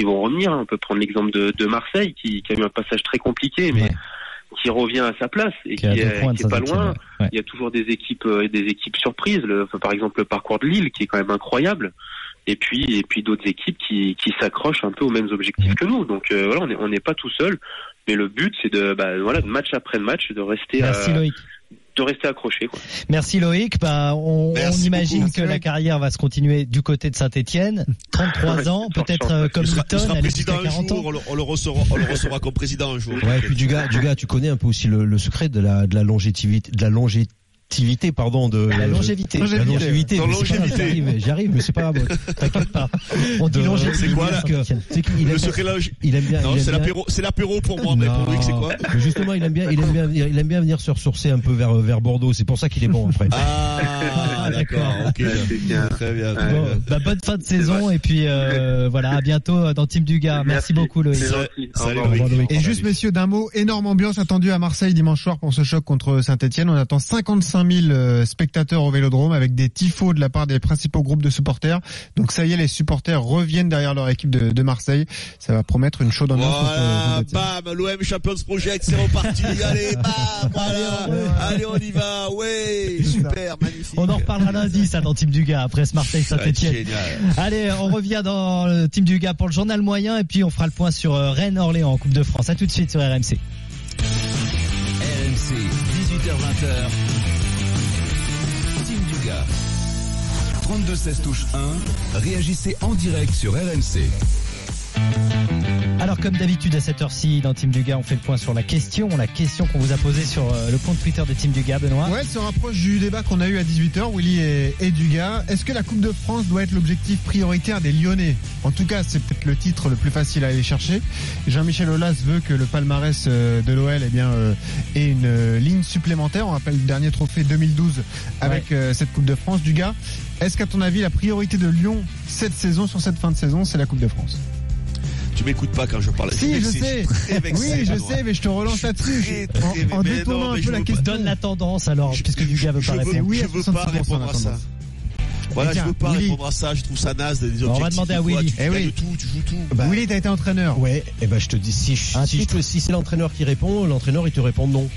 qui vont revenir. On peut prendre l'exemple de, de Marseille qui, qui a eu un passage très compliqué, mais qui revient à sa place et qui, Qui est à points qui pas loin. ouais. Il y a toujours des équipes, euh, des équipes surprises. Le, enfin, par exemple, le parcours de Lille qui est quand même incroyable. Et puis, et puis d'autres équipes qui, qui s'accrochent un peu aux mêmes objectifs que nous. Donc euh, voilà, on n'est on pas tout seul. Mais le but, c'est de, bah, voilà, de match après match, de rester, Merci euh, Loïc. De rester accroché. Quoi. Merci Loïc. Bah, on, on imagine beaucoup. que la carrière va se continuer du côté de Saint-Etienne. 33 ans, peut-être euh, comme Il sera, il Newton, sera aller président jusqu'à un 40 jour, ans. on le, on le recevra, on le recevra comme président un jour. Ouais, et puis du gars, du gars, tu connais un peu aussi le, le secret de la, de la longévité, de la longévité, pardon, de La longévité. La. J'arrive, mais c'est pas grave. T'inquiète pas. On dit longévité. c'est quoi, là Saint-Étienne. C'est qu'il Le aime, secret là, il aime bien. non, c'est l'apéro, c'est l'apéro pour moi, mais pour Loïc, c'est quoi justement, il aime bien, il aime bien, venir- il aime bien venir se ressourcer un peu vers, vers Bordeaux. C'est pour ça qu'il est bon après. Ah, d'accord, ok. C'est bien. Très bien. très Bon, bien. bah, bonne fin de saison et puis euh, voilà, à bientôt dans Team du gars. Merci, beaucoup. Loïc. Et juste, messieurs, d'un mot, énorme ambiance attendue à Marseille dimanche soir pour ce choc contre Saint-Etienne. On attend 55 000 euh, spectateurs au Vélodrome avec des tifos de la part des principaux groupes de supporters. Donc ça y est, les supporters reviennent derrière leur équipe de, de Marseille. Ça va promettre une chaude ambiance Voilà, Saint-Etienne. bam, l'OM Champions Project, c'est reparti, allez, bam, voilà, allez, on y va, ouais, super, magnifique. On en reparlera lundi ça dans Team du gars après ce Marseille Saint-Etienne. Allez, on revient dans le Team du gars pour le journal moyen et puis on fera le point sur euh, Rennes-Orléans en Coupe de France. À tout de suite sur RMC. RMC, 18h20h. 32 16 touche 1. Réagissez en direct sur RMC. Alors comme d'habitude à cette heure-ci dans Team du gars, on fait le point sur la question, la question qu'on vous a posée sur euh, le compte Twitter de Team du gars, Benoît. Ouais, elle se rapproche du débat qu'on a eu à 18h, Willy et, et Dugas. Est-ce que la Coupe de France doit être l'objectif prioritaire des Lyonnais? En tout cas, c'est peut-être le titre le plus facile à aller chercher. Jean-Michel Aulas veut que le palmarès euh, de l'OL eh bien, euh, ait une euh, ligne supplémentaire. On rappelle le dernier trophée 2012 avec euh, cette Coupe de France. Dugas, est-ce qu'à ton avis, la priorité de Lyon cette saison, sur cette fin de saison, c'est la Coupe de France? Tu m'écoutes pas quand je parle. Si, je sais. suis très vexé, Oui, je Benoît. sais, mais je te relance là-dessus. En, en mais détournant non, mais un je peu la question. Donne la tendance alors, Je- puisque du gars veut je pas répondre. oui, Je à veux pas 66% répondre à ça. Voilà, tiens, je veux pas Willy. répondre à ça, je trouve ça naze, des on va demander à quoi, Willy. Tu Eh oui. tout, tu joues tout. Bah, Willy, t'as été entraîneur. Ouais, et ben je te dis si je- si c'est l'entraîneur qui répond, l'entraîneur il te répond non.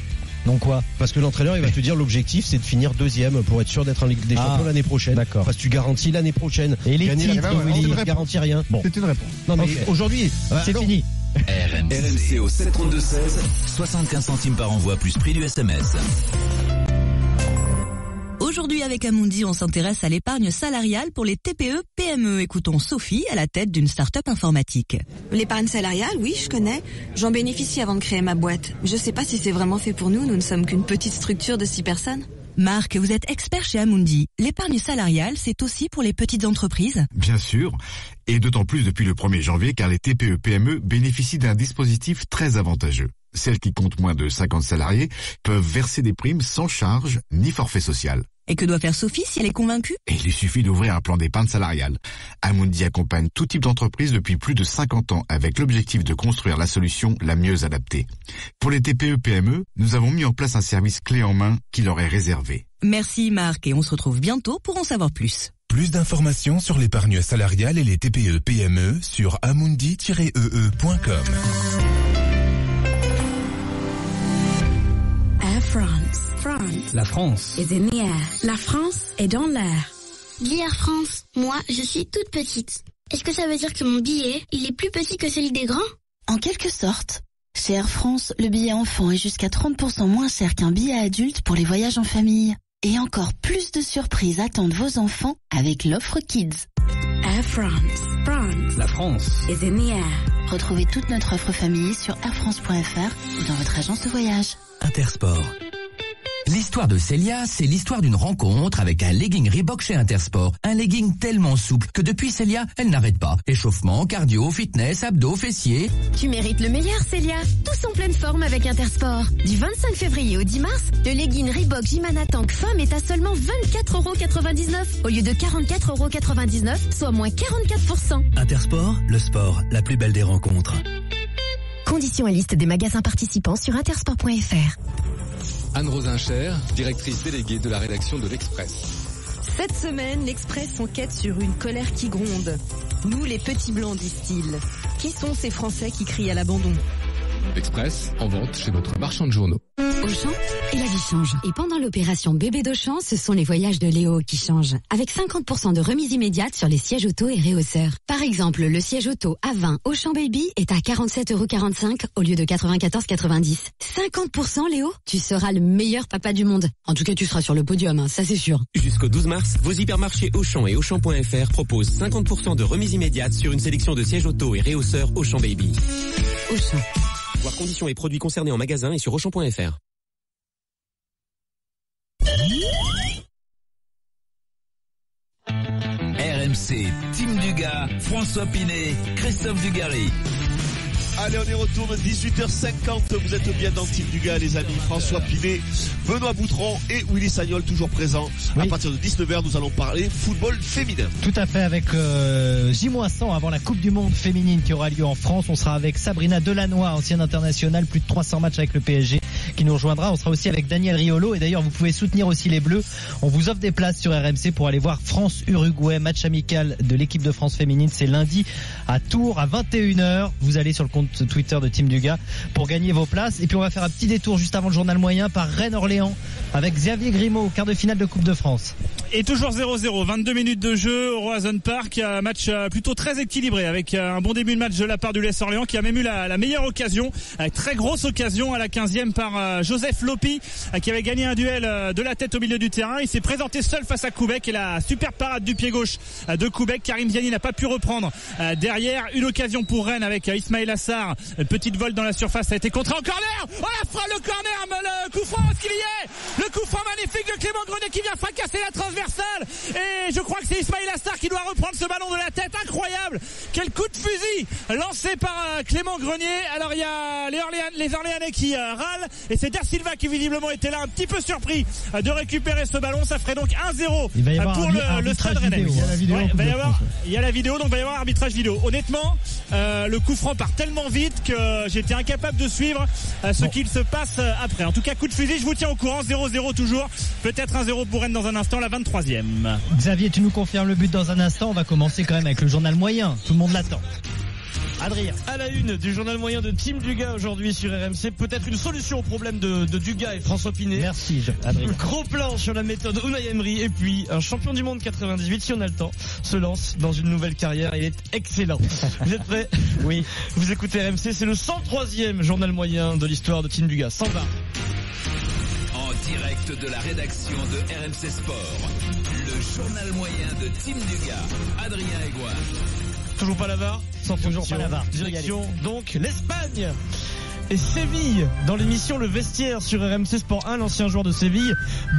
Donc quoi Parce que l'entraîneur, il va te dire l'objectif, c'est de finir deuxième pour être sûr d'être en Ligue des Ah, Champions l'année prochaine. d'accord. Parce que tu garantis l'année prochaine. Et les Gagner titres, bah ouais, Willy on Il devrait- garantit rien. Bon. C'est une réponse. Non mais aujourd'hui, C'est non. fini. RMC au 732 16. 75 centimes par envoi plus prix du SMS. Aujourd'hui avec Amundi, on s'intéresse à l'épargne salariale pour les TPE PME. Écoutons Sophie à la tête d'une start-up informatique. L'épargne salariale, oui, je connais. J'en bénéficie avant de créer ma boîte. Je sais pas si c'est vraiment fait pour nous. Nous ne sommes qu'une petite structure de six personnes. Marc, vous êtes expert chez Amundi. L'épargne salariale, c'est aussi pour les petites entreprises Bien sûr, et d'autant plus depuis le 1er janvier car les TPE-PME bénéficient d'un dispositif très avantageux. Celles qui comptent moins de 50 salariés peuvent verser des primes sans charge ni forfait social. Et que doit faire Sophie si elle est convaincue? Et il lui suffit d'ouvrir un plan d'épargne salariale. Amundi accompagne tout type d'entreprise depuis plus de 50 ans avec l'objectif de construire la solution la mieux adaptée. Pour les TPE-PME, nous avons mis en place un service clé en main qui leur est réservé. Merci Marc et on se retrouve bientôt pour en savoir plus. Plus d'informations sur l'épargne salariale et les TPE-PME sur amundi-ee.com. France. La France. is in the air. La France est dans l'air. Dis Air France, moi je suis toute petite. Est-ce que ça veut dire que mon billet, il est plus petit que celui des grands? En quelque sorte. Chez Air France, le billet enfant est jusqu'à 30% moins cher qu'un billet adulte pour les voyages en famille. Et encore plus de surprises attendent vos enfants avec l'offre Kids. Air France. France La France. is in the air. Retrouvez toute notre offre famille sur airfrance.fr ou dans votre agence de voyage. Intersport. L'histoire de Célia, c'est l'histoire d'une rencontre avec un legging Reebok chez Intersport. Un legging tellement souple que depuis Célia, elle n'arrête pas. Échauffement, cardio, fitness, abdos, fessiers. Tu mérites le meilleur Célia, tous en pleine forme avec Intersport. Du 25 février au 10 mars, le legging Reebok Jimana Tank Femme est à seulement 24,99€ au lieu de 44,99€, soit moins 44%. Intersport, le sport, la plus belle des rencontres. Conditions et liste des magasins participants sur intersport.fr. Anne Rosincher, directrice déléguée de la rédaction de l'Express. Cette semaine, l'Express enquête sur une colère qui gronde. Nous, les petits blancs, disent-ils. Qui sont ces Français qui crient à l'abandon? Express, en vente chez votre marchand de journaux. Auchan et la vie change. Et pendant l'opération bébé d'Auchan, ce sont les voyages de Léo qui changent. Avec 50% de remise immédiate sur les sièges auto et réhausseurs. Par exemple, le siège auto A20 Auchan Baby est à 47,45€ au lieu de 94,90€. 50% Léo Tu seras le meilleur papa du monde. En tout cas, tu seras sur le podium, hein, ça c'est sûr. Jusqu'au 12 mars, vos hypermarchés Auchan et Auchan.fr proposent 50% de remise immédiate sur une sélection de sièges auto et réhausseurs Auchan Baby. Auchan. Voir conditions et produits concernés en magasin et sur Auchan.fr. RMC, Team Dugas, François Pinet, Christophe Dugarry. Allez, on est retour de 18h50. Vous êtes bien dans Team Dugas, les amis. François Pinet, Benoît Boutron et Willy Sagnol toujours présents. À partir de 19h, nous allons parler football féminin. Tout à fait, avec euh, J-100 avant la Coupe du Monde féminine qui aura lieu en France. On sera avec Sabrina Delannoy, ancienne internationale, plus de 300 matchs avec le PSG, qui nous rejoindra. On sera aussi avec Daniel Riolo. Et d'ailleurs, vous pouvez soutenir aussi les Bleus. On vous offre des places sur RMC pour aller voir France-Uruguay, match amical de l'équipe de France féminine. C'est lundi à Tours à 21h. Vous allez sur le compte Twitter de Team Dugas pour gagner vos places. Et puis on va faire un petit détour juste avant le journal moyen par Rennes-Orléans avec Xavier Grimaud, quart de finale de Coupe de France. Et toujours 0-0, 22 minutes de jeu au Roison Park, match euh, plutôt très équilibré avec euh, un bon début de match de la part du Les Orléans qui a même eu la, meilleure occasion, avec très grosse occasion à la 15e par euh, Joseph Lopi qui avait gagné un duel de la tête au milieu du terrain. Il s'est présenté seul face à Koubek et la super parade du pied gauche de Koubek. Karim Ziani n'a pas pu reprendre derrière. Une occasion pour Rennes avec Ismail Assar. Petite vol dans la surface, ça a été contré en corner. Oh la frappe, le corner, le coup franc, est-ce qu'il y est? Le coup franc magnifique de Clément Grenier qui vient fracasser la transversale. Et je crois que c'est Ismail Assar qui doit reprendre ce ballon de la tête. Incroyable Quel coup de fusil lancé par euh, Clément Grenier. Alors il y a les, Orléan, les Orléanais qui euh, râlent. Et c'est Der Silva qui visiblement était là un petit peu surpris euh, de récupérer ce ballon. Ça ferait donc 1-0 pour le, le Stade Rennais. Il y a la vidéo. Ouais, va y avoir, il y a la vidéo, donc il va y avoir arbitrage vidéo. Honnêtement, euh, le coup franc part tellement vite que j'étais incapable de suivre euh, ce qu'il se passe après. En tout cas, coup de fusil, je vous tiens au courant. 0-0 toujours. Peut-être 1-0 pour Rennes dans un instant, la 23e. Xavier, tu nous confirmes le but dans un instant. On va commencer quand même avec le journal moyen. Tout le monde l'attend. Adrien. À la une du journal moyen de Team Dugas aujourd'hui sur RMC, peut-être une solution au problème de, de Dugas et François Pinet. Merci Adrien. Gros plan sur la méthode Unai Emery et puis un champion du monde 98, si on a le temps, se lance dans une nouvelle carrière. Il est excellent. Vous êtes prêts? Oui. Vous écoutez RMC, c'est le 103e journal moyen de l'histoire de Team Dugas. 120. Direct de la rédaction de RMC Sport, le journal moyen de Team Dugas, Adrien Egoin. Toujours pas la VAR Sans Toujours pas la VAR. Direction donc l'Espagne et Séville. Dans l'émission Le Vestiaire sur RMC Sport 1 l'ancien joueur de Séville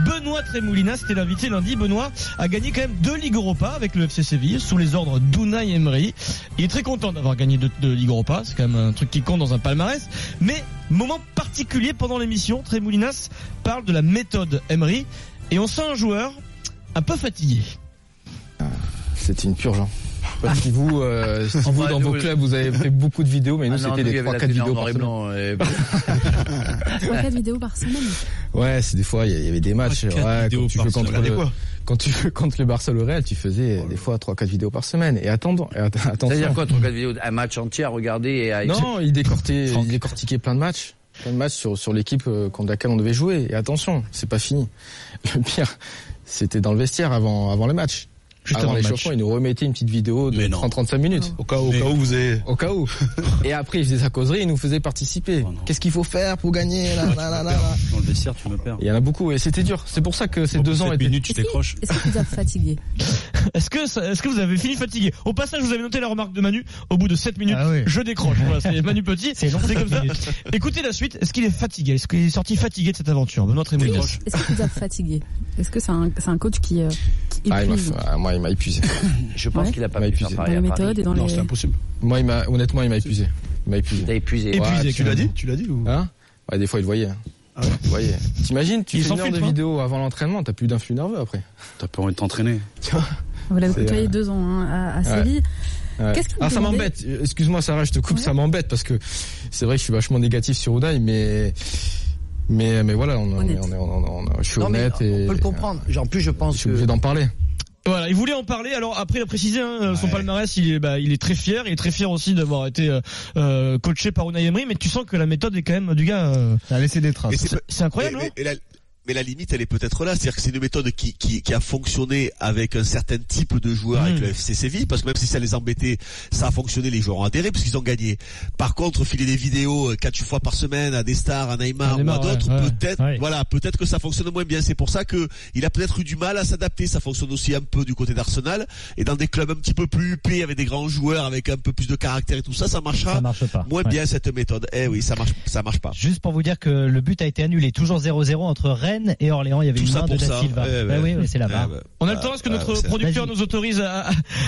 Benoît Tremoulinas c'était l'invité lundi. Benoît a gagné quand même deux Ligues Europa avec le FC Séville sous les ordres d'Unai Emery. Il est très content d'avoir gagné deux, Ligues Europa. C'est quand même un truc qui compte dans un palmarès. Mais moment particulier pendant l'émission Tremoulinas parle de la méthode Emery. Et on sent un joueur un peu fatigué. C'était une purge. hein. Parce que vous, euh, si En vous dans nous, vos clubs, vous avez fait beaucoup de vidéos, mais nous, Ah c'était nous, il y des avait la 3-4 télé en vidéos par semaine. blanc, et- 3-4 vidéos par semaine. Ouais, c'est des fois, il y avait des matchs. 3-4 Ouais, quand tu joues contre le, quoi quand tu joues contre le Barça le Real, tu faisais des fois 3-4 vidéos par semaine. Et attends, et att- attention. C'est-à-dire quoi, 3-4 vidéos Un match entier à regarder et à Non, il décortait, il décortiquait plein de matchs. Plein de matchs sur, sur l'équipe euh, contre laquelle on devait jouer. Et attention, c'est pas fini. Le pire, c'était dans le vestiaire avant, avant le match. Juste avant avant l'échauffement, il nous remettait une petite vidéo de 30-35 minutes. Au cas où, au cas où vous avez. Au cas où. Et après, il faisait sa causerie, il nous faisait participer. Qu'est-ce qu'il faut faire pour gagner là, là, là, là, là. Dans le vestiaire, tu me perds. Il y en a beaucoup et c'était dur. C'est pour ça que ces deux ans étaient. Est-ce que est-ce que vous êtes fatigué Est-ce que, ça- est-ce que vous avez fini fatigué Au passage, vous avez noté la remarque de Manu. Au bout de 7 minutes, Ah oui. je décroche. Voilà, c'est Manu Petit. C'est long, comme ça. minutes. Écoutez la suite. Est-ce qu'il est fatigué Est-ce qu'il est sorti fatigué de cette aventure Benoît Trémoulinas. Est-ce que vous êtes fatigué Est-ce que c'est un, c'est un coach qui euh, Ah, il m'a moi, il m'a épuisé. Je pense Ouais. qu'il a pas pu faire épuisé. pareil dans à les Paris. méthodes et dans Non, les... c'est impossible. Moi, il m'a, honnêtement, il m'a épuisé. Il m'a épuisé. T'as épuisé. tu l'as dit Tu l'as dit ou Hein Ouais, des fois, il le voyait. Ah ouais Il le voyait. T'imagines, tu Il fais une heure de vidéo avant l'entraînement, t'as plus d'influx nerveux après. T'as pas envie de t'entraîner. Vous l'avez côtoyé euh, deux ans hein, à, à ouais. Séville. Ouais. Qu'est-ce que vous ah, ça m'embête. Euh, Excuse-moi, Sarah, je te coupe. Ouais. Ça m'embête parce que c'est vrai que je suis vachement négatif sur Odaï, mais mais mais voilà, on, on, est- Honnête. on, est- on, est- on est- je suis Non, mais honnête et on peut le comprendre. En plus, je pense je suis obligé que d'en parler. Voilà, il voulait en parler. Alors après, il a précisé hein, son palmarès. Il est, bah, il est très fier. Il est très fier aussi d'avoir été euh, euh, coaché par Unai Emery. Mais tu sens que la méthode est quand même du gars. Euh, a laissé des traces. C'est- incroyable. mais- hein mais mais la limite, elle est peut-être là. C'est-à-dire que c'est une méthode qui, qui, qui a fonctionné avec un certain type de joueurs avec Mm. le FC Séville, parce que même si ça les embêtait, ça a fonctionné, les joueurs ont adhéré, parce qu'ils ont gagné. Par contre, filer des vidéos euh, quatre fois par semaine à des stars, à Neymar, ou à d'autres, ouais, peut-être, ouais. voilà, peut-être que ça fonctionne moins bien. C'est pour ça que il a peut-être eu du mal à s'adapter. Ça fonctionne aussi un peu du côté d'Arsenal. Et dans des clubs un petit peu plus huppés, avec des grands joueurs, avec un peu plus de caractère et tout ça, ça marchera Ça marche pas. moins Ouais. bien cette méthode. Eh oui, ça marche, ça marche pas. Juste pour vous dire que le but a été annulé, toujours 0-0 entre Rennes et Orléans. Il y avait Tout une ça main de pour Da ça. Silva. Eh Bah oui, oui, c'est Eh barre. ouais. On a le temps, est-ce que Ah, notre c'est- producteur nous autorise à,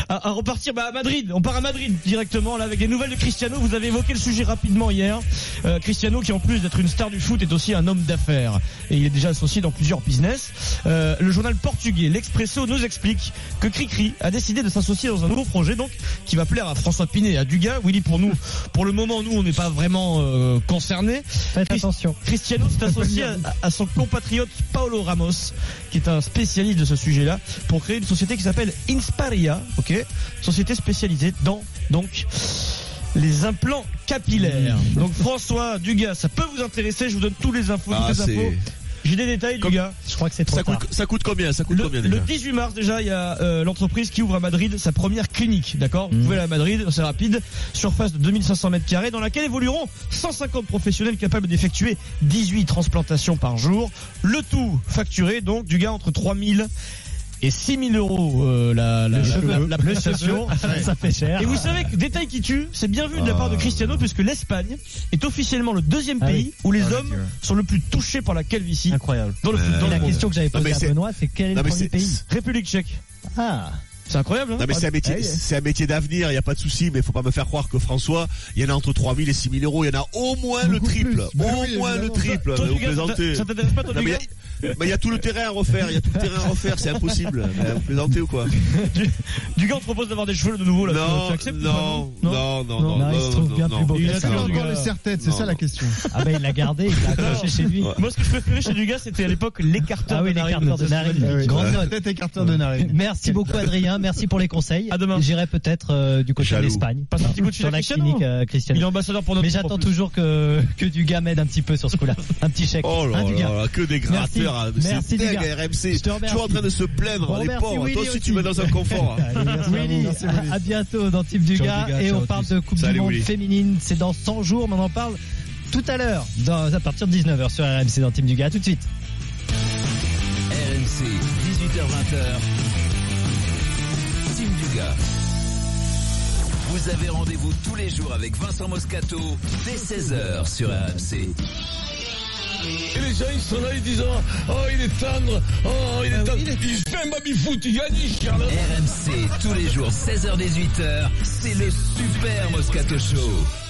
à- à repartir bah, à Madrid On part à Madrid directement là avec des nouvelles de Cristiano. Vous avez évoqué le sujet rapidement hier. Euh, Cristiano, qui en plus d'être une star du foot, est aussi un homme d'affaires et il est déjà associé dans plusieurs business. Euh, le journal portugais L'Expresso nous explique que Cricri a décidé de s'associer dans un nouveau projet donc qui va plaire à François Pinet et à Dugas. Willy, pour nous, pour le moment, nous, on n'est pas vraiment euh, concernés. Faites attention. Cristiano s'est associé à, à son compatriote Paulo Ramos, qui est un spécialiste de ce sujet-là, pour créer une société qui s'appelle Insparia, ok, société spécialisée dans donc les implants capillaires. Donc François Dugas, ça peut vous intéresser. Je vous donne tous les infos, Ah, toutes les c'est- infos. J'ai des détails, Dugas. Je crois que c'est trop Ça tard. coûte, ça coûte combien Ça coûte Le, combien le déjà 18 mars déjà, il y a euh, l'entreprise qui ouvre à Madrid sa première clinique, d'accord? Mmh. Vous pouvez aller à Madrid, c'est rapide, surface de 2500 mètres carrés, dans laquelle évolueront 150 professionnels capables d'effectuer 18 transplantations par jour. Le tout facturé donc du gars entre 3000 et 6000 euros euh, la, la, prestation. Ça fait cher. Et vous savez que détail qui tue, c'est bien vu de la part de Cristiano puisque l'Espagne est officiellement le deuxième Ah pays oui. où les Oh, hommes sont le plus touchés par la calvitie Incroyable. dans le. Euh, dans la monde. question que j'avais posée à Benoît, c'est quel est Non, le premier pays République tchèque. Ah. C'est incroyable, hein Non mais c'est un métier, Ah c'est un métier d'avenir, il y a pas de souci, mais faut pas me faire croire que François, il y en a entre 3000 et 6000 euros, il y en a au moins le triple, plus. Bah au oui, moins le triple. Mais vous plaisantez. ça t'intéresse pas, toi, Non, mais il y a- y tout le terrain à refaire, il y a tout le terrain à refaire, c'est impossible. Mais Vous plaisantez ou quoi Du, du gars, on te propose d'avoir des cheveux de nouveau là. tu- Non, tu acceptes non, non, non, non, Non, il se trouve bien non, plus beau non. Il a toujours encore gars. le serre-tête, c'est Non. ça la question. Ah ben il l'a gardé, il l'a accroché chez lui. Moi, ce que je préférais chez Dugas, c'était à l'époque l'écarteur Ah oui, de narine. Ah oui. Grande note. Tête écarteur de narine. Merci beaucoup Adrien, merci pour les conseils. À demain. J'irai peut-être euh, du côté Jaloux. de l'Espagne. Passe un petit coup de fil sur à la Cristiano. clinique euh, Il est ambassadeur pour notre Mais j'attends toujours que que Dugas m'aide un petit peu sur ce coup-là. Un petit chèque. Oh là Hein, Dugas là, là, que des Merci. gratteurs, hein. Merci, dingue Dugas. à RMC. Je te remercie. Toujours en train de se plaindre, Bon, les merci, pauvres. Willy Toi aussi, tu mets dans un confort. Merci Willy, merci. À bientôt dans Type du gars Dugas, et on parle de Coupe du Monde féminine. C'est dans 100 jours, mais on en parle tout à l'heure, à partir de 19h sur RMC dans Team du gars. À tout de suite. RMC, 18h20h. Vous avez rendez-vous tous les jours avec Vincent Moscato dès 16h sur RMC. Et les gens, ils sont là, ils disent Oh, oh, il est tendre, oh, il est tendre. Il fait un baby-foot, il gagne, Charles. RMC, tous les jours 16h-18h, c'est le Super Moscato Show.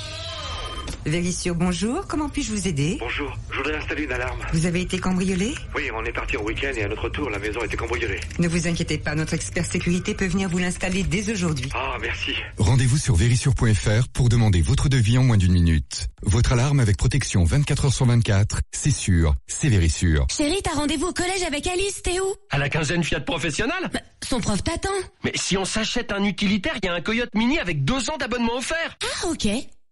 Vérissio, bonjour. Comment puis-je vous aider Bonjour, je voudrais installer une alarme. Vous avez été cambriolé Oui, on est parti en week-end et à notre tour, la maison a été cambriolée. Ne vous inquiétez pas, notre expert sécurité peut venir vous l'installer dès aujourd'hui. Ah, merci. Rendez-vous sur vérissure.fr pour demander votre devis en moins d'une minute. Votre alarme avec protection 24 heures sur 24, c'est sûr, c'est Vérissure. Chérie, t'as rendez-vous au collège avec Alice, t'es où À la quinzaine Fiat professionnelle Son prof t'attend. Mais si on s'achète un utilitaire, il y a un Coyote Mini avec deux ans d'abonnement offert. Ah, ok.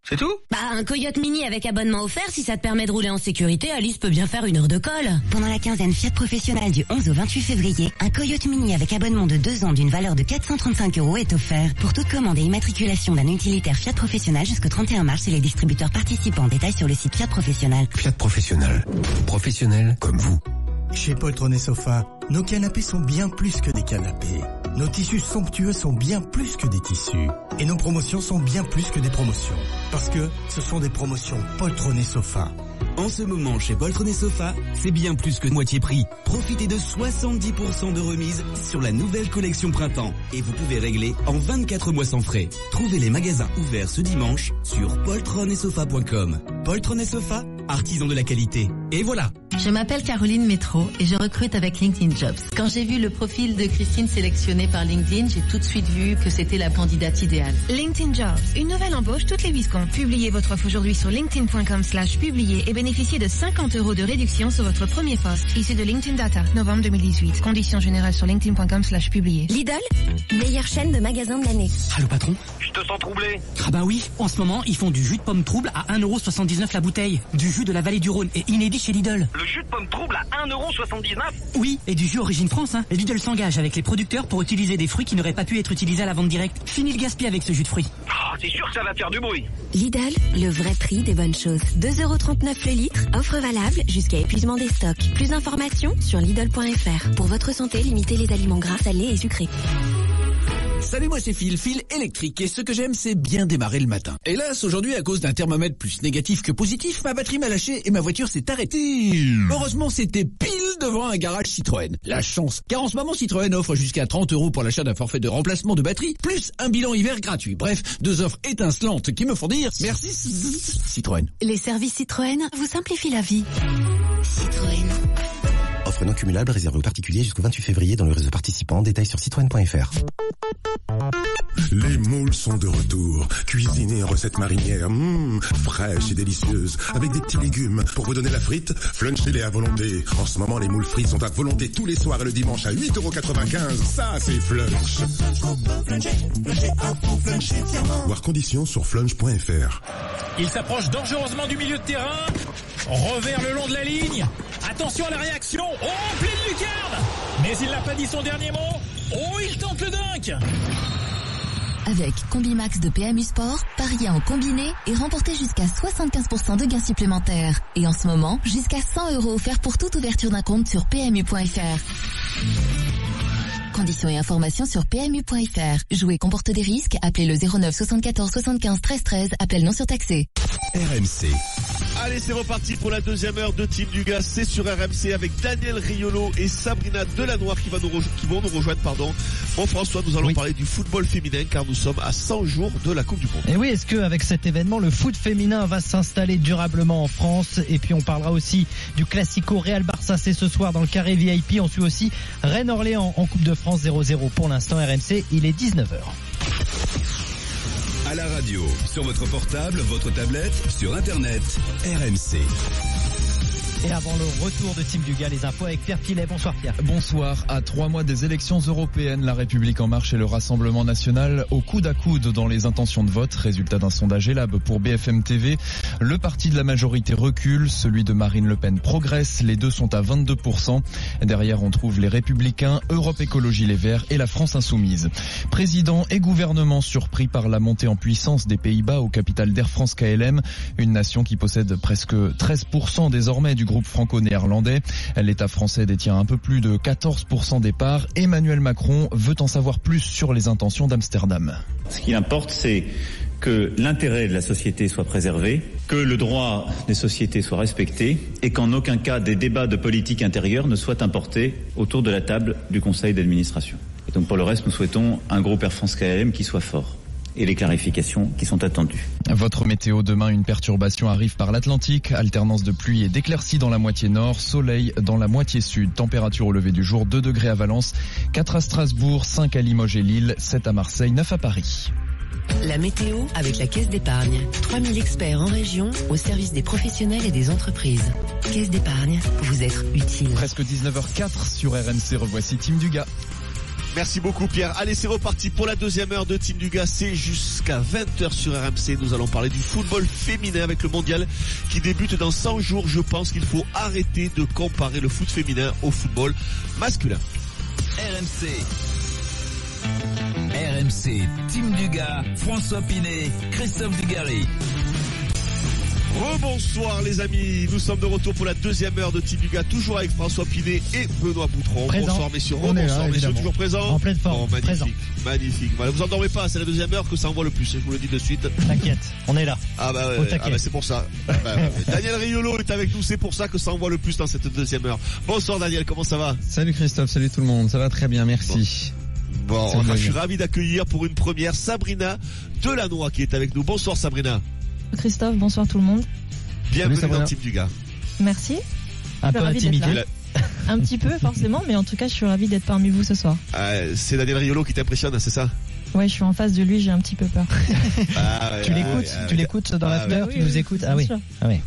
C'est tout? Bah, un Coyote Mini avec abonnement offert, si ça te permet de rouler en sécurité, Alice peut bien faire une heure de colle. Pendant la quinzaine Fiat professionnelle du 11 au 28 février, un Coyote Mini avec abonnement de 2 ans d'une valeur de 435 euros est offert. Pour toute commande et immatriculation d'un utilitaire Fiat professionnel jusqu'au 31 mars chez les distributeurs participants. Détails sur le site Fiat professionnel. Fiat Professionnel. Professionnel comme vous. Chez Poltron et Sofa, nos canapés sont bien plus que des canapés. Nos tissus somptueux sont bien plus que des tissus. Et nos promotions sont bien plus que des promotions. Parce que ce sont des promotions Poltron et Sofa. En ce moment, chez Poltron et Sofa, c'est bien plus que moitié prix. Profitez de 70% de remise sur la nouvelle collection printemps. Et vous pouvez régler en 24 mois sans frais. Trouvez les magasins ouverts ce dimanche sur poltronetsofa.com. Poltron et Sofa, artisan de la qualité. Et voilà. Je m'appelle Caroline Métro et je recrute avec LinkedIn Jobs. Quand j'ai vu le profil de Christine sélectionné par LinkedIn, j'ai tout de suite vu que c'était la candidate idéale. LinkedIn Jobs, une nouvelle embauche toutes les 8 secondes. Publiez votre offre aujourd'hui sur linkedin.com slash publier et bénéficiez de 50 euros de réduction sur votre premier poste. Issu de LinkedIn Data, novembre 2018. Conditions générales sur linkedin.com slash publier. Lidl, meilleure chaîne de magasins de l'année. Allô patron? Je te sens troublé. Ah bah oui, en ce moment, ils font du jus de pomme trouble à 1,79€ la bouteille. Du jus de la vallée du Rhône et inédit chez Lidl. Le jus de pomme trouble à 1,79€ Oui, et du jus origine France, hein. Lidl s'engage avec les producteurs pour utiliser des fruits qui n'auraient pas pu être utilisés à la vente directe. Fini le gaspillage avec ce jus de fruits. Oh, C'est sûr que ça va faire du bruit. Lidl, le vrai prix des bonnes choses. 2,39€ le litre, offre valable jusqu'à épuisement des stocks. Plus d'informations sur Lidl.fr. Pour votre santé, limitez les aliments gras, salés et sucrés. Salut, moi c'est Phil, Phil électrique. Et ce que j'aime, c'est bien démarrer le matin. Hélas, aujourd'hui, à cause d'un thermomètre plus négatif que positif, ma batterie m'a lâché et ma voiture s'est arrêtée. Heureusement, c'était pile devant un garage Citroën. La chance. Car en ce moment, Citroën offre jusqu'à 30 euros pour l'achat d'un forfait de remplacement de batterie, plus un bilan hiver gratuit. Bref, deux offres étincelantes qui me font dire merci Citroën. Les services Citroën vous simplifient la vie. Citroën. Offre non cumulable réservée aux particuliers jusqu'au 28 février dans le réseau participant. Détails sur citroën.fr. Les moules sont de retour, cuisinés en recette marinière, mmh, fraîches et délicieuses, avec des petits légumes. Pour vous donner la frite, flunchez-les à volonté. En ce moment, les moules frites sont à volonté tous les soirs et le dimanche à 8,95€. Ça, c'est flunch. Voir conditions sur flunch.fr. Il s'approche dangereusement du milieu de terrain. Revers le long de la ligne. Attention à la réaction. Oh, pleine lucarne Mais il n'a pas dit son dernier mot. Oh, il tente le dunk Avec Combimax de PMU Sport, pariez en combiné et remportez jusqu'à 75% de gains supplémentaires. Et en ce moment, jusqu'à 100 euros offerts pour toute ouverture d'un compte sur PMU.fr. Conditions et informations sur PMU.fr. Jouer comporte des risques. Appelez le 09 74 75 13 13. Appel non surtaxé. RMC. Allez, c'est reparti pour la deuxième heure de Team Dugas. C'est sur RMC avec Daniel Riolo et Sabrina Delannoy qui, va nous rejo- qui vont nous rejoindre. Pardon. Bon, François, nous allons parler du football féminin car nous sommes à 100 jours de la Coupe du Monde. Et oui, est-ce que avec cet événement, le foot féminin va s'installer durablement en France? Et puis on parlera aussi du Classico Real Barça, c'est ce soir dans le carré VIP. On suit aussi Rennes Orléans en Coupe de France 0-0 pour l'instant RMC. Il est 19h. À la radio, sur votre portable, votre tablette, sur Internet, RMC. Et avant le retour de Team Dugas, les infos avec Pierre Pilet. Bonsoir Pierre. Bonsoir. À trois mois des élections européennes, la République en marche et le Rassemblement national au coude à coude dans les intentions de vote. Résultat d'un sondage Elab pour BFM TV. Le parti de la majorité recule, celui de Marine Le Pen progresse. Les deux sont à 22%. Derrière, on trouve les Républicains, Europe Écologie Les Verts et la France Insoumise. Président et gouvernement surpris par la montée en puissance des Pays-Bas au capital d'Air France KLM, une nation qui possède presque 13% désormais du groupe franco-néerlandais. L'État français détient un peu plus de 14% des parts. Emmanuel Macron veut en savoir plus sur les intentions d'Amsterdam. Ce qui importe, c'est que l'intérêt de la société soit préservé, que le droit des sociétés soit respecté et qu'en aucun cas des débats de politique intérieure ne soient importés autour de la table du conseil d'administration. Et donc pour le reste, nous souhaitons un groupe Air France KLM qui soit fort et les clarifications qui sont attendues. Votre météo demain, une perturbation arrive par l'Atlantique, alternance de pluie et d'éclaircies dans la moitié nord, soleil dans la moitié sud, température au lever du jour 2 degrés à Valence, 4 à Strasbourg, 5 à Limoges et Lille, 7 à Marseille, 9 à Paris. La météo avec la Caisse d'épargne. 3000 experts en région au service des professionnels et des entreprises. Caisse d'épargne, vous être utile. Presque 19h04 sur RMC, revoici Team Dugas. Merci beaucoup Pierre. Allez, c'est reparti pour la deuxième heure de Team Dugas. C'est jusqu'à 20h sur RMC. Nous allons parler du football féminin avec le mondial qui débute dans 100 jours. Je pense qu'il faut arrêter de comparer le foot féminin au football masculin. RMC. RMC, Team Dugas, François Pinet, Christophe Dugarry. Rebonsoir les amis, nous sommes de retour pour la deuxième heure de Team Dugas, toujours avec François Pinet et Benoît Boutron. Présent. Bonsoir messieurs, On est là, rebonsoir messieurs, évidemment. toujours présents En pleine forme, Bon, magnifique, présent. magnifique. Voilà, vous endormez pas, c'est la deuxième heure que ça envoie le plus, je vous le dis de suite. T'inquiète, on est là. Ah bah, ouais, ah bah c'est pour ça. Ah bah. Daniel Riolo est avec nous, c'est pour ça que ça envoie le plus dans cette deuxième heure. Bonsoir Daniel, comment ça va? Salut Christophe, salut tout le monde, ça va très bien, merci. Bon, enfin, je suis ravi d'accueillir pour une première Sabrina Delannoy qui est avec nous. Bonsoir Sabrina. Christophe, bonsoir tout le monde. Bienvenue dans Team du gars. Merci. Un peu intimidé. Un petit peu, forcément, mais en tout cas, je suis ravie d'être parmi vous ce soir. Euh, c'est Daniel Riolo qui t'impressionne, c'est ça? Ouais, je suis en face de lui, j'ai un petit peu peur. Ah, ouais, Tu ah, l'écoutes, ouais, ah, tu l'écoutes dans Ah, l'after, ouais. tu nous écoutes. Ah oui. Sûr. Ah oui.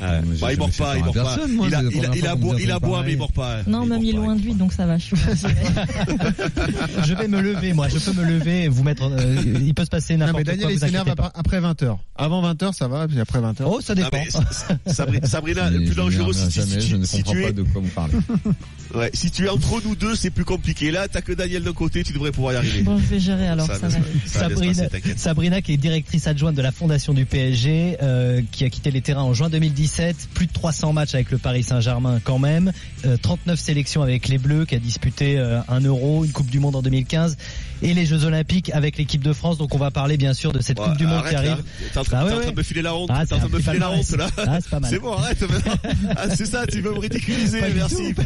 Ouais. Bah, il mord pas, il mord pas. personne, moi, il a, il a, il a boit, il a pareil. mais il mord pas. Non, même il est loin de lui, donc ça va. Je vais me lever, moi. Je peux me lever et vous mettre. euh, il peut se passer Non, n'importe mais quoi. Daniel, il s'énerve après après 20h. Avant 20h, ça va, puis après 20h. Oh, ça dépend. Sabrina, le plus dangereux, si, tu- je ne si comprends tu pas es, de quoi vous parlez. ouais, si tu es entre nous deux, c'est plus compliqué. Là, t'as que Daniel d'un côté, tu devrais pouvoir y arriver. Bon, je vais gérer alors, Ça ça. Ça Sabrina, qui est directrice adjointe de la fondation du PSG, euh, qui a quitté les terrains en juin 2017, plus de 300 matchs avec le Paris Saint-Germain quand même, euh, 39 sélections avec les Bleus, qui a disputé euh, un Euro, une Coupe du Monde en 2015 et les Jeux Olympiques avec l'équipe de France. Donc on va parler bien sûr de cette Ouais, Coupe du Monde arrête, qui arrive. là. T'es en train, Ah t'es ouais, en train ouais. de me filer la honte. Ah, t'es en train de me filer la honte là. Ah, c'est pas mal. C'est bon, arrête maintenant. Ah, c'est ça, tu veux me ridiculiser. Pas Merci. tout.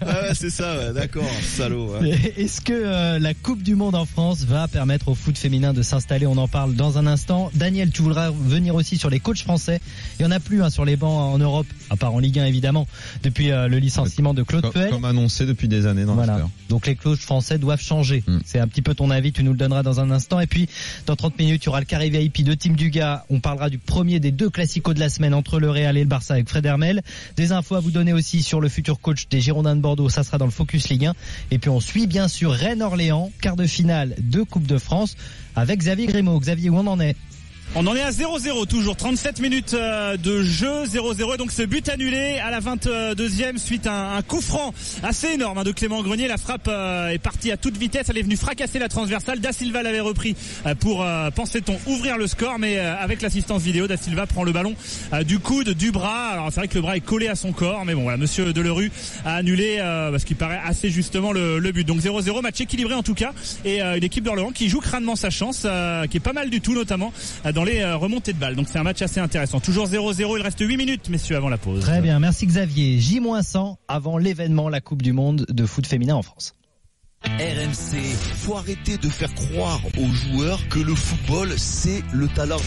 Ah ouais, c'est ça, ouais, d'accord. Salaud. ouais. Est-ce que euh, la Coupe du Monde en France va permettre au foot féminin de s'installer? On en parle dans un instant. Daniel, tu voudras venir aussi sur les coachs français. Il y en a plus hein, sur les bancs en Europe, à part en Ligue 1 évidemment, depuis euh, le licenciement de Claude Puel. comme annoncé depuis des années dans Voilà. Donc les coachs français doivent changer. Mm. C'est un petit peu ton avis, tu nous le donneras dans un instant. Et puis dans 30 minutes, il y aura le carré VIP de Team Dugas. On parlera du premier des deux classicos de la semaine entre le Real et le Barça avec Fred Hermel. Des infos à vous donner aussi sur le futur coach des Girondins de Bordeaux, ça sera dans le Focus Ligue 1. Et puis on suit bien sûr Rennes-Orléans, quart de finale de Coupe de France avec Xavier Grimaud. Xavier, où on en est? On en est à 0-0 toujours, 37 minutes euh, de jeu, 0-0 et donc ce but annulé à la 22e suite à un, coup franc assez énorme hein, de Clément Grenier. La frappe euh, est partie à toute vitesse, elle est venue fracasser la transversale. Da Silva l'avait repris euh, pour, pensait-on, ouvrir le score, mais avec l'assistance vidéo, Da Silva prend le ballon du coude, du bras. Alors c'est vrai que le bras est collé à son corps, mais bon voilà, Monsieur Delerue a annulé parce qu'il paraît assez justement le, but. Donc 0-0, match équilibré en tout cas, et une équipe d'Orléans qui joue crânement sa chance, qui est pas mal du tout notamment dans les euh, remontées de balles. Donc c'est un match assez intéressant. Toujours 0-0, il reste 8 minutes, messieurs, avant la pause. Très bien, merci Xavier. J-100 avant l'événement, la Coupe du Monde de foot féminin en France. RMC, faut arrêter de faire croire aux joueurs que le football c'est le talent.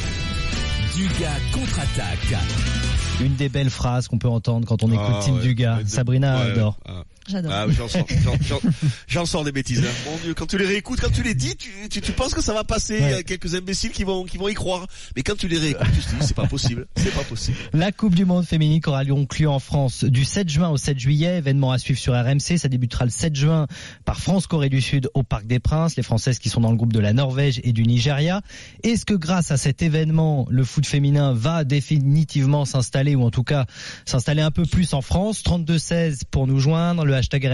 Dugas contre-attaque. Une des belles phrases qu'on peut entendre quand on écoute Ah, Team ouais. De- Sabrina ouais, adore. ah. J'adore. Ah, oui, j'en sors, j'en, j'en- j'en sors des bêtises. hein. Mon Dieu, quand tu les réécoutes, quand tu les dis, tu, tu, tu penses que ça va passer. Il y a quelques imbéciles qui vont, qui vont y croire. Mais quand tu les réécoutes, tu te dis, c'est pas possible. C'est pas possible. La Coupe du Monde féminine aura lieu en France du 7 juin au 7 juillet. Événement à suivre sur RMC. Ça débutera le 7 juin par France-Corée du Sud au Parc des Princes. Les Françaises qui sont dans le groupe de la Norvège et du Nigeria. Est-ce que grâce à cet événement, le foot féminin va définitivement s'installer ou en tout cas s'installer un peu plus en France? 32-16 pour nous joindre. Le hashtag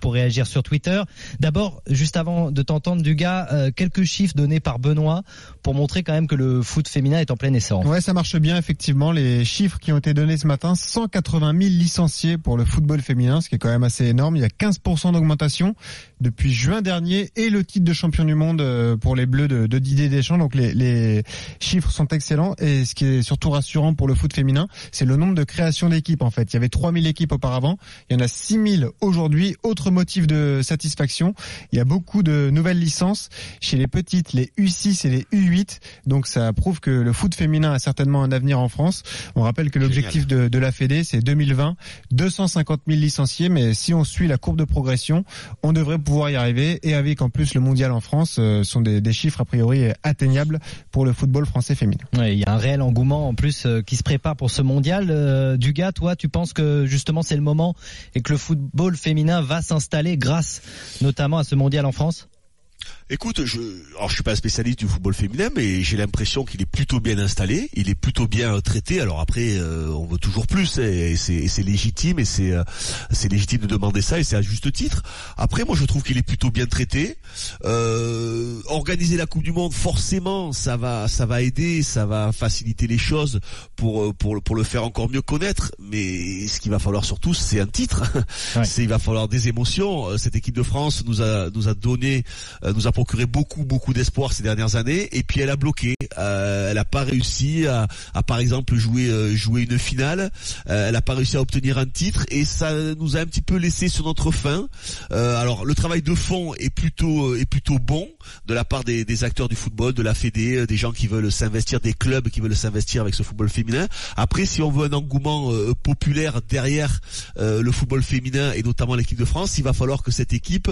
pour réagir sur Twitter. D'abord, juste avant de t'entendre du gars, euh, quelques chiffres donnés par Benoît pour montrer quand même que le foot féminin est en plein essor. Ouais, ça marche bien effectivement. Les chiffres qui ont été donnés ce matin, 180 000 licenciés pour le football féminin, ce qui est quand même assez énorme. Il y a 15% d'augmentation depuis juin dernier et le titre de champion du monde euh, pour les Bleus de, de Didier Deschamps. Donc les, les chiffres sont excellents et ce qui est surtout rassurant pour le foot féminin, c'est le nombre de créations d'équipes en fait. Il y avait 3000 équipes auparavant, il y en a 6000 aujourd'hui. Autre motif de satisfaction, il y a beaucoup de nouvelles licences chez les petites, les U6 et les U8. Donc ça prouve que le foot féminin a certainement un avenir en France. On rappelle que l'objectif de, de la Fédé, c'est 2020, 250 000 licenciés. Mais si on suit la courbe de progression, on devrait pouvoir y arriver. Et avec en plus le mondial en France, euh, sont des, des chiffres a priori atteignables pour le football français féminin. Ouais, il y a un réel engouement en plus euh, qui se prépare pour ce mondial. Euh, Dugas, toi, tu penses que justement c'est le moment et que le football féminin va s'installer grâce notamment à ce mondial en France Écoute, je, alors je suis pas un spécialiste du football féminin, mais j'ai l'impression qu'il est plutôt bien installé, il est plutôt bien euh, traité. Alors après, euh, on veut toujours plus, et c'est et c'est légitime, et c'est euh, c'est légitime de demander ça, et c'est à juste titre. Après, moi, je trouve qu'il est plutôt bien traité. Euh, organiser la Coupe du Monde, forcément, ça va ça va aider, ça va faciliter les choses pour euh, pour le- pour le faire encore mieux connaître. Mais ce qu'il va falloir surtout, c'est un titre. C'est il va falloir des émotions. Euh, Cette équipe de France nous a nous a donné euh, nous a procuré beaucoup beaucoup d'espoir ces dernières années et puis elle a bloqué. Euh, elle n'a pas réussi à, à, par exemple jouer euh, jouer une finale. Euh, elle n'a pas réussi à obtenir un titre et ça nous a un petit peu laissé sur notre faim. Alors le travail de fond est plutôt est plutôt bon de la part des, acteurs du football, de la Fédé, des gens qui veulent s'investir, des clubs qui veulent s'investir avec ce football féminin. Après, si on veut un engouement populaire derrière le football féminin et notamment l'équipe de France, il va falloir que cette équipe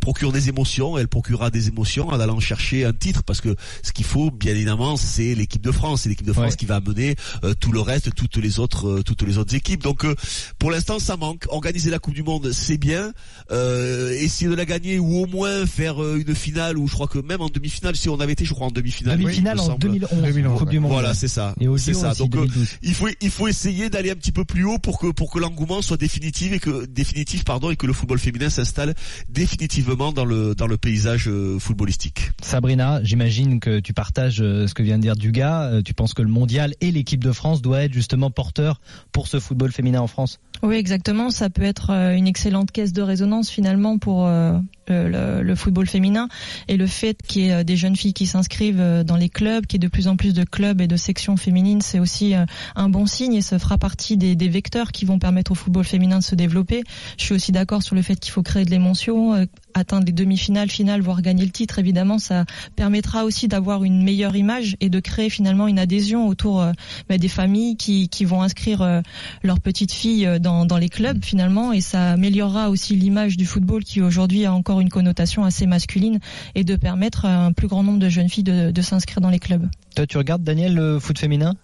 procure des émotions. Elle procurera des émotions en allant chercher un titre parce que ce qu'il faut, bien évidemment, c'est l'équipe de France. C'est l'équipe de France Ouais. qui va amener euh, tout le reste, toutes les autres, euh, toutes les autres équipes. Donc, euh, pour l'instant, ça manque. Organiser la Coupe du Monde, c'est bien. Essayer de la gagner ou au moins faire une finale ou je crois que même en demi-finale, si on avait été, je crois en demi-finale. Demi-finale en semble. 2011, 2011, Coupe du Monde. Voilà, c'est ça. C'est ça. aussi, Donc, 2012. il faut il faut essayer d'aller un petit peu plus haut pour que pour que l'engouement soit définitif et que définitif pardon et que le football féminin s'installe définitivement dans le dans le paysage euh, footballistique. Sabrina, j'imagine que tu partages euh, ce que vient de dire Dugas. Euh, Tu penses que le mondial et l'équipe de France doivent être justement porteurs pour ce football féminin en France? Oui, exactement. Ça peut être une excellente caisse de résonance finalement pour le, le football féminin et le fait qu'il y ait des jeunes filles qui s'inscrivent dans les clubs, qu'il y ait de plus en plus de clubs et de sections féminines, c'est aussi un bon signe et ça fera partie des, des vecteurs qui vont permettre au football féminin de se développer. Je suis aussi d'accord sur le fait qu'il faut créer de l'émotion, atteindre les demi-finales, finales, voire gagner le titre. Évidemment, ça permettra aussi d'avoir une meilleure image et de créer finalement une adhésion autour euh, bah, des familles qui, vont inscrire euh, leurs petites filles euh, dans, dans les clubs finalement et ça améliorera aussi l'image du football qui aujourd'hui a encore une connotation assez masculine et de permettre à un plus grand nombre de jeunes filles de, de s'inscrire dans les clubs. Toi, tu regardes Daniel le foot féminin?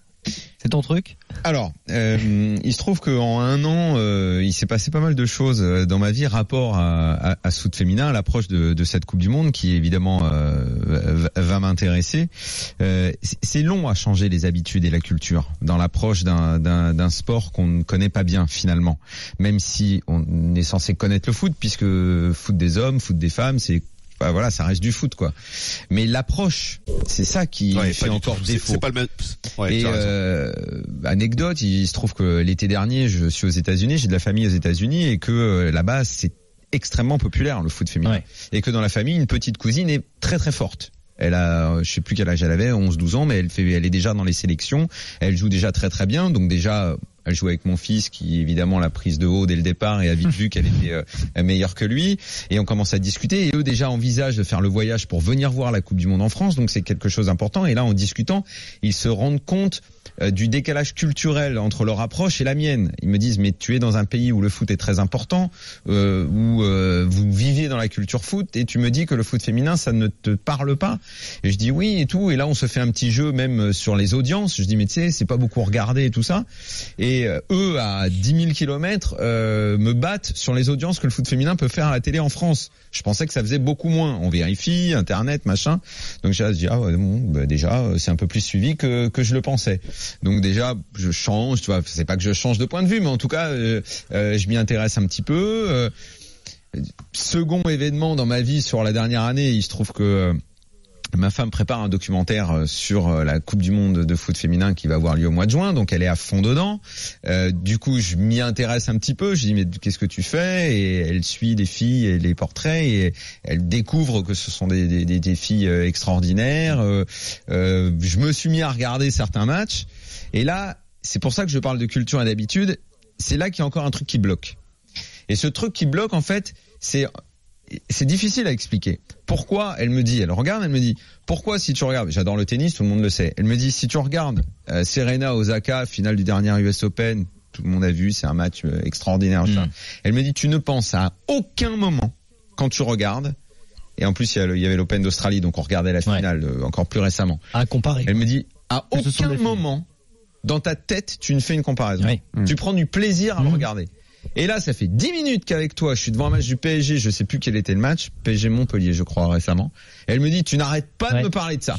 C'est ton truc Alors, euh, il se trouve qu'en un an, euh, il s'est passé pas mal de choses euh, dans ma vie rapport à, à, à ce foot féminin, à l'approche de, de cette Coupe du Monde, qui évidemment euh, va- va m'intéresser. Euh, c'est- long à changer les habitudes et la culture dans l'approche d'un sport qu'on ne connaît pas bien finalement, même si on est censé connaître le foot, puisque foot des hommes, foot des femmes, c'est bah voilà, ça reste du foot quoi. Mais l'approche, c'est ça qui Ouais, fait encore tout. Défaut. c'est pas le même- Ouais, Et euh, anecdote, il se trouve que l'été dernier, je suis aux États-Unis, j'ai de la famille aux États-Unis et que euh, là-bas c'est extrêmement populaire le foot féminin et que dans la famille une petite cousine est très très forte. Elle a, euh, je sais plus quel âge elle avait, 11-12 ans, mais elle fait, elle est déjà dans les sélections. Elle joue déjà très très bien, donc déjà. Elle joue avec mon fils qui évidemment l'a prise de haut dès le départ et a vite vu qu'elle était euh, meilleure que lui. Et on commence à discuter et eux déjà envisagent de faire le voyage pour venir voir la Coupe du Monde en France. Donc c'est quelque chose d'important. Et là en discutant ils se rendent compte du décalage culturel entre leur approche et la mienne. Ils me disent mais tu es dans un pays où le foot est très important, euh, où euh, vous vivez dans la culture foot et tu me dis que le foot féminin ça ne te parle pas. Et je dis oui et tout et là on se fait un petit jeu même sur les audiences. Je dis mais tu sais c'est pas beaucoup regardé et tout ça. Et euh, eux à 10 000 kilomètres euh, me battent sur les audiences que le foot féminin peut faire à la télé en France. Je pensais que ça faisait beaucoup moins. On vérifie, internet, machin. Donc j'ai dit ah ouais, bon, bah, déjà euh, c'est un peu plus suivi que que je le pensais. Donc déjà je change, tu vois. C'est pas que je change de point de vue, mais en tout cas euh, euh, je m'y intéresse un petit peu. Euh, second événement dans ma vie sur la dernière année, il se trouve que Ma femme prépare un documentaire euh, sur euh, la Coupe du Monde de foot féminin qui va avoir lieu au mois de juin, donc elle est à fond dedans. Euh, du coup, je m'y intéresse un petit peu. Je dis mais qu'est-ce que tu fais? Et elle suit des filles et les portraits et elle découvre que ce sont des, des, des- filles euh, extraordinaires. Euh, je me suis mis à regarder certains matchs et là, c'est pour ça que je parle de culture et d'habitude. C'est là qu'il y a encore un truc qui bloque. Et ce truc qui bloque, en fait, c'est c'est difficile à expliquer. Pourquoi elle me dit, elle regarde, elle me dit, pourquoi si tu regardes, j'adore le tennis, tout le monde le sait. Elle me dit, si tu regardes euh, Serena Osaka, finale du dernier US Open, tout le monde a vu, c'est un match euh, extraordinaire. ça. Elle me dit, tu ne penses à aucun moment quand tu regardes. Et en plus, il y, avait l'Open d'Australie, donc on regardait la finale euh, encore plus récemment. À comparer. Elle me dit, à aucun moment dans ta tête, tu ne fais une comparaison. Tu prends du plaisir à le regarder. Et là, ça fait 10 minutes qu'avec toi, je suis devant un match du PSG, je sais plus quel était le match, PSG Montpellier, je crois, récemment. Elle me dit, tu n'arrêtes pas de me parler de ça.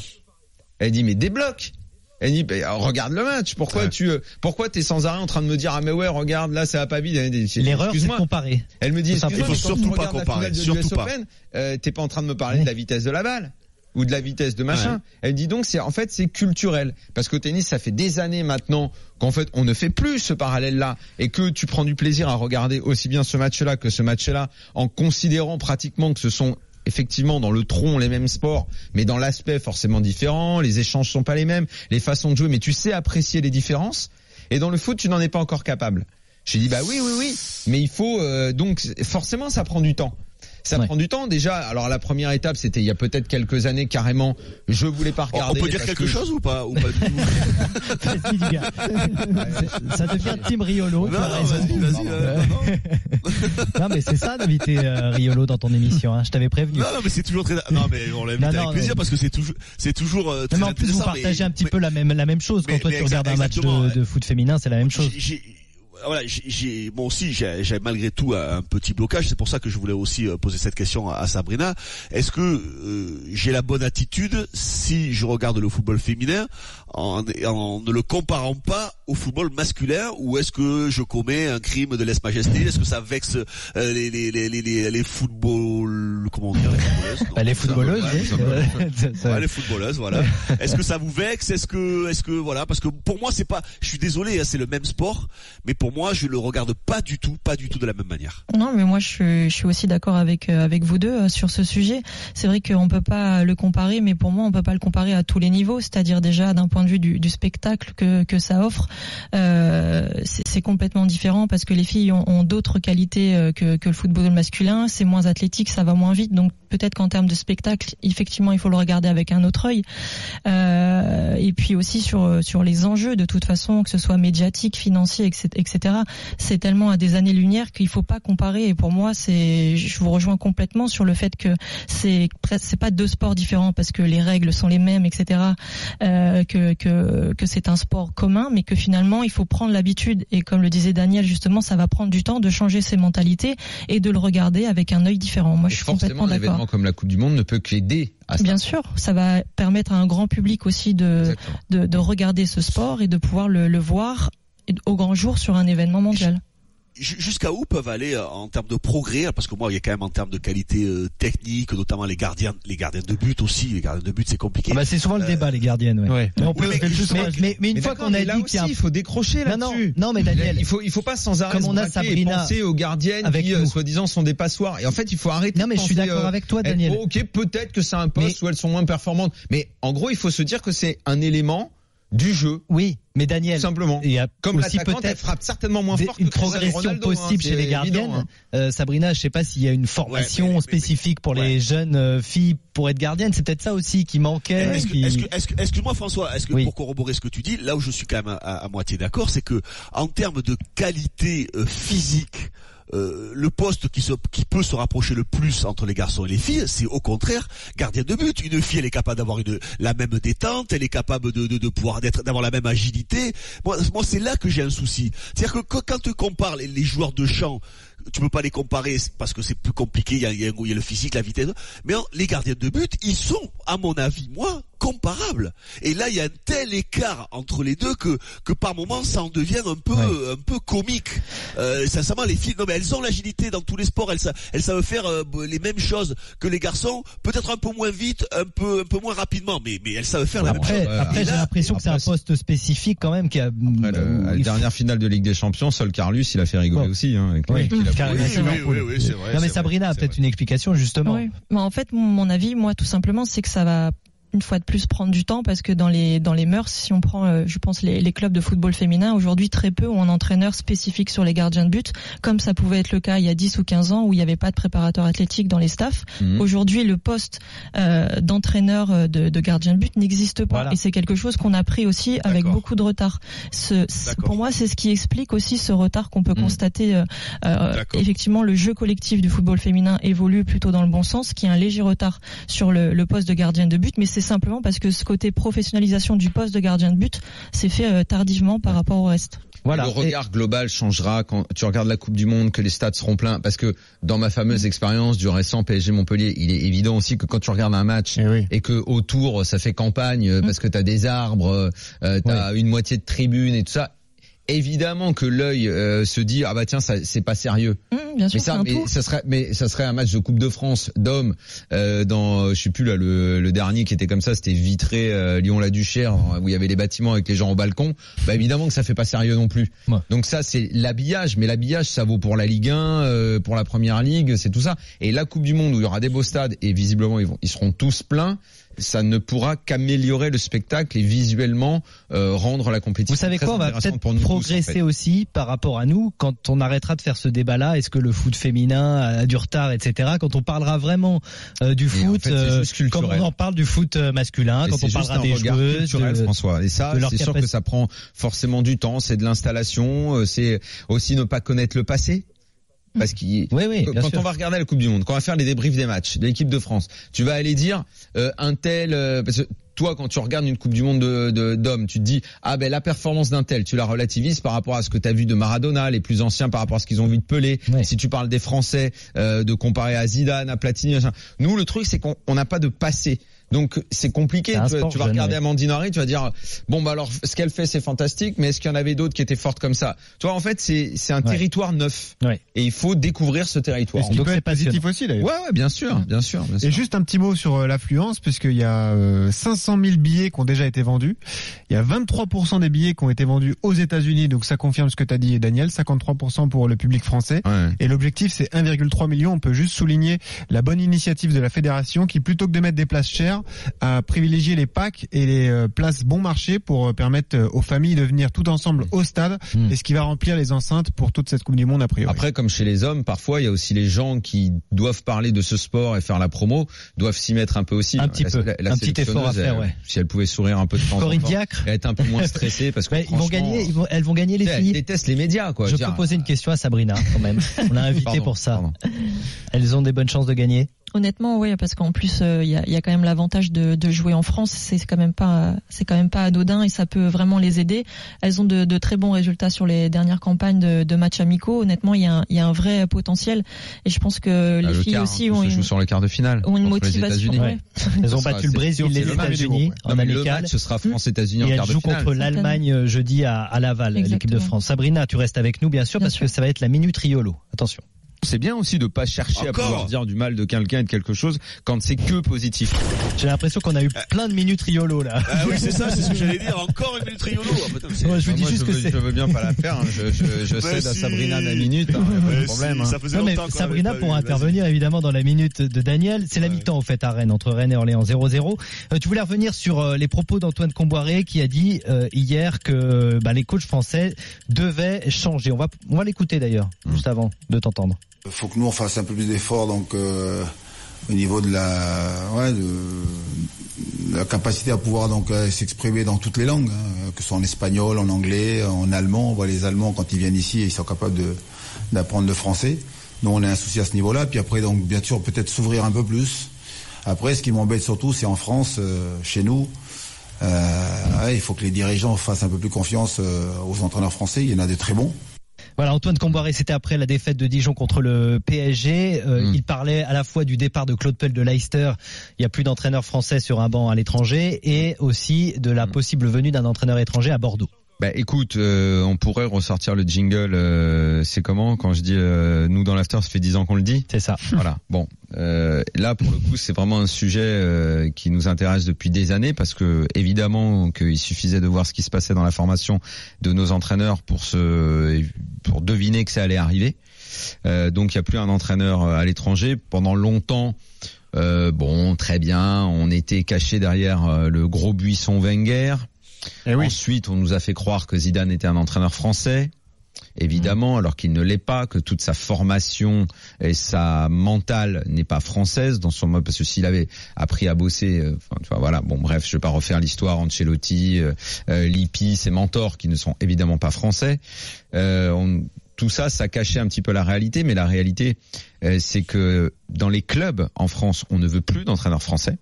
Elle dit, mais débloque. Elle dit, bah, regarde le match. Pourquoi tu, euh, pourquoi t'es sans arrêt en train de me dire, ah mais ouais, regarde, là, ça va pas vite. L'erreur, c'est comparer. Elle me dit, excuse-moi, mais quand Il faut tu surtout pas regardes la comparer, finale de surtout pas. Open, euh, t'es pas en train de me parler de la vitesse de la balle ou de la vitesse de machin. Ouais. Elle dit donc c'est en fait c'est culturel parce qu'au tennis ça fait des années maintenant qu'en fait on ne fait plus ce parallèle là et que tu prends du plaisir à regarder aussi bien ce match là que ce match là en considérant pratiquement que ce sont effectivement dans le tronc les mêmes sports, mais dans l'aspect forcément différent. Les échanges sont pas les mêmes, les façons de jouer, mais tu sais apprécier les différences. Et dans le foot, tu n'en es pas encore capable. J'ai dit bah oui, oui, oui, mais il faut euh, donc forcément ça prend du temps. Ça prend du temps déjà. Alors la première étape, c'était il y a peut-être quelques années carrément. Je voulais pas On regarder. peut dire quelque que- chose ou pas, ou pas du tout Vas-y, les gars. ça devient Team Riolo. Non, vas-y, vas-y, euh, non, mais c'est ça d'inviter euh, Riolo dans ton émission. Hein. Je t'avais prévenu. Non, non, mais c'est toujours très. Non, mais on l'invite avec non, plaisir non. parce que c'est toujours, c'est toujours euh, très mais en plus, vous intéressant, mais- partagez un petit peu la même, la même chose. Quand mais- toi, mais tu regardes un match de, de foot féminin, c'est la même chose. J'ai- j'ai- voilà, j'ai- moi aussi, j'ai malgré tout un petit blocage. C'est pour ça que je voulais aussi euh, poser cette question à, à Sabrina. Est-ce que euh, j'ai la bonne attitude si je regarde le football féminin en, en ne le comparant pas au football masculin, ou est-ce que je commets un crime de lèse-majesté? Est-ce que ça vexe euh, les les les les les, football comment dire les footballeuses? Non, Bah, les ça, footballeuses, ouais, oui. tout simplement. Ça- ça- Ouais, les footballeuses, voilà. Est-ce que ça vous vexe? Est-ce que, est-ce que, voilà, parce que pour moi, c'est pas, je suis désolé, hein, c'est le même sport, mais pour moi, je le regarde pas du tout, pas du tout de la même manière. Non, mais moi je suis, je suis aussi d'accord avec euh, avec vous deux euh, sur ce sujet. C'est vrai qu'on peut pas le comparer, mais pour moi on peut pas le comparer à tous les niveaux. C'est-à-dire déjà d'un point de vue du, du spectacle que que ça offre, euh, c'est c'est complètement différent parce que les filles ont, ont d'autres qualités euh, que que le football masculin. C'est moins athlétique, ça va moins vite. Donc peut-être qu'en termes de spectacle, effectivement, il faut le regarder avec un autre œil. Euh, et puis aussi sur sur les enjeux de toute façon, que ce soit médiatique, financier, etc. C'est tellement à des années-lumière qu'il faut pas comparer. Et pour moi, c'est, je vous rejoins complètement sur le fait que c'est c'est pas deux sports différents parce que les règles sont les mêmes, etc. Euh, que que que c'est un sport commun, mais que finalement il faut prendre l'habitude. Et comme le disait Daniel justement, ça va prendre du temps de changer ses mentalités et de le regarder avec un œil différent. Moi, je suis complètement d'accord. Événement comme la Coupe du Monde ne peut qu'aider à ça. Bien sûr, ça va permettre à un grand public aussi de, de, de regarder ce sport et de pouvoir le, le voir au grand jour sur un événement mondial. Ju- Jusqu'à où peuvent aller euh, en termes de progrès? Parce que moi, il y a quand même en termes de qualité euh, technique, notamment les gardiens, les gardiens de but aussi. Les gardiens de but, c'est compliqué. Ah bah, c'est souvent le Euh, débat, les gardiennes. Ouais. Mais, on peut- Oui, mais mais- mais- mais- mais une fois qu'on a dit là aussi, un- il faut décrocher là-dessus. non, non, mais Daniel, il faut, il faut pas sans arrêt comme se on a et Sabrina penser aux gardiennes avec qui, euh, soi-disant, sont des passoires. Et en fait, il faut arrêter. Non, mais de je suis d'accord euh, avec toi, être, Daniel. oh, ok, peut-être que c'est un poste où elles sont moins performantes. Mais en gros, il faut se dire que c'est un élément du jeu. Oui, mais Daniel, Tout simplement. il y a Comme aussi peut-être frappe certainement moins une que progression Ronaldo, hein, possible chez les évident, gardiennes. hein. Euh, Sabrina, je sais pas s'il y a une formation mais- mais- spécifique pour les jeunes euh, filles pour être gardienne. C'est peut-être ça aussi qui manquait. Est-ce que, qui- est-ce que, est-ce que- excuse-moi François, est-ce que Oui. pour corroborer ce que tu dis, là où je suis quand même à, à- à moitié d'accord, c'est que en termes de qualité euh, physique, euh, le poste qui, peut se rapprocher le plus entre les garçons et les filles, c'est au contraire gardien de but. Une fille, elle est capable d'avoir la même détente, elle est capable de, pouvoir d'avoir la même agilité. Moi, c'est là que j'ai un souci. C'est-à-dire que quand- tu compares les, les joueurs de champ, tu peux pas les comparer parce que c'est plus compliqué. Il y a, il y a- il y a le physique, la vitesse. Mais les gardiens de but, ils sont, à mon avis, moi, comparables. Et là, il y a un tel écart entre les deux que que par moments, ça en devient un peu un peu comique. Euh, sincèrement, les filles, non mais elles ont l'agilité dans tous les sports. Elles, elles savent faire euh, les mêmes choses que les garçons, peut-être un peu moins vite, un peu un peu moins rapidement, mais mais elles savent faire la même chose. après j'ai l'impression que c'est un poste spécifique quand même qui a. Après, le- à la dernière finale de Ligue des Champions, seul Carlus, il a fait rigoler aussi. Hein, avec le Oui, Carlus, pris. c'est vrai. Non mais Sabrina a peut-être une explication justement. Oui. Mais en fait, mon avis, moi, tout simplement, c'est que ça va une fois de plus prendre du temps parce que dans les dans les mœurs, si on prend, euh, je pense les, les clubs de football féminin aujourd'hui très peu ont un entraîneur spécifique sur les gardiens de but, comme ça pouvait être le cas il y a 10 ou 15 ans où il n'y avait pas de préparateur athlétique dans les staffs. Mhm. Aujourd'hui, le poste euh, d'entraîneur euh, de, de gardien de but n'existe pas Voilà. et c'est quelque chose qu'on a pris aussi avec beaucoup de retard. Ce, pour moi, c'est ce qui explique aussi ce retard qu'on peut constater. euh, euh, effectivement, le jeu collectif du football féminin évolue plutôt dans le bon sens, qui a un léger retard sur le, le poste de gardien de but, mais c'est simplement parce que ce côté professionnalisation du poste de gardien de but s'est fait euh, tardivement par rapport au reste. Le regard global changera quand tu regardes la Coupe du Monde, que les stades seront pleins. Parce que dans ma fameuse Mm. expérience du récent PSG Montpellier, il est évident aussi que quand tu regardes un match Eh et, que autour ça fait campagne Mm. euh, parce que t'as des arbres, euh, t'as une moitié de tribune et tout ça. Évidemment que l'œil euh, se dit ah bah tiens ça c'est pas sérieux. Mmh, bien sûr, mais c'est ça mais ça serait mais ça serait un match de Coupe de France d'hommes euh, dans je sais plus là le, le dernier qui était comme ça c'était Vitré euh, Lyon la Duchère où il y avait les bâtiments avec les gens au balcon. Bah évidemment que ça fait pas sérieux non plus. Donc ça c'est l'habillage mais l'habillage ça vaut pour la Ligue 1 euh, pour la Première Ligue c'est tout ça et la Coupe du Monde où il y aura des beaux stades et visiblement ils vont ils seront tous pleins ça ne pourra qu'améliorer le spectacle et visuellement euh, rendre la compétition. Vous savez très quoi On va peut-être tous, en progresser fait. aussi par rapport à nous quand on arrêtera de faire ce débat-là. Est-ce que le foot féminin a du retard, etc. Quand on parlera vraiment euh, du en foot, fait, c'est euh, culturel. on en parle du foot euh, masculin, Et quand on parlera un des joueuses, de- François. Et ça, c'est sûr que ça prend forcément du temps. C'est de l'installation. C'est aussi ne pas connaître le passé. Parce qu'il, bien quand sûr. on va regarder la Coupe du Monde, quand on va faire les débriefs des matchs de l'équipe de France, tu vas aller dire euh, un tel, euh, parce que toi quand tu regardes une Coupe du Monde de- de- d'hommes, tu te dis ah ben la performance d'un tel, tu la relativises par rapport à ce que tu as vu de Maradona, les plus anciens par rapport à ce qu'ils ont vu de Pelé. Si tu parles des Français, euh, de comparer à Zidane, à Platini, machin. nous le truc c'est qu'on on n'a pas de passé. Donc c'est compliqué. Tu, vas- sport tu vas regarder ouais. Amandine Henry, tu vas dire bon bah alors ce qu'elle fait c'est fantastique, mais est-ce qu'il y en avait d'autres qui étaient fortes comme ça? Tu vois en fait c'est c'est un territoire neuf et il faut découvrir ce territoire. Et ce qui peut être positif aussi d'ailleurs. Ouais ouais bien sûr bien sûr. Bien sûr. Et juste un petit mot sur euh, l'affluence, puisqu'il y a euh, 500 000 billets qui ont déjà été vendus. Il y a 23% des billets qui ont été vendus aux États-Unis, donc ça confirme ce que tu as dit, Daniel. 53% pour le public français. Et l'objectif, c'est 1,3 million. On peut juste souligner la bonne initiative de la fédération qui, plutôt que de mettre des places chères, a privilégié les packs et les euh, places bon marché pour euh, permettre euh, aux familles de venir tout ensemble au stade, et ce qui va remplir les enceintes pour toute cette Coupe du Monde a priori. Après, comme chez les hommes, parfois il y a aussi les gens qui doivent parler de ce sport et faire la promo, doivent s'y mettre un peu aussi. Un petit La- peu. la- la Un petit effort à faire, ouais. Si elle pouvait sourire un peu de temps en Corinne temps, Diacre. et être un peu moins stressée parce que Ouais, ils vont gagner, ils vont- elles vont gagner les filles. Elle déteste les médias, quoi. Je peux dire. poser une question à Sabrina quand même. On a invité Pardon, pour ça. Elles ont des bonnes chances de gagner. Honnêtement, oui, parce qu'en plus, euh, il y, a, il y a quand même l'avantage de, de jouer en France. C'est quand même pas, c'est quand même pas anodin et ça peut vraiment les aider. Elles ont de, de très bons résultats sur les dernières campagnes de, de matchs amicaux. Honnêtement, il y, a un, il y a un vrai potentiel et je pense que Ah, les le filles quart, aussi hein, ont une, joue sur le quart de finale. ont une les motivation. Ouais. Elles ont battu le Brésil, les États-Unis ouais. en Non, le match, ce sera France-États-Unis en quart elle de joue finale. contre l'Allemagne euh, jeudi à, à Laval, l'équipe de France. Sabrina, tu restes avec nous bien sûr parce que ça va être la minute Riolo. Attention. C'est bien aussi de pas chercher Encore à pouvoir dire du mal de quelqu'un et de quelque chose quand c'est que positif. J'ai l'impression qu'on a eu plein de minutes Riolo là. Ah oui, c'est ça, c'est ce que j'allais dire. Encore une minute riolo. Ah, putain, Ouais, je vous dis Moi, juste je que veux, je veux bien pas la faire. hein. Je, je, je Bah cède à si. Sabrina la minute. hein, y a pas de Bah problème. si, hein. ça faisait Non, mais longtemps Sabrina pourra intervenir évidemment dans la minute de Daniel. C'est la mi-temps en fait à Rennes entre Rennes et Orléans 0-0. Euh, tu voulais revenir sur euh, les propos d'Antoine Comboiré qui a dit euh, hier que bah, les coachs français devaient changer. On va on va l'écouter d'ailleurs juste avant de t'entendre. Faut que nous on fasse un peu plus d'efforts donc euh, au niveau de la capacité à pouvoir donc euh, s'exprimer dans toutes les langues hein, que ce soit en espagnol en anglais en allemand. On voit les allemands quand ils viennent ici ils sont capables d'apprendre le français. Nous on a un souci à ce niveau là puis après donc bien sûr peut-être s'ouvrir un peu plus. Après ce qui m'embête surtout c'est en France euh, chez nous il faut que les dirigeants fassent un peu plus confiance aux entraîneurs français. Il y en a de très bons Voilà, Antoine Comboiré, c'était après la défaite de Dijon contre le PSG. Euh, Il parlait à la fois du départ de Claude Puel de Leicester. Il y a plus d'entraîneurs français sur un banc à l'étranger et aussi de la possible venue d'un entraîneur étranger à Bordeaux. Bah écoute, euh, on pourrait ressortir le jingle. euh, c'est comment quand je dis euh, nous dans l'after, ça fait 10 ans qu'on le dit? C'est ça. Voilà. Bon, euh, là pour le coup, c'est vraiment un sujet euh, qui nous intéresse depuis des années parce que évidemment qu'il suffisait de voir ce qui se passait dans la formation de nos entraîneurs pour se pour deviner que ça allait arriver. Euh, donc il n'y a plus un entraîneur à l'étranger pendant longtemps. Euh, bon, très bien, on était caché derrière le gros buisson Wenger. Ensuite, on nous a fait croire que Zidane était un entraîneur français. Évidemment, alors qu'il ne l'est pas, que toute sa formation et sa mentale n'est pas française dans son mode, parce que s'il avait appris à bosser, euh, enfin, tu vois, voilà, bon, bref, je vais pas refaire l'histoire, Ancelotti, euh, euh, Lippi, ses mentors qui ne sont évidemment pas français. Euh, on- tout ça, ça cachait un petit peu la réalité, mais la réalité, euh, c'est que dans les clubs en France, on ne veut plus d'entraîneurs français.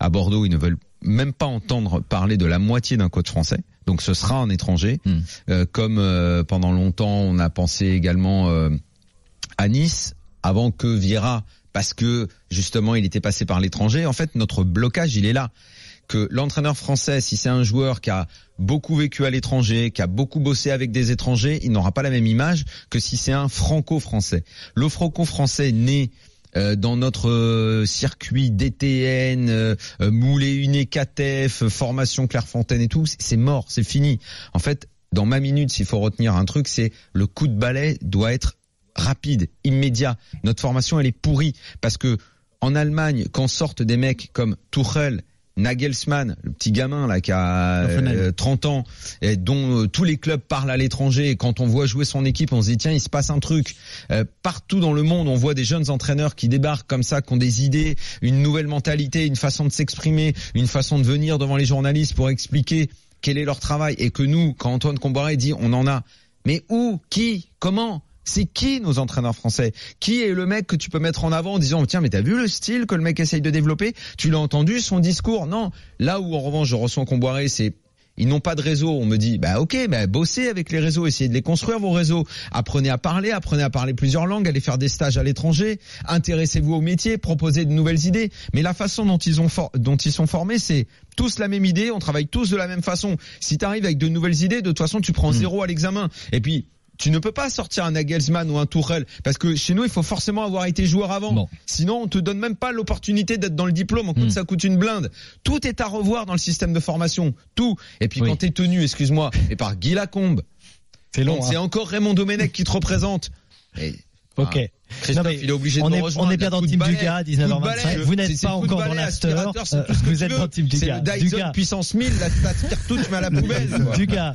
À Bordeaux, ils ne veulent même pas entendre parler de la moitié d'un coach français. Donc ce sera un étranger. Euh, comme euh, pendant longtemps, on a pensé également euh, à Nice, avant que Vieira, parce que justement il était passé par l'étranger. En fait, notre blocage, il est là. que l'entraîneur français, si c'est un joueur qui a beaucoup vécu à l'étranger, qui a beaucoup bossé avec des étrangers, il n'aura pas la même image que si c'est un franco-français. Le franco-français né dans notre euh, circuit DTN, euh, euh, moulé une CATEF, formation Clairefontaine et tout, c'est mort, c'est fini. En fait, dans ma minute, s'il faut retenir un truc, c'est le coup de balai doit être rapide, immédiat. Notre formation, elle est pourrie parce que en Allemagne, quand sortent des mecs comme Tuchel, Nagelsmann, le petit gamin là qui a euh, 30 ans, et dont euh, tous les clubs parlent à l'étranger, et quand on voit jouer son équipe, on se dit tiens, il se passe un truc. Euh, partout dans le monde, on voit des jeunes entraîneurs qui débarquent comme ça, qui ont des idées, une nouvelle mentalité, une façon de s'exprimer, une façon de venir devant les journalistes pour expliquer quel est leur travail, et que nous, quand Antoine Comboiré dit on en a, mais où, qui, comment? C'est qui nos entraîneurs français? Qui est le mec que tu peux mettre en avant en disant tiens mais t'as vu le style que le mec essaye de développer? Tu l'as entendu son discours? Non. Là où en revanche je reçois Comboiré c'est ils n'ont pas de réseau. On me dit, bah ok, bah bossez avec les réseaux, essayez de les construire vos réseaux. Apprenez à parler, apprenez à parler plusieurs langues, allez faire des stages à l'étranger, intéressez-vous au métier, proposez de nouvelles idées. Mais la façon dont ils ont for- dont ils sont formés, c'est tous la même idée, on travaille tous de la même façon. Si tu arrives avec de nouvelles idées, de toute façon tu prends zéro à l'examen. Et puis tu ne peux pas sortir un Nagelsmann ou un Tourelle parce que chez nous il faut forcément avoir été joueur avant. Sinon on te donne même pas l'opportunité d'être dans le diplôme. En compte ça coûte une blinde. Tout est à revoir dans le système de formation. Tout. Et puis quand t'es tenu, excuse-moi, et par Guy Lacombe. C'est long, Donc, hein. C'est encore Raymond Domenech qui te représente. Et, Ok. ah, Christophe, Non, mais il est obligé de on nous est, rejoindre. on est bien dans Team. Duga, Coup de 19h25. balai. Vous n'êtes C'est- c'est pas encore balai, dans l'after. c'est Euh, tout ce que Vous tu êtes dans Team C'est Duga. le Dyson Duga. puissance 1000, la, la cartouche, mais à la poubelle. Duga.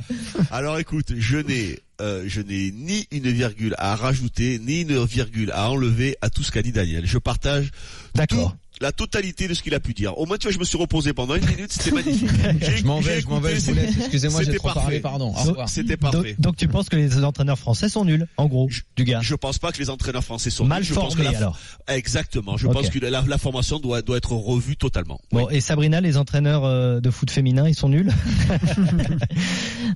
Alors écoute, je n'ai euh, je n'ai ni une virgule à rajouter, ni une virgule à enlever à tout ce qu'a dit Daniel. Je partage D'accord. La totalité de ce qu'il a pu dire. Au moins, tu vois, je me suis reposé pendant une minute, c'était magnifique. Je m'en vais, je m'en vais, je. Excusez-moi, j'ai trop parfait. parlé, pardon. C'était Donc, parfait. donc tu penses que les entraîneurs français sont nuls, en gros, Duga Je pense pas que les entraîneurs français sont Mal nuls. Je pense que formés, la- alors. Exactement. Je pense que la, la formation doit, doit être revue totalement. Bon, et Sabrina, les entraîneurs euh, de foot féminin, ils sont nuls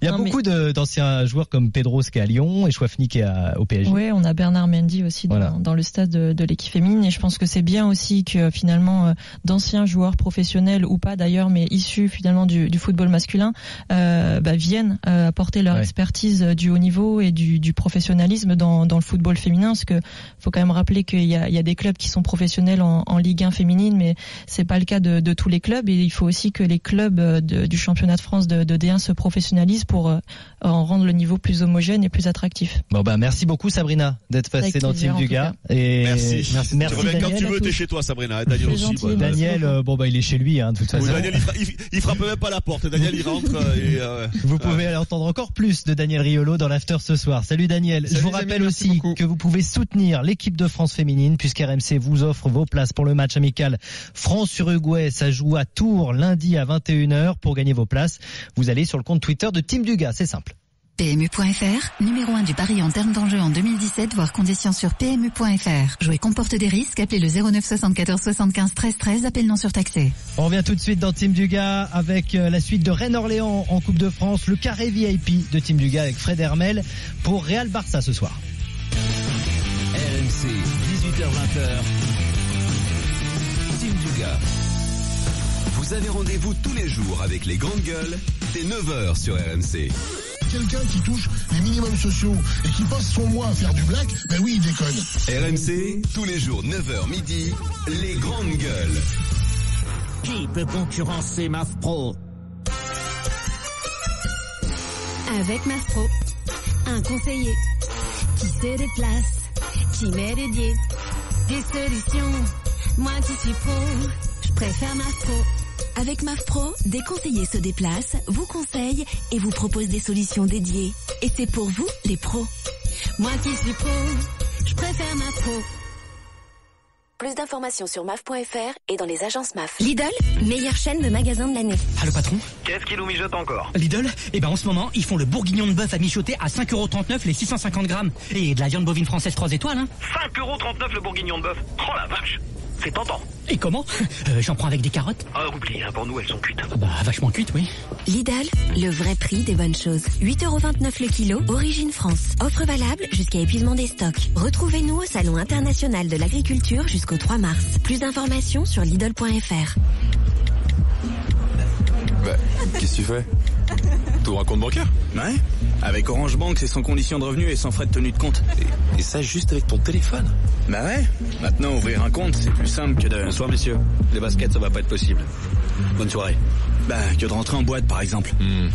Il y a Non, beaucoup d'anciens joueurs comme Pedros qui est à Lyon et Chouafni qui est à- au PSG. Oui, on a Bernard Mendy aussi dans le stade de, de l'équipe féminine et je pense que c'est bien aussi que finalement euh, d'anciens joueurs professionnels ou pas d'ailleurs, mais issus finalement du, du football masculin, euh, bah, viennent euh, apporter leur Ouais. expertise du haut niveau et du, du professionnalisme dans, dans le football féminin. Parce que faut quand même rappeler qu'il y a, il y a des clubs qui sont professionnels en, en Ligue 1 féminine, mais c'est pas le cas de, de tous les clubs et il faut aussi que les clubs de- du championnat de France de, de D1 se professionnalisent pour euh, en rendre le niveau plus homogène et plus attractif. Bon bah merci beaucoup Sabrina d'être passée dans Team Duga. Et Merci. merci, tu reviens quand tu veux, t'es chez toi, Sabrina. Daniel C'est aussi. gentil, bah, Daniel, euh, bon bah il est chez lui hein, de toute Oui, façon. Daniel, il, fra- il- il frappe même pas la porte. Daniel, il rentre euh, et euh, Vous pouvez aller entendre encore plus de Daniel Riolo dans l'after ce soir. Salut Daniel. Salut Je vous amis, rappelle aussi beaucoup. que vous pouvez soutenir l'équipe de France féminine puisqu'RMC vous offre vos places pour le match amical France-Uruguay. Ça joue à Tours lundi à 21h. Pour gagner vos places, vous allez sur le compte Twitter de Team Duga. C'est simple. PMU.fr, numéro 1 du pari en termes d'enjeu en 2017, voire conditions sur PMU.fr. Jouer comporte des risques, appelez le 09 74 75 13 13, appel non surtaxé. On revient tout de suite dans Team Duga avec euh, la suite de Rennes-Orléans en Coupe de France, le carré VIP de Team Duga avec Fred Hermel pour Real Barça ce soir. RMC, 18h20h. Team Duga. Vous avez rendez-vous tous les jours avec les grandes gueules dès 9h sur RMC. Quelqu'un qui touche les minimums sociaux et qui passe son mois à faire du black, ben oui, il déconne. RMC, tous les jours 9h midi, les grandes gueules. Qui peut concurrencer MAF Pro Avec MAF Pro, un conseiller qui se déplace, qui m'est dédié. Des solutions, moi qui suis pro, je préfère MAF Pro. Avec MAF Pro, des conseillers se déplacent, vous conseillent et vous proposent des solutions dédiées. Et c'est pour vous, les pros. Moi qui suis pro, je préfère MAF Pro. Plus d'informations sur MAF.fr et dans les agences MAF. Lidl, meilleure chaîne de magasins de l'année. Ah le patron Qu'est-ce qui nous mijote encore Lidl Eh ben en ce moment, ils font le bourguignon de bœuf à mijoter à 5,39€ les 650 grammes. Et de la viande bovine française 3 étoiles, hein 5,39€ le bourguignon de bœuf. Oh la vache C'est tentant. Et comment Euh, J'en prends avec des carottes Ah, oublie, hein, pour nous, elles sont cuites. Bah vachement cuite, oui. Lidl, le vrai prix des bonnes choses. 8,29€ le kilo, origine France. Offre valable jusqu'à épuisement des stocks. Retrouvez-nous au Salon international de l'agriculture jusqu'au 3 mars. Plus d'informations sur Lidl.fr. Bah, qu'est-ce que tu fais? Un compte bancaire Ouais. Avec Orange Bank, c'est sans condition de revenu et sans frais de tenue de compte. Et, ça juste avec ton téléphone Bah ouais. Maintenant, ouvrir un compte, c'est plus simple que de... Bonsoir messieurs. Les baskets, ça va pas être possible. Bonne soirée. Bah, que de rentrer en boîte, par exemple. Hmm.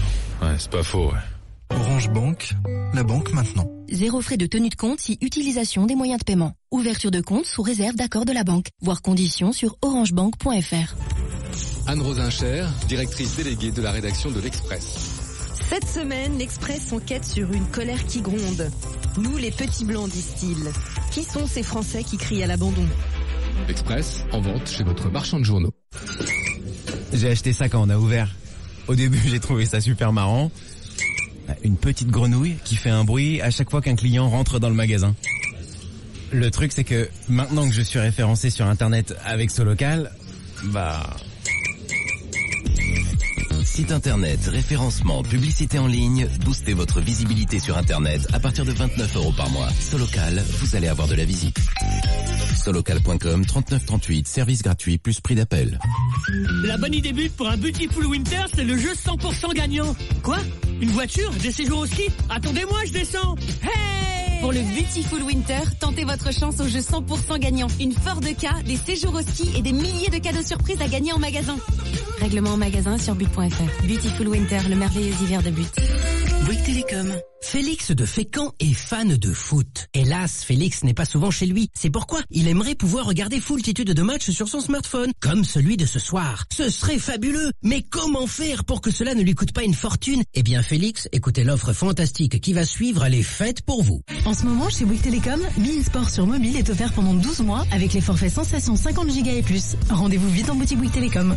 Ouais, c'est pas faux, ouais. Orange Bank, la banque maintenant. Zéro frais de tenue de compte si utilisation des moyens de paiement. Ouverture de compte sous réserve d'accord de la banque. Voir conditions sur orangebank.fr. Anne Rosincher, directrice déléguée de la rédaction de l'Express. Cette semaine, l'Express enquête sur une colère qui gronde. Nous, les petits blancs, disent-ils. Qui sont ces Français qui crient à l'abandon? L'Express, en vente chez votre marchand de journaux. J'ai acheté ça quand on a ouvert. Au début, j'ai trouvé ça super marrant. Une petite grenouille qui fait un bruit à chaque fois qu'un client rentre dans le magasin. Le truc, c'est que maintenant que je suis référencé sur Internet avec ce local, bah... Site internet, référencement, publicité en ligne, boostez votre visibilité sur internet à partir de 29 euros par mois. Solocal, vous allez avoir de la visite. Solocal.com 3938, service gratuit plus prix d'appel. La bonne idée but pour un Beautiful Winter, c'est le jeu 100% gagnant. Quoi? Une voiture? Des séjours au ski Attendez-moi, je descends. Hey Pour le Beautiful Winter, tentez votre chance au jeu 100% gagnant. Une Ford Ka, des séjours au ski et des milliers de cadeaux surprises à gagner en magasin. Règlement en magasin sur but.fr. Beautiful Winter, le merveilleux hiver de but. Bouygues Télécom. Félix de Fécamp est fan de foot. Hélas, Félix n'est pas souvent chez lui. C'est pourquoi il aimerait pouvoir regarder foultitude de matchs sur son smartphone, comme celui de ce soir. Ce serait fabuleux. Mais comment faire pour que cela ne lui coûte pas une fortune? Eh bien, Félix, écoutez l'offre fantastique qui va suivre. Est faite pour vous. En ce moment, chez Bouygues Télécom, Bein Sport sur mobile est offert pendant 12 mois avec les forfaits Sensation 50 Go et plus. Rendez-vous vite en boutique Bouygues Télécom.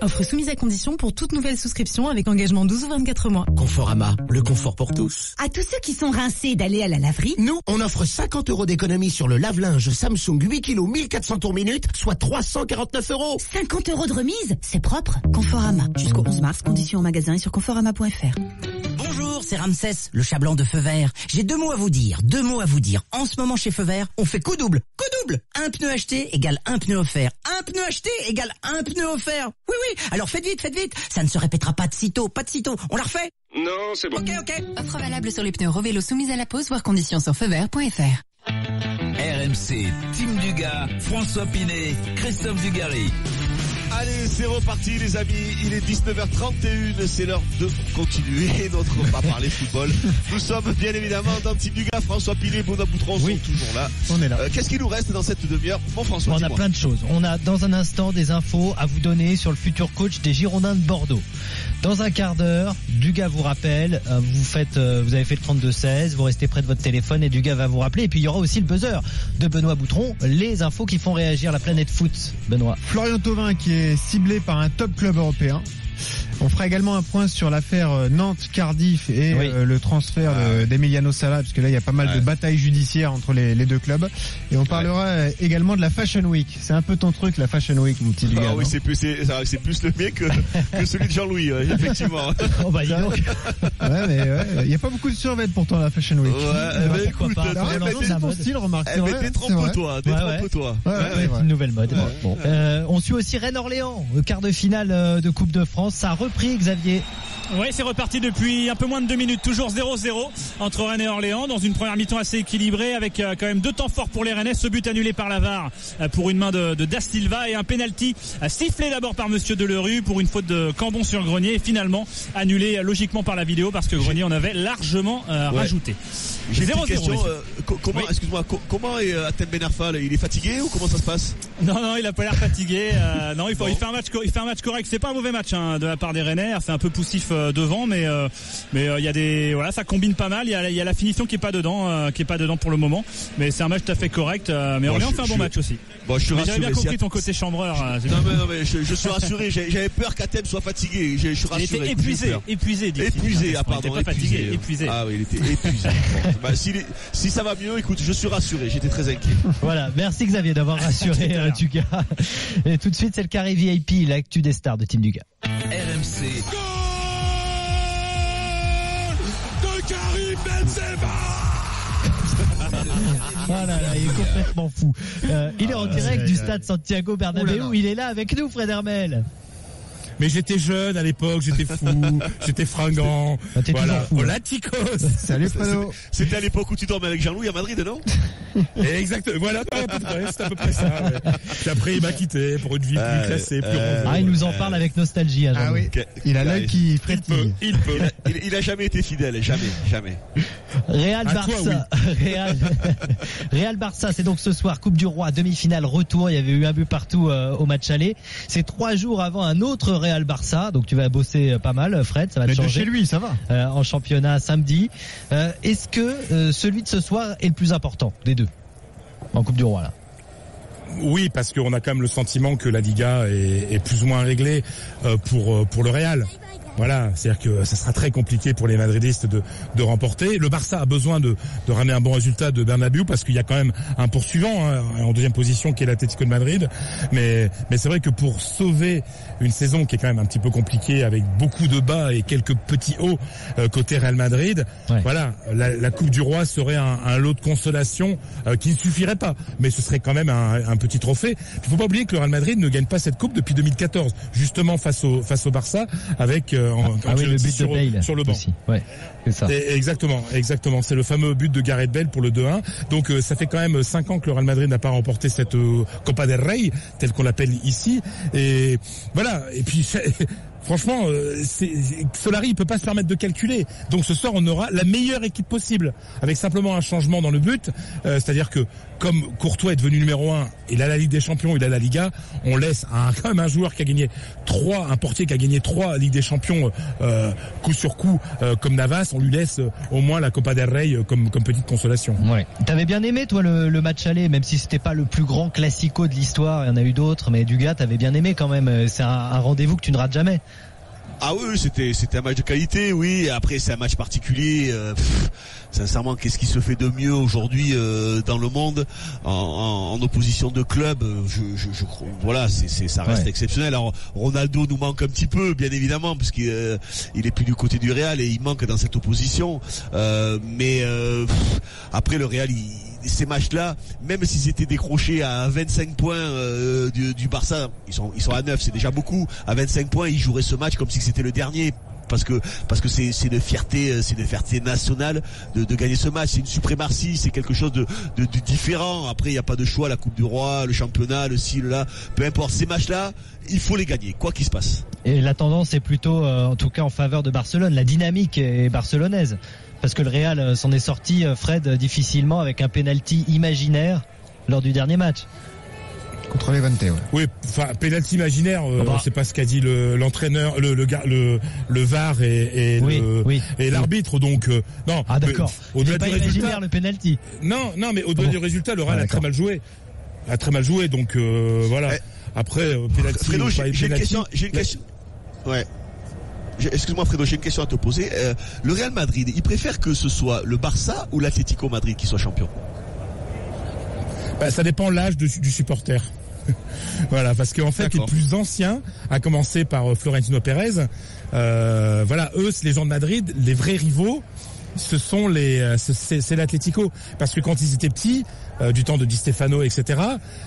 Offre soumise à condition pour toute nouvelle souscription avec engagement 12 ou 24 mois. Conforama, le confort pour tous. À tous ceux qui sont rincés d'aller à la laverie, nous, on offre 50 euros d'économie sur le lave-linge Samsung 8 kg 1400 tours minutes, soit 349 euros. 50 euros de remise C'est propre. Conforama. Jusqu'au 11 mars, conditions en magasin et sur conforama.fr. Bonjour, c'est Ramsès, le chat blanc de Feu Vert. J'ai deux mots à vous dire, deux mots à vous dire. En ce moment chez Feu Vert, on fait coup double, coup double. Un pneu acheté égale un pneu offert. Un pneu acheté égale un pneu offert. Oui, oui, alors faites vite, faites vite. Ça ne se répétera pas de sitôt, pas de sitôt. On la refait Non, c'est bon. Ok, ok. Offre valable sur les pneus Revélo soumis à la pause, voir conditions sur feuvert.fr. RMC, Team Dugas, François Pinet, Christophe Dugarry. Allez, c'est reparti les amis, il est 19h31, c'est l'heure de continuer notre pas parler football. Nous sommes bien évidemment dans Team Dugas, François Pinet, Benoît Boutron Oui. sont toujours là. On est là. Euh, Qu'est-ce qu'il nous reste dans cette demi-heure? Mon François, On a plein de choses. On a dans un instant des infos à vous donner sur le futur coach des Girondins de Bordeaux. Dans un quart d'heure, Dugas vous rappelle, euh, vous faites, euh, vous avez fait le 32-16, vous restez près de votre téléphone et Dugas va vous rappeler. Et puis il y aura aussi le buzzer de Benoît Boutron, les infos qui font réagir la planète foot. Benoît. Florian Thauvin qui est ciblé par un top club européen. On fera également un point sur l'affaire euh, Nantes-Cardiff et Oui. euh, le transfert de- d'Emiliano Sala, parce que là il y a pas mal de batailles judiciaires entre les, les deux clubs. Et on parlera euh, également de la Fashion Week. C'est un peu ton truc la Fashion Week, mon petit Ah Dugas. oui, c'est plus, c'est, c'est c'est plus le mien que, que celui de Jean-Louis, effectivement. Oh bah dis donc. Ouais, mais ouais, il y a pas beaucoup de survêtements pourtant à la Fashion Week. Ouais, écoute, Ah mais non, c'est ton style, remarque. C'est mais c'est détrompe-toi, détrompe-toi. Ouais. une nouvelle mode. Bon. Euh, on suit aussi Rennes-Orléans, le quart de finale de Coupe de France. Ça a repris Xavier? Ouais, c'est reparti depuis un peu moins de deux minutes, toujours 0-0 entre Rennes et Orléans dans une première mi-temps assez équilibrée avec euh, quand même deux temps forts pour les Rennais. Ce but annulé par Lavar euh, pour une main de, de Da Silva et un penalty euh, sifflé d'abord par Monsieur Delerue pour une faute de Cambon sur Grenier et finalement annulé logiquement par la vidéo parce que Grenier en avait largement euh, Ouais. rajouté. J'ai une 0-0 petite question. euh, co- comment, Oui. excuse-moi, co- comment est Atem Ben Arfa, là Il est fatigué ou comment ça se passe? Non, non, il a pas l'air fatigué. euh, non, il, faut, il fait un match, il fait un match correct. C'est pas un mauvais match hein, de la part des Rennais. C'est un peu poussif devant, mais euh, mais euh, il y a des, voilà, ça combine pas mal. Il y a, il y a la finition qui est pas dedans, euh, qui est pas dedans pour le moment. Mais c'est un match tout à fait correct. euh, mais Bon, Orléans je- fait un je- bon match aussi. Bon, je suis Mais J'avais rassuré. bien compris ton côté chambreur. euh, c'est Non bien. mais, non mais je, je suis rassuré, j'avais peur qu'Atem soit fatigué, je, je suis Il rassuré. était écoute, j'ai épuisé, épuisé, dit-il. Épuisé, ah Il était pardon, pas fatigué, épuisé. épuisé. Ah oui, il était épuisé. Bon, bah, si ça va mieux, écoute, je suis rassuré, j'étais très inquiet. Voilà, merci Xavier d'avoir rassuré euh, Dugas. Et tout de suite, c'est le carré VIP, l'actu des stars de Team Dugas. RMC, De Benzema Oh là là, il est complètement fou. Euh, il est en Ah, direct du stade. Santiago Bernabéu. Il est là avec nous, Fred Hermel. Mais j'étais jeune à l'époque, j'étais fou, j'étais fringant. Bah, t'es voilà. toujours fou, hein. Hola chicos. Salut Fredo. C'était à l'époque où tu dormais avec Jean-Louis à Madrid, non? Exactement. Voilà, c'est à peu près ça. ouais. Puis après, il m'a quitté pour une vie Euh, plus classée, plus euh. Ah, il nous en parle avec nostalgie. Hein, Ah Jean-Louis. oui. Il a l'œil qui Il peut, frétille. il peut. il a, il- il a jamais été fidèle, jamais, jamais. Real À toi, Barça. Real, Real Barça, c'est donc ce soir Coupe du Roi, demi-finale, retour. Il y avait eu un but partout euh, au match aller. C'est trois jours avant un autre Real Barça. Donc tu vas bosser euh, pas mal, Fred. Ça va Mais te de changer. chez lui, ça va. euh, en championnat samedi. Euh, Est-ce que euh, celui de ce soir est le plus important des deux? En Coupe du Roi là Oui, parce qu'on a quand même le sentiment que la Liga est, est plus ou moins réglée pour pour le Real. Voilà, c'est-à-dire que ça sera très compliqué pour les Madridistes de, de remporter. Le Barça a besoin de, de ramener un bon résultat de Bernabeu parce qu'il y a quand même un poursuivant hein, en deuxième position qui est l'Atlético de Madrid. Mais, mais c'est vrai que pour sauver une saison qui est quand même un petit peu compliquée avec beaucoup de bas et quelques petits hauts euh, côté Real Madrid, voilà, la, la Coupe du Roi serait un, un lot de consolation euh, qui ne suffirait pas, mais ce serait quand même un, un petit trophée. Il faut pas oublier que le Real Madrid ne gagne pas cette coupe depuis 2014, justement face au face au Barça avec euh, en- Ah oui, le but de sur, Bale sur le banc. aussi. Ouais, c'est ça. Et- Exactement, exactement. C'est le fameux but de Gareth Bale pour le 2-1. Donc euh, ça fait quand même 5 ans que le Real Madrid n'a pas remporté cette euh, Copa del Rey, telle qu'on l'appelle ici. Et voilà. Et puis franchement, euh, c'est- Solari il peut pas se permettre de calculer. Donc ce soir on aura la meilleure équipe possible, avec simplement un changement dans le but. Euh, C'est-à-dire que comme Courtois est devenu numéro 1, il a la Ligue des Champions, il a la Liga, on laisse un, quand même un joueur qui a gagné trois, un portier qui a gagné trois Ligue des Champions euh, coup sur coup, euh, comme Navas, on lui laisse euh, au moins la Copa del Rey euh, comme, comme petite consolation. Ouais. T'avais bien aimé toi le, le match aller, même si c'était pas le plus grand classico de l'histoire, il y en a eu d'autres, mais du gars t'avais bien aimé quand même. Euh, C'est un, un rendez-vous que tu ne rates jamais. Ah oui, oui, c'était c'était un match de qualité, oui. Après, c'est un match particulier. euh, pff, sincèrement, qu'est-ce qui se fait de mieux aujourd'hui euh, dans le monde en, en- en opposition de club euh, je, je, je voilà, c'est ça reste Ouais. exceptionnel. Alors Ronaldo nous manque un petit peu, bien évidemment, puisqu'il euh, il est plus du côté du Real et il manque dans cette opposition. Euh, mais euh, pff, après le Real, il ces matchs-là, même s'ils étaient décrochés à 25 points euh, du, du Barça, ils sont ils sont à 9, c'est déjà beaucoup. À 25 points, ils joueraient ce match comme si c'était le dernier parce que c'est c'est une fierté euh, c'est une fierté nationale de, de gagner ce match c'est une suprématie c'est quelque chose de, de, de différent après il n'y a pas de choix la coupe du roi le championnat le ci là peu importe ces matchs là il faut les gagner quoi qu'il se passe Et la tendance est plutôt, euh, en tout cas, en faveur de Barcelone. La dynamique est barcelonaise. Parce que le Real euh, s'en est sorti, Fred, difficilement avec un penalty imaginaire lors du dernier match. Contre les Levante, ouais. Oui, enfin, pénalty imaginaire, euh, Ah bah. c'est pas ce qu'a dit le- l'entraîneur, le, le, gar- le, le VAR et, et Oui, le- oui. et l'arbitre. Donc euh, non. Ah d'accord. mais Au-delà C'est pas du résultat, imaginaire le penalty. Non, non, mais au-delà Ah bon du résultat, le Real Ah, a très mal joué. A très mal joué, donc euh, voilà. Après, euh, penalty Fredo j'ai une penalty, question j'ai une question ouais Excuse-moi Fredo, j'ai une question à te poser. Euh, le Real Madrid, il préfère que ce soit le Barça ou l'Atlético Madrid qui soit champion? Bah, ça dépend l'âge du supporter. voilà, parce qu'en fait, les plus anciens, à commencer par euh, Florentino Pérez, euh, voilà, eux, c'est les gens de Madrid, les vrais rivaux, ce sont les, euh, ce- c'est l'Atlético, parce que quand ils étaient petits, euh, du temps de Di Stefano, etc.,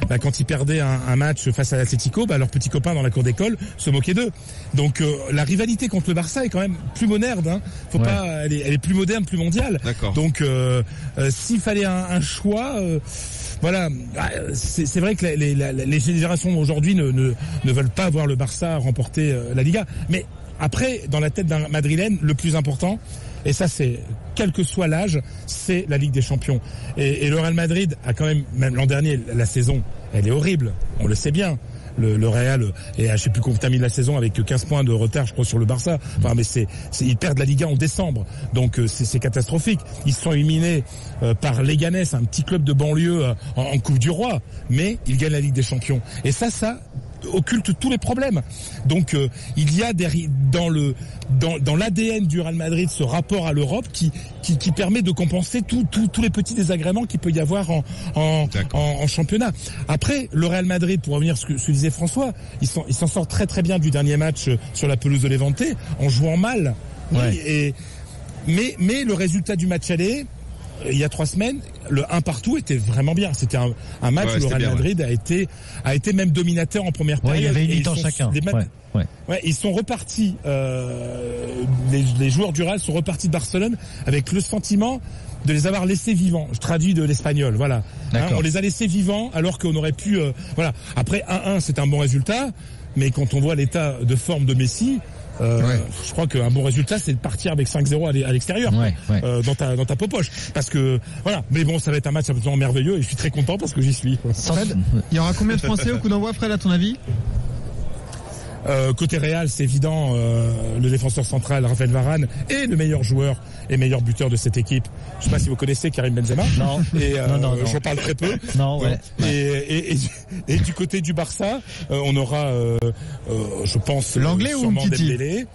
bah, quand ils perdaient un, un match face à l'Atlético, bah, leurs petits copains dans la cour d'école se moquaient d'eux. Donc euh, la rivalité contre le Barça est quand même plus moderne. Hein. Faut Ouais. pas, elle est, elle est plus moderne, plus mondiale. D'accord. Donc s'il fallait un, un choix. Voilà, Ah, c'est vrai que les, générations d'aujourd'hui ne, veulent pas voir le Barça remporter euh, la Liga. Mais après, dans la tête d'un Madrilène, le plus important, et ça c'est quel que soit l'âge, c'est la Ligue des Champions. Et le Real Madrid a quand même, même l'an dernier, la saison, elle est horrible, on le sait bien. Le, Real est à je sais plus combien termine la saison avec 15 points de retard je crois sur le Barça. Enfin mais c'est ils perdent la Liga en décembre. Donc euh, c'est catastrophique. Ils sont éliminés euh, par Leganés, un petit club de banlieue euh, en, en Coupe du Roi, mais ils gagnent la Ligue des Champions. Et ça ça occulte tous les problèmes. Donc euh, il y a derri- dans le dans, dans l'ADN du Real Madrid ce rapport à l'Europe qui, qui qui permet de compenser tout- tout- tous les petits désagréments qu'il peut y avoir en en, en, en championnat. Après le Real Madrid pour revenir à ce que, ce que disait François, ils s'en s'en sortent très très bien du dernier match euh, sur la pelouse de Levante en jouant mal. Oui, Ouais. et mais mais le résultat du match aller il y a trois semaines, le 1 partout était vraiment bien. C'était un, un match Ouais, où le Real bien, Madrid a été a été même dominateur en première Ouais, période. il y avait une mi-temps sont- chacun. Ouais, ouais. Ouais, ils sont repartis. Euh, les, les joueurs du Real sont repartis de Barcelone avec le sentiment de les avoir laissés vivants. Je traduis de l'espagnol. Voilà. Hein, on les a laissés vivants alors qu'on aurait pu. euh, voilà. Après 1-1, c'est un bon résultat, mais quand on voit l'état de forme de Messi. Euh, Je crois qu'un bon résultat, c'est de partir avec 5-0 à l'e- à l'extérieur, quoi. Ouais, ouais. Euh, dans ta dans ta poche. Parce que voilà. Mais bon, ça va être un match absolument merveilleux et je suis très content parce que j'y suis. Fred, il y aura combien de Français au coup d'envoi, Fred, à ton avis? Euh, côté Real, c'est évident, euh, le défenseur central Raphaël Varane est le meilleur joueur et meilleur buteur de cette équipe. Je sais pas si vous connaissez Karim Benzema. Non. Et euh, Non, non, non. j'en parle très peu. Non, ouais. Et, et, et, et du côté du Barça, euh, on aura, euh, je pense, L'anglais ou Dembélé.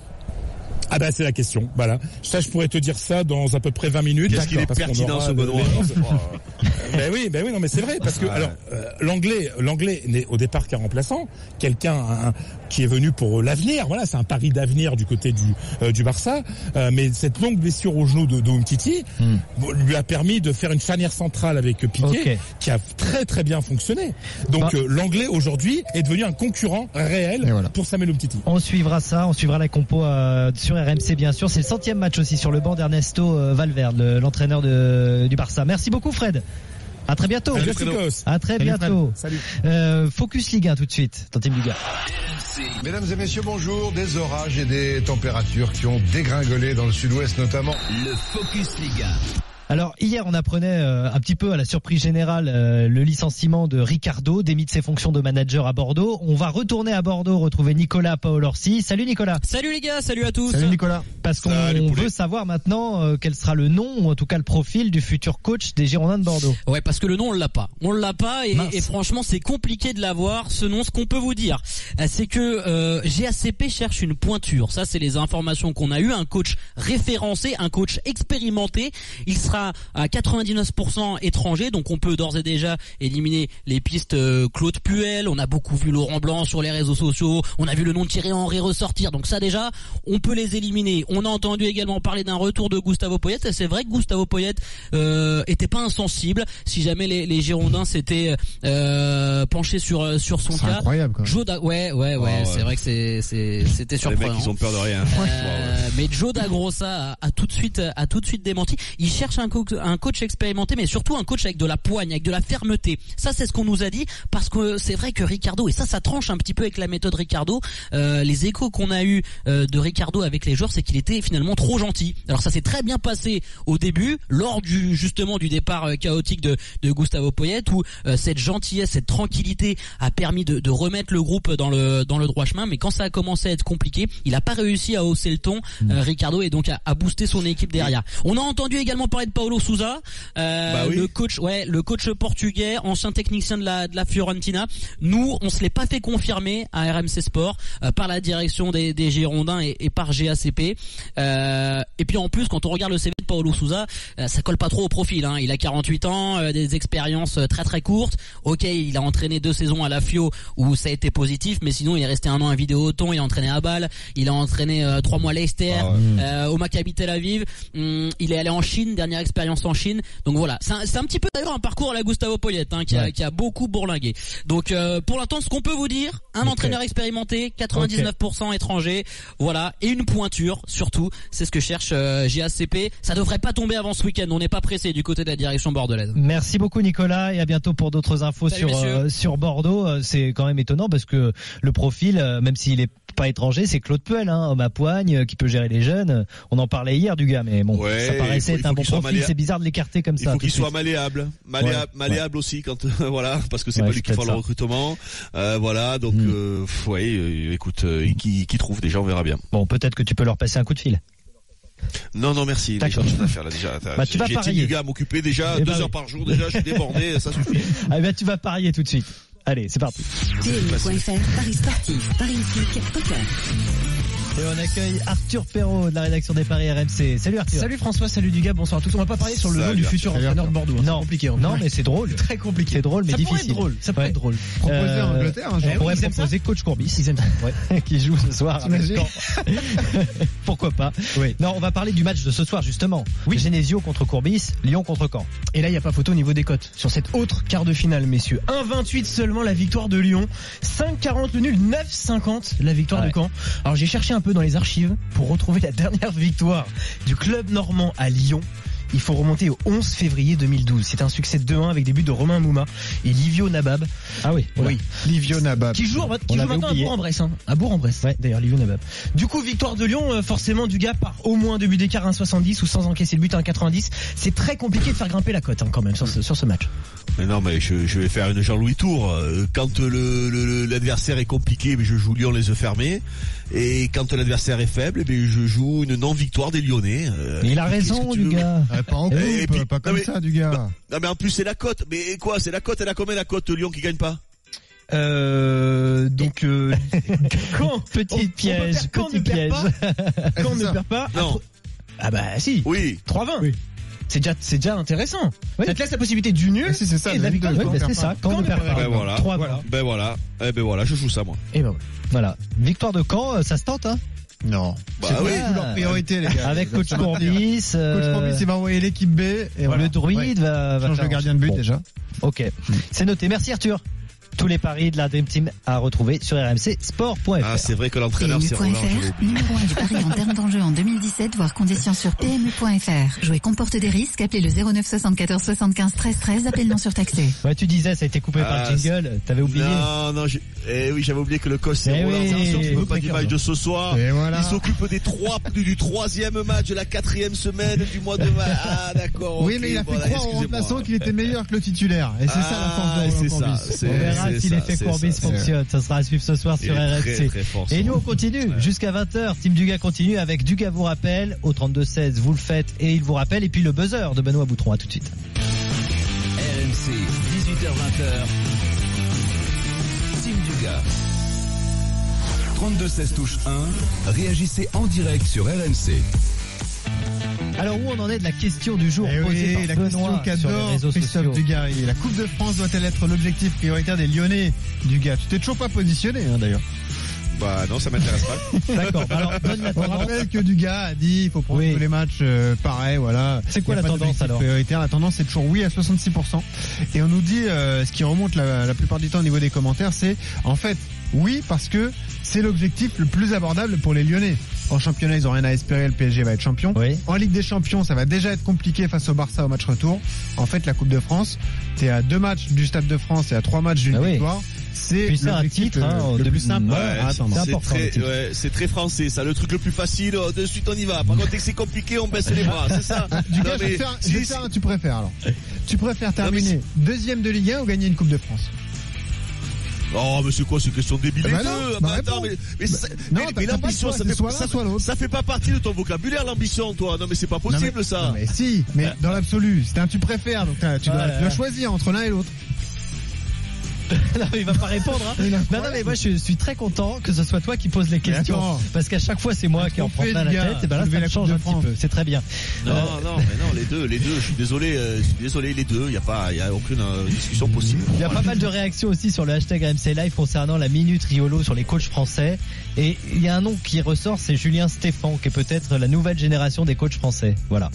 Ah bah c'est la question, voilà. Ça je pourrais te dire ça dans à peu près 20 minutes. Qu'est-ce qu'il est pertinent, ce Benoît. les- ben oui, ben oui, non mais c'est vrai parce que alors euh, l'anglais, l'anglais n'est au départ qu'un remplaçant, quelqu'un un- qui est venu pour l'avenir. Voilà, c'est un pari d'avenir du côté du euh, du Barça. Euh, mais cette longue blessure au genou de, de Umtiti bon, lui a permis de faire une charnière centrale avec Piqué, qui a très très bien fonctionné. Donc Bah. euh, l'anglais aujourd'hui est devenu un concurrent réel voilà. pour Samuel Umtiti. On suivra ça, on suivra la compo euh, sur RMC bien sûr. C'est le centième match aussi sur le banc d'Ernesto euh, Valverde, le- l'entraîneur de- du Barça. Merci beaucoup Fred. À très bientôt. Chicos. À très Salut, bientôt. Salut. Euh, Focus Ligue 1 tout de suite. Dans Team Liga. Mesdames et messieurs, bonjour. Des orages et des températures qui ont dégringolé dans le sud-ouest notamment. Le Focus Liga. Alors hier on apprenait euh, un petit peu à la surprise générale euh, le licenciement de Ricardo, démis de ses fonctions de manager à Bordeaux. On va retourner à Bordeaux retrouver Nicolas Paolorsi. Salut Nicolas. Salut les gars, salut à tous. Salut Nicolas. Parce qu'on veut savoir maintenant euh, quel sera le nom ou en tout cas le profil du futur coach des Girondins de Bordeaux. Ouais, parce que le nom on l'a pas. On l'a pas et, et franchement c'est compliqué de l'avoir. Ce nom, ce qu'on peut vous dire, euh, c'est que euh, GACP cherche une pointure. Ça, c'est les informations qu'on a eues. Un coach référencé, un coach expérimenté. Il sera à 99% étranger, donc on peut d'ores et déjà éliminer les pistes euh, Claude Puel. On a beaucoup vu Laurent Blanc sur les réseaux sociaux. On a vu le nom de Thierry Henry ressortir. Donc ça déjà, on peut les éliminer. On a entendu également parler d'un retour de Gustavo Poyet. Et c'est vrai que Gustavo Poyet euh, était pas insensible. Si jamais les, les Girondins s'étaient euh, penchés sur euh, sur son C'est cas. incroyable quand même. Joe Da- ouais ouais ouais, ouais. c'est vrai que c'est c'est c'était Les surprenant. mecs, ils ont peur de rien. Euh, mais Joe Dagrosa a, a tout de suite a tout de suite démenti. Il cherche un, co- un coach expérimenté, mais surtout un coach avec de la poigne, avec de la fermeté. Ça, c'est ce qu'on nous a dit, parce que c'est vrai que Ricardo et ça, ça tranche un petit peu avec la méthode Ricardo. Euh, les échos qu'on a eu euh, de Ricardo avec les joueurs, c'est qu'il était finalement trop gentil. Alors ça s'est très bien passé au début, lors du justement du départ euh, chaotique de, de Gustavo Poyet, où euh, cette gentillesse, cette tranquillité a permis de, de remettre le groupe dans le dans le droit chemin. Mais quand ça a commencé à être compliqué, il a pas réussi à hausser le ton. Euh, Ricardo et donc à, à booster son équipe derrière. On a entendu également parler de Paulo Souza, euh, Bah oui. le coach, ouais, le coach portugais, ancien technicien de la de la Fiorentina. Nous, on se l'est pas fait confirmer à RMC Sport euh, par la direction des, des Girondins et, et par GACP. Euh, et puis en plus, quand on regarde le CV de Paulo Souza, euh, ça colle pas trop au profil. Hein. Il a 48 ans, euh, des expériences euh, très très courtes. Ok, il a entraîné deux saisons à la Fio où ça a été positif, mais sinon il est resté un an à Vidéoton, il a entraîné à Bâle, il a entraîné euh, trois mois à Leicester, Ah ouais. euh, au Maccabi Tel Aviv. Hum, il est allé en Chine, dernière expérience en Chine. Donc voilà, c'est un, petit peu d'ailleurs un parcours à la Gustavo Poyet hein, qui, a, Ouais. qui a beaucoup bourlingué. Donc euh, pour l'instant, ce qu'on peut vous dire, un entraîneur expérimenté, 99% étranger, voilà, et une pointure surtout. C'est ce que cherche euh, GACP. Ça devrait pas tomber avant ce week-end. On n'est pas pressé du côté de la direction bordelaise. Merci beaucoup Nicolas et à bientôt pour d'autres infos Salut, sur messieurs. euh, sur Bordeaux. C'est quand même étonnant parce que le profil, même s'il est pas étranger, c'est Claude Puel, hein, homme à poigne, qui peut gérer les jeunes. On en parlait hier du gars, mais bon, Ouais, ça paraissait il faut- être un il faut bon profil. malléa- C'est bizarre de l'écarter comme Il ça. faut tout qu'il soit malléable, malléable, Ouais, malléable aussi quand voilà, parce que c'est Ouais, pas lui qui fait le recrutement. Euh, voilà, donc Hmm. euh, ouais, euh, écoute, euh, qui, qui trouve déjà, on verra bien. Bon, peut-être que tu peux leur passer un coup de fil. Non, non, merci. J'ai des affaires là déjà. Bah, tu vas parier. gars m'occuper déjà Eh deux bah oui. heures par jour déjà. Je suis débordé, ça suffit. Ah ben tu vas parier tout de suite. Allez, c'est parti. Paris sportif, Paris poker. Et on accueille Arthur Perrault de la rédaction des Paris RMC. Salut Arthur. Salut François, salut Dugas, bonsoir à tous. On va pas parler sur le Salut nom du Arthur. futur Salut entraîneur de Arthur. Bordeaux. hein, Non. c'est compliqué. hein. Non, mais c'est drôle. Très compliqué. C'est drôle, mais ça difficile. Pourrait être drôle. Ça pourrait Ouais. être drôle. Proposer en Angleterre, on pourrait ils aiment ça proposer coach Courbis. Ils aiment ça. Ouais. qui joue ce soir. Pourquoi pas Non, on va parler du match de ce soir justement. Oui. Genesio contre Courbis, Lyon contre Caen. Et là, il n'y a pas photo au niveau des cotes. Sur cette autre quart de finale, messieurs. 1,28 seulement la victoire de Lyon. 5,40 le nul. 9,50 la victoire Ah ouais. de Caen. Alors j'ai cherché un peu dans les archives pour retrouver la dernière victoire du club normand à Lyon. Il faut remonter au 11 février 2012. C'était un succès de 2-1 avec des buts de Romain Mouma et Livio Nabab. Ah oui, oui. Livio Nabab. Qui joue, qui maintenant à. Bourg-en-Bresse. Hein. À Bourg-en-Bresse. D'ailleurs, Livio Nabab. Du coup, victoire de Lyon, euh, forcément, du gars par au moins deux buts d'écart 1,70 ou sans encaisser le but 1,90. C'est très compliqué de faire grimper la cote hein, quand même sur ce, sur ce match. Mais non, mais je, je vais faire une Jean-Louis Tour. Euh, Quand le- le- le- l'adversaire est compliqué, mais je joue Lyon les yeux fermés. Et quand l'adversaire est faible, eh bien, je joue une non-victoire des Lyonnais. Euh, Mais il a raison, du gars. Ouais, pas en Et coupe, puis- pas non, comme mais- ça, du gars. Non mais en plus c'est la cote. Mais quoi C'est la cote Elle a combien la cote Lyon qui gagne pas? Euh, donc, euh, quand Petit piège, quand on petit ne perd piège. pas, quand on ne perd pas, Non. ah bah si, Oui. 3,20. C'est déjà, c'est déjà intéressant. Ça te laisse la possibilité du nul Ah, si, c'est ça, et de la victoire. bah, on c'est ça. Quand on perd. Ben voilà. 3,20. Ben voilà. Eh ben voilà, je joue ça moi. Et ben voilà. Voilà. Victoire de Caen, euh, ça se tente, hein Non. Bah c'est oui. pas leur priorité, les gars. Avec coach Courbis. tenir. euh, Coach Courbis, il va envoyer l'équipe B. Et voilà. Le druide Ouais. va, va Change le gardien de but Bon. déjà. Ok, c'est noté. Merci Arthur. Tous les paris de la Dream Team à retrouver sur rmcsport.fr. Ah c'est vrai que l'entraîneur c'est Roland. je numéro 1 du pari en termes d'enjeu en 2017, voire conditions sur PMU.fr. Jouer comporte des risques, appelez le 09 74 75 13 13, appel non surtaxé. Ouais, tu disais, ça a été coupé par Ah, le jingle. T'avais oublié. Non, non, j'ai- eh oui, j'avais oublié que le coach c'est Eh Roland. oui. S'occupe pas du match de ce soir. Et voilà. Il s'occupe des trois, du, du troisième match de la quatrième semaine du mois de mai. Ah d'accord. Oui, mais il a fait là, croire au remplaçant qu'il était meilleur que le titulaire. Et c'est ça la force Ah, de c'est Roland ça, c'est- Si l'effet Courbis ça. fonctionne. Ça sera à suivre ce soir sur RMC. Et nous, on continue jusqu'à 20h. Team Dugas continue avec Dugas vous rappelle au 32-16. Vous le faites et il vous rappelle. Et puis le buzzer de Benoît Boutron. À tout de suite. RMC, 18h20h. Team Dugas. 32-16 touche 1. Réagissez en direct sur RMC. Alors où on en est de la question du jour Eh posée oui, la par question Benoît sur les qu'adore réseaux Christophe sociaux Dugarry. La Coupe de France doit-elle être l'objectif prioritaire des Lyonnais Dugas, tu t'es toujours pas positionné hein, d'ailleurs. Bah non, ça m'intéresse pas. D'accord. Alors donne la On rappelle que Dugas a dit il faut prendre Oui. tous les matchs euh, pareils, voilà. C'est quoi la tendance, alors prioritaire. La tendance c'est toujours oui à 66%. Et on nous dit euh, ce qui remonte la, la plupart du temps au niveau des commentaires, c'est en fait oui parce que c'est l'objectif le plus abordable pour les Lyonnais. En championnat, ils ont rien à espérer, le PSG va être champion. Oui. En Ligue des Champions, ça va déjà être compliqué face au Barça au match retour. En fait, la Coupe de France, t'es à deux matchs du Stade de France et à trois matchs d'une Ah oui. victoire. C'est un titre, hein, le, début plus simple Ouais, à c'est très, titre. ouais, c'est très français, ça. Le truc le plus facile, oh, de suite on y va. Par contre, dès que c'est compliqué, on baisse les bras, c'est ça. Ah, Du Non, gars, je vais mais te faire, je si- vais te faire un tu préfères alors. Tu préfères Non, terminer deuxième de Ligue 1 ou gagner une Coupe de France? Oh, mais c'est quoi, c'est une question débile. Eh ben non, bah Bah, attends, réponds. mais, mais, ça- non, mais- l'ambition, ça ça, ça fait pas partie de ton vocabulaire, l'ambition, toi. Non, mais c'est pas Non, possible, ça. non, mais si, mais dans l'absolu, c'est un tu préfères, donc tu dois, tu choisir entre l'un et l'autre. non, il va pas répondre. Hein. Non, non, mais moi je suis très content que ce soit toi qui poses les questions. attends. Parce qu'à chaque fois c'est moi qui en prends plein la tête. Et ben là ça me change un petit peu. C'est très bien. Non, Euh, non, mais non, les deux, les deux. Je suis désolé, euh, je suis désolé, les deux. Il y a pas, il y a aucune euh, discussion possible. Il y a pas mal de réactions aussi sur le hashtag RMC Live concernant la minute Riolo sur les coachs français. Et il y a un nom qui ressort, c'est Julien Stéphan, qui est peut-être la nouvelle génération des coachs français. Voilà.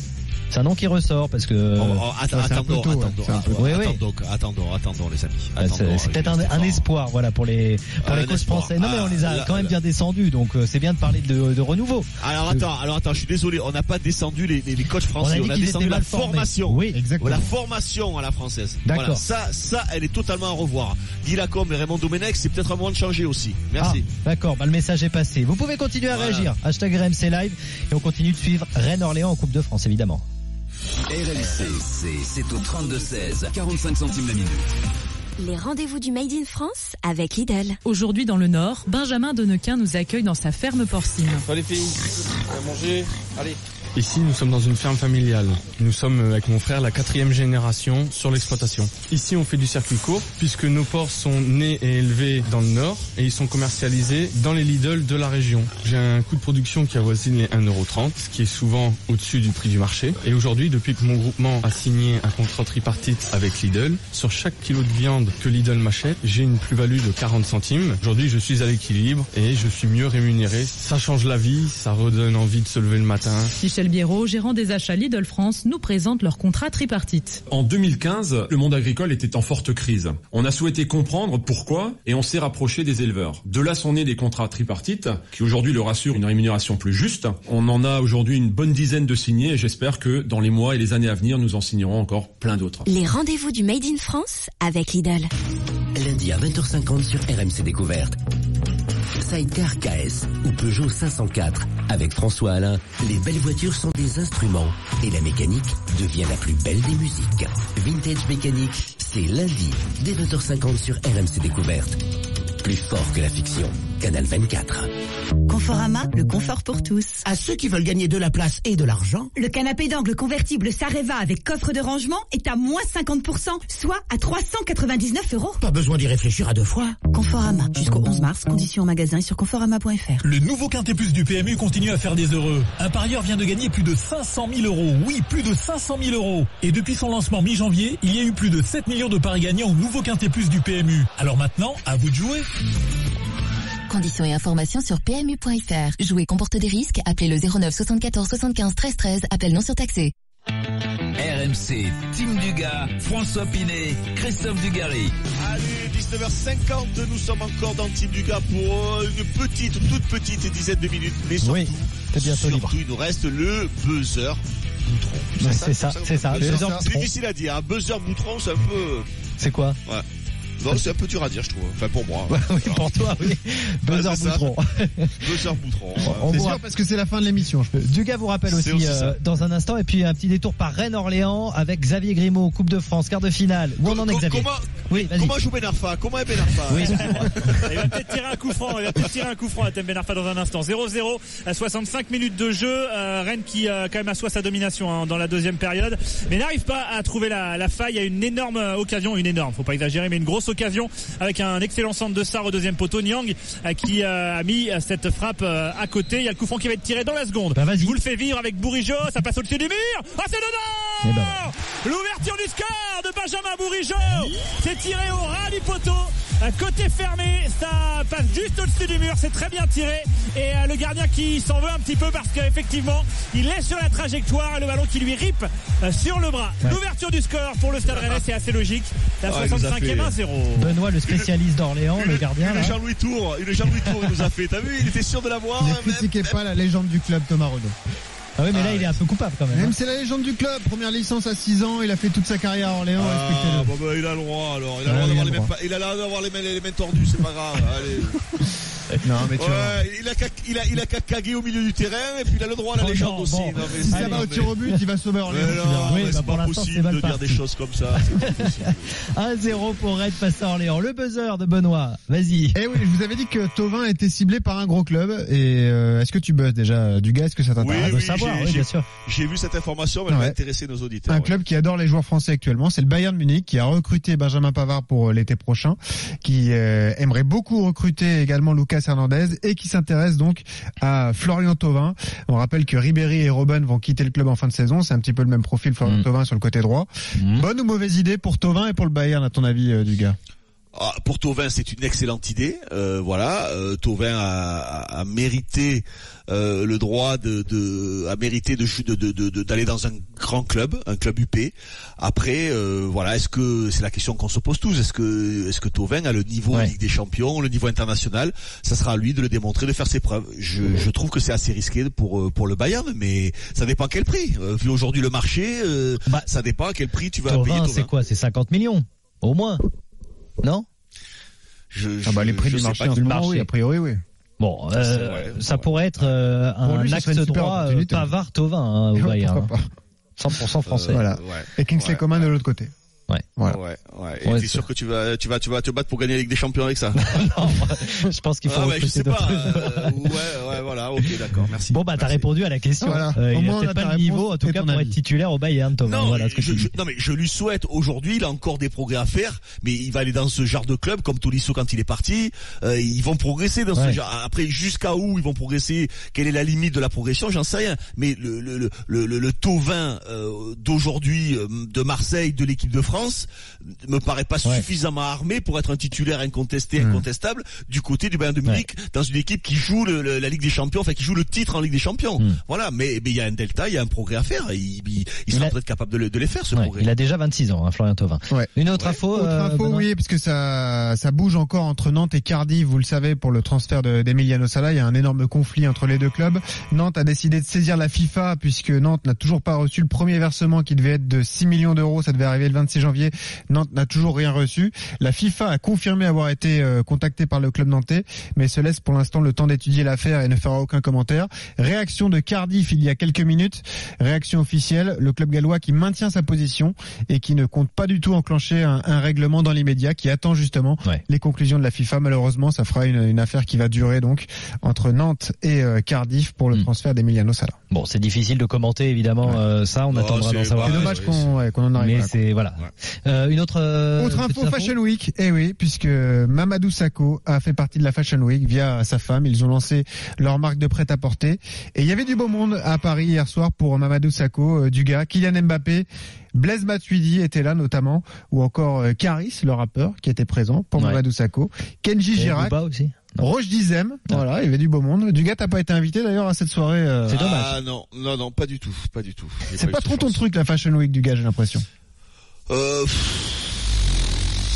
C'est un nom qui ressort parce que. Oh, oh, attends, peu attendons, ouais, attendons, ah. Oui, oui. attendons, les amis. Ah, c'est- peut-être un, espoir, voilà, pour les pour Un les coachs espoir. français. Non, mais on les a Ah, là, quand même bien descendus, donc euh, c'est bien de parler de, de renouveau. Alors attends, alors attends, je suis désolé, on n'a pas descendu les, les, les coachs On a français, on a, descendu la formation. Oui, exactement. La formation à la française. D'accord. Voilà, ça, ça, elle est totalement à revoir. Guy Lacombe et Raymond Domenech, c'est peut-être un moment de changer aussi. Merci. Ah, D'accord, bah, le message est passé. Vous pouvez continuer à Voilà. réagir. Hashtag RMC Live et on continue de suivre Rennes-Orléans en Coupe de France, évidemment. RMC, c'est- c'est au 32-16, 45 centimes la minute. Les rendez-vous du Made in France avec Lidl. Aujourd'hui dans le Nord, Benjamin Denequin nous accueille dans sa ferme porcine. les filles, à manger, allez. Ici, nous sommes dans une ferme familiale. Nous sommes avec mon frère la quatrième génération sur l'exploitation. Ici, on fait du circuit court puisque nos porcs sont nés et élevés dans le nord et ils sont commercialisés dans les Lidl de la région. J'ai un coût de production qui avoisine les 1,30€, ce qui est souvent au-dessus du prix du marché. Et aujourd'hui, depuis que mon groupement a signé un contrat tripartite avec Lidl, sur chaque kilo de viande que Lidl m'achète, j'ai une plus-value de 40 centimes. Aujourd'hui, je suis à l'équilibre et je suis mieux rémunéré. Ça change la vie, ça redonne envie de se lever le matin. Biérot, gérant des achats Lidl France, nous présente leur contrat tripartite. En 2015, le monde agricole était en forte crise. On a souhaité comprendre pourquoi et on s'est rapproché des éleveurs. De là sont nés des contrats tripartites qui aujourd'hui leur assurent une rémunération plus juste. On en a aujourd'hui une bonne dizaine de signés et j'espère que dans les mois et les années à venir, nous en signerons encore plein d'autres. Les rendez-vous du Made in France avec Lidl. Lundi à 20h50 sur RMC Découverte. Sidecar KS ou Peugeot 504. Avec François Alain, les belles voitures sont des instruments et la mécanique devient la plus belle des musiques. Vintage Mécanique, c'est lundi dès 20h50 sur RMC Découverte. Plus fort que la fiction. Canal 24. Conforama, le confort pour tous. À ceux qui veulent gagner de la place et de l'argent, Le canapé d'angle convertible Sareva avec coffre de rangement est à moins 50%, soit à 399 euros. pas besoin d'y réfléchir à deux fois. Conforama, jusqu'au 11 mars, conditions en magasin et sur conforama.fr. Le nouveau Quintet Plus du PMU continue à faire des heureux. Un parieur vient de gagner plus de 500 000 euros. Oui, plus de 500 000 euros. Et depuis son lancement mi-janvier, il y a eu plus de 7 millions de paris gagnants au nouveau Quintet Plus du PMU. Alors maintenant, à vous de jouer. Conditions et informations sur PMU.fr. Jouer comporte des risques. Appelez le 09 74 75 13 13. Appel non surtaxé. RMC, Team Dugas, François Pinet, Christophe Dugarry. Allez, 19h50, nous sommes encore dans Team Dugas pour euh, une petite, toute petite dizaine de minutes. Mais surtout, libre. surtout, il nous reste le buzzer boutron. C'est ça, c'est ça, le buzzer C'est difficile à dire. Un buzzer boutron, c'est un peu... C'est quoi Ouais. Non, c'est un peu dur à dire, je trouve. Enfin, pour moi. Oui, pour toi, oui. Buzzer boutron. Buzzer boutron. On C'est sûr parce que c'est la fin de l'émission. je peux- Dugas vous rappelle aussi, euh, dans un instant et puis un petit détour par Rennes-Orléans avec Xavier Grimaud, Coupe de France, quart de finale. Où on en est Co- Xavier Comment, Oui, comment joue Ben Arfa Comment est Ben Arfa Oui. Il va peut-être tirer un coup franc, il va peut-être tirer un coup franc à Tem Ben Arfa dans un instant. 0-0 à 65 minutes de jeu. Euh, Rennes qui euh, quand même assoit sa domination hein, dans la deuxième période, mais n'arrive pas à trouver la, la faille. Il y a une énorme euh, occasion, une énorme, faut pas exagérer, mais une grosse occasion avec un excellent centre de Sarr au deuxième poteau. Niang euh, qui euh, a mis euh, cette frappe à côté. Il y a le coup franc qui va être tiré dans la seconde. Bah, Je vous le fais vivre avec Bourigeau, ça passe au-dessus du mur. Ah c'est dedans Eh ben, L'ouverture du score de Benjamin Bourigeau. C'est tiré au ras du poteau. Un côté fermé, ça passe juste au-dessus du mur, c'est très bien tiré. Et euh, le gardien qui s'en veut un petit peu parce qu'effectivement, il est sur la trajectoire et le ballon qui lui ripe euh, sur le bras. L'ouverture du score pour le Stade Rennais, c'est assez logique. La Ah, il nous a 65e fait- 1-0. Benoît, le spécialiste d'Orléans, le gardien. Une là. Jean-Louis Tour, une Jean-Louis Tour, il nous a fait. T'as vu, il était sûr de l'avoir. Ne critiquez pas la légende du club Thomas Renaud. Ah oui, mais là, il est un peu coupable quand même. Même hein. c'est la légende du club. Première licence à 6 ans, il a fait toute sa carrière à Orléans. Ah, bon, bah, il a le droit alors. Il a le droit d'avoir le les mains droit. pas- il a l'air d'avoir les mains, les mains tordues, c'est pas grave. Allez. Non, mais tu vois. Ouais, il a qu'à, il a, il a qu'à caguer au milieu du terrain et puis il a le droit à la Oh, légende non, aussi. bon. Non, mais Si ça va au tir au but, il va sauver Orléans. Oui, bah, c'est pas possible de dire des choses comme ça. c'est pas possible. 1-0 pour Rennes face à Orléans. Le buzzer de Benoît. Vas-y. Eh oui, je vous avais dit que Tovin était ciblé par un gros club. Et euh, est-ce que tu buzz déjà du gars Est-ce que ça Oui, t'intéresse de oui, savoir, j'ai- oui, bien sûr. J'ai vu cette information, mais elle va intéresser nos auditeurs. Un ouais. club qui adore les joueurs français actuellement, c'est le Bayern Munich qui a recruté Benjamin Pavard pour euh, l'été prochain, qui euh, aimerait beaucoup recruter également Lucas Hernandez et qui s'intéresse donc à Florian Thauvin. On rappelle que Ribéry et Robben vont quitter le club en fin de saison, c'est un petit peu le même profil Florian Mm. Thauvin sur le côté droit. Bonne ou mauvaise idée pour Thauvin et pour le Bayern à ton avis euh, du gars Ah, pour Tovin, c'est une excellente idée. Euh, voilà, euh, Tovin a, a- a mérité euh, le droit de, de a mérité de de- de- de- de- d'aller dans un grand club, un club UP. Après, euh, voilà, est-ce que c'est la question qu'on se pose tous Est-ce que est-ce que Tovin a le niveau Ouais. Ligue des Champions, le niveau international? Ça sera à lui de le démontrer, de faire ses preuves. Je, je trouve que c'est assez risqué pour pour le Bayern, mais ça dépend à quel prix. Euh, vu aujourd'hui le marché, euh, Bah, ça dépend à quel prix tu vas payer Thauvin, Tovin. c'est quoi? C'est 50 millions Au moins Non Je, Ah bah les prix je du marché pas. en ce du moment, marché. oui, a priori oui. Bon, euh, ça pourrait être euh, Pour un lui, super droit euh. Pavard-Tovin hein, au Ouais, Bayern. pourquoi pas. 100% français. Voilà. Ouais. Et Kingsley Ouais. Coman de l'autre côté. Ouais. Voilà. Ouais, ouais. Et Ouais, t'es c'est- sûr que tu vas, tu vas, tu vas te battre pour gagner la Ligue des Champions avec ça Je pense qu'il faut Ah ouais, je sais pas. euh, ouais, ouais, voilà. Ok, d'accord. Merci. Bon bah t'as répondu à la question. Voilà. Euh, Au il moins, a on a pas le niveau en tout cas pour être titulaire au Bayern Thomas. Non, voilà ce que je, je- non mais je lui souhaite aujourd'hui, il a encore des progrès à faire, mais il va aller dans ce genre de club comme Tolisso quand il est parti. euh, ils vont progresser dans Ouais. ce genre. Après, jusqu'à où ils vont progresser? Quelle est la limite de la progression? J'en sais rien. Mais le le le le, le, le taux 20 euh, d'aujourd'hui euh, de Marseille, de l'équipe de France, me paraît pas suffisamment armé pour être un titulaire incontesté, Hmm. incontestable du côté du Bayern de Munich dans une équipe qui joue le- le- la Ligue des Champions, enfin qui joue le titre en Ligue des Champions. Hmm. Voilà. Mais il y a un delta, il y a un progrès à faire. Il, il, il sera a- peut-être capable de, le- de les faire ce Ouais, progrès. il a déjà 26 ans, hein, Florian Thauvin. Ouais. Une autre info. Autre euh, info, Benoît oui, parce que ça, ça bouge encore entre Nantes et Cardiff, vous le savez, pour le transfert de- d'Emiliano Sala. Il y a un énorme conflit entre les deux clubs. Nantes a décidé de saisir la FIFA puisque Nantes n'a toujours pas reçu le premier versement qui devait être de 6 millions d'euros. Ça devait arriver le 26 janvier. Nantes n'a toujours rien reçu. La FIFA a confirmé avoir été euh, contactée par le club nantais, mais se laisse pour l'instant le temps d'étudier l'affaire et ne fera aucun commentaire. Réaction de Cardiff il y a quelques minutes. Réaction officielle, le club gallois qui maintient sa position et qui ne compte pas du tout enclencher un, un règlement dans l'immédiat, qui attend justement les conclusions de la FIFA. Malheureusement, ça fera une, une affaire qui va durer donc entre Nantes et euh, Cardiff pour le transfert d'Emiliano Sala. Bon, c'est difficile de commenter évidemment euh, ça. On Oh, attendra d'en savoir. c'est dommage qu'on ouais, qu'on en arrive Mais c'est voilà. Euh, une autre. euh, Autre petite info Fashion Week, eh oui, puisque Mamadou Sakho a fait partie de la Fashion Week via sa femme. Ils ont lancé leur marque de prêt-à-porter. Et il y avait du beau monde à Paris hier soir pour Mamadou Sakho, euh, du gars, Kylian Mbappé, Blaise Matuidi était là notamment, ou encore euh, Caris, le rappeur, qui était présent pour Ouais. Mamadou Sakho, Kenji Girac, aussi. Roche Dizem, voilà, il y avait du beau monde. Du gars, t'as pas été invité d'ailleurs à cette soirée. euh, Ah non, non, non, pas du tout, pas du tout. C'est pas trop ton truc la Fashion Week du gars, j'ai l'impression. Euh, pff,